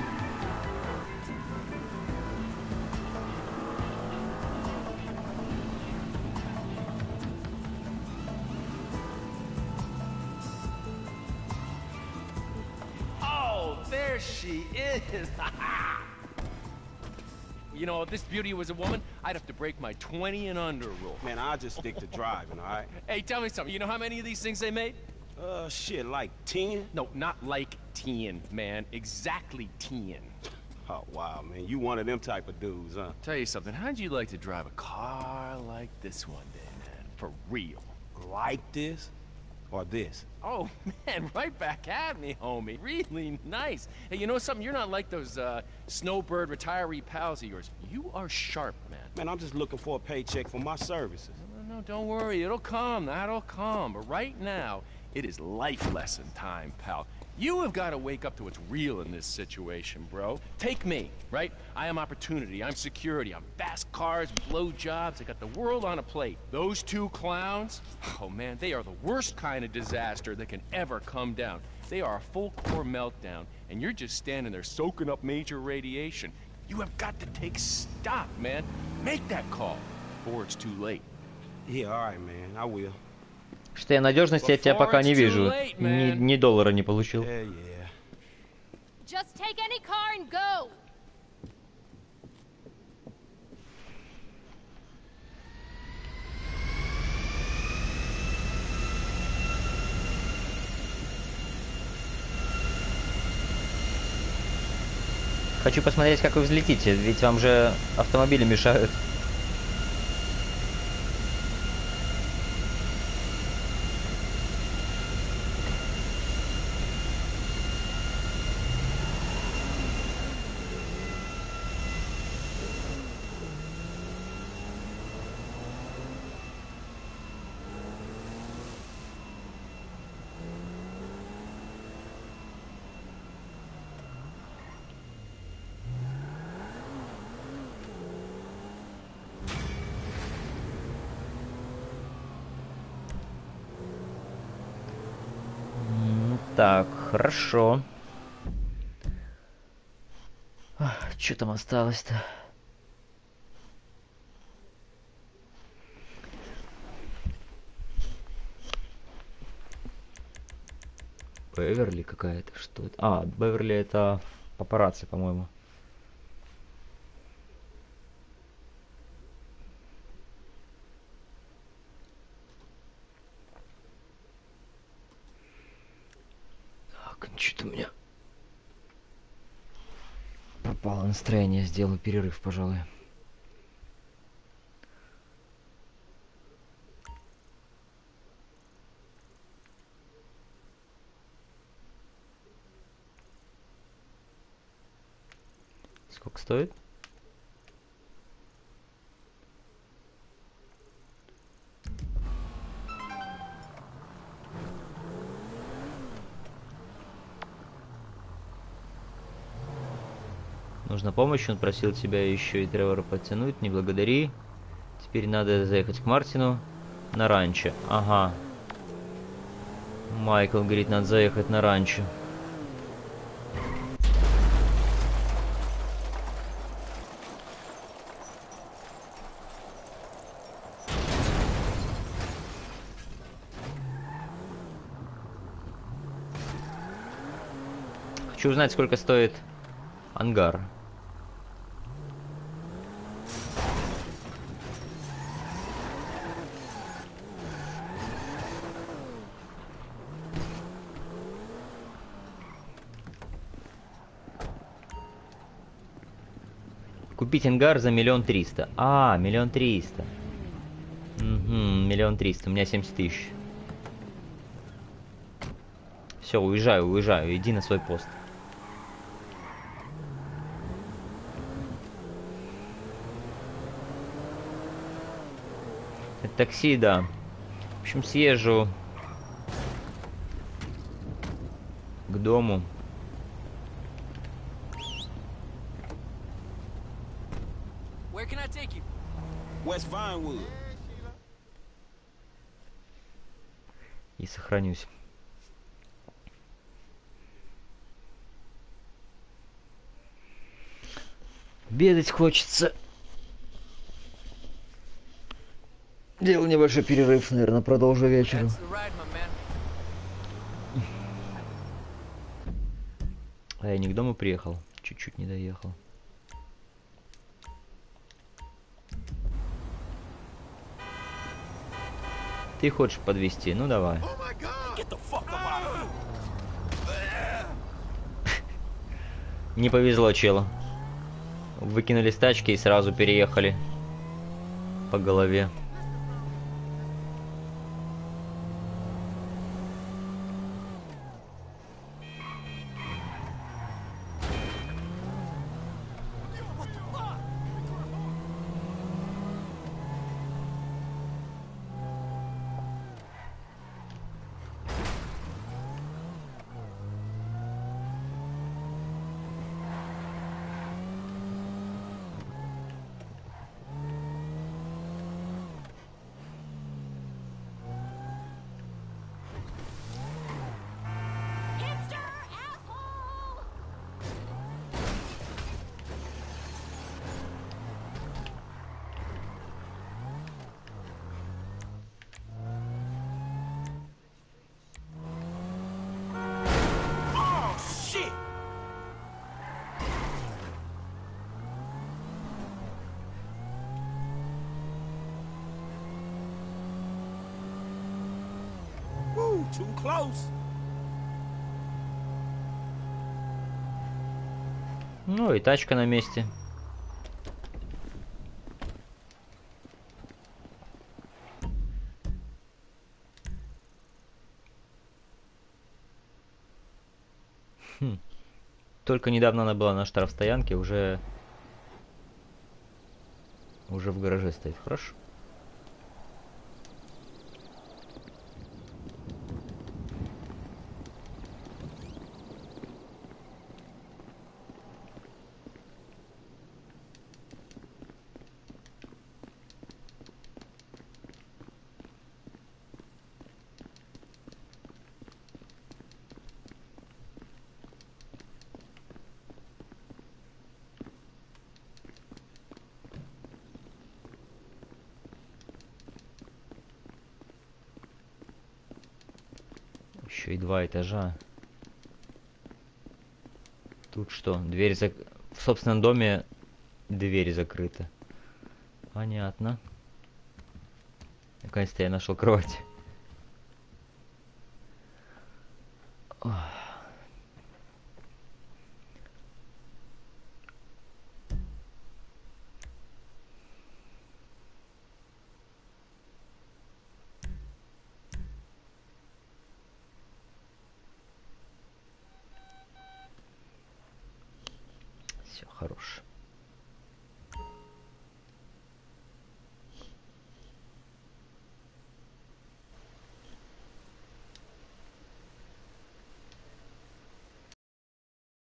Oh, there she is. <laughs> you know, if this beauty was a woman, I'd have to break my 20 and under rule. Man, I just stick to driving, all right? Hey, tell me something. You know how many of these things they made? Uh, shit, like 10? No, not like 10, man. Exactly 10. <laughs> Oh, wow, man. You one of them type of dudes, huh? Tell you something. How'd you like to drive a car like this one day, man? For real. Like this? Or this? Oh, <laughs> man, right back at me, homie. Really nice. Hey, you know something? You're not like those, uh, snowbird retiree pals of yours. You are sharp, man. I'm just looking for a paycheck for my services. No, no, don't worry. It'll come. That'll come. But right now, it is life lesson time, pal. You have got to wake up to what's real in this situation, bro. Take me, right? I am opportunity. I'm security. I'm fast cars, blow jobs. I got the world on a plate. Those two clowns, oh man, they are the worst kind of disaster that can ever come down. They are a full core meltdown, and you're just standing there soaking up major radiation. You have got to take stock, man. Make that call before it's too late. Yeah, all right, man. I will. Что я надежности от тебя пока не вижу. Ни, ни доллара не получил. Yeah, yeah. Just take any car and go. Хочу посмотреть, как вы взлетите, ведь вам же автомобили мешают. М, Так, хорошо. Что там осталось-то? Беверли какая-то, что это? А, Беверли это папарацци, по-моему. Так, что-то у меня пропало настроение. Сделаю перерыв, пожалуй. Сколько стоит? Нужна помощь, он просил тебя еще и Тревора подтянуть, не благодари. Теперь надо заехать к Мартину на ранчо. Ага. Майкл говорит, надо заехать на ранчо. Хочу узнать, сколько стоит ангар. Купить ангар за миллион триста. А, миллион триста. Миллион триста. У меня 70 тысяч. Все, уезжаю, уезжаю. Иди на свой пост. Это такси, да. В общем, съезжу к дому. Where can I West Vinewood. и сохранюсь. Бедать хочется. Делал небольшой перерыв, наверное, продолжу вечером. А я не к дому приехал, чуть-чуть не доехал. Ты хочешь подвести? Ну давай. <laughs> Не повезло челу. Выкинули с тачки и сразу переехали по голове. Тачка на месте. Хм. Только недавно она была на штрафстоянке, уже... Уже в гараже стоит. Хорошо. Еще и два этажа. Тут что? Дверь зак... В собственном доме дверь закрыта. Понятно. Наконец-то я нашел кровать.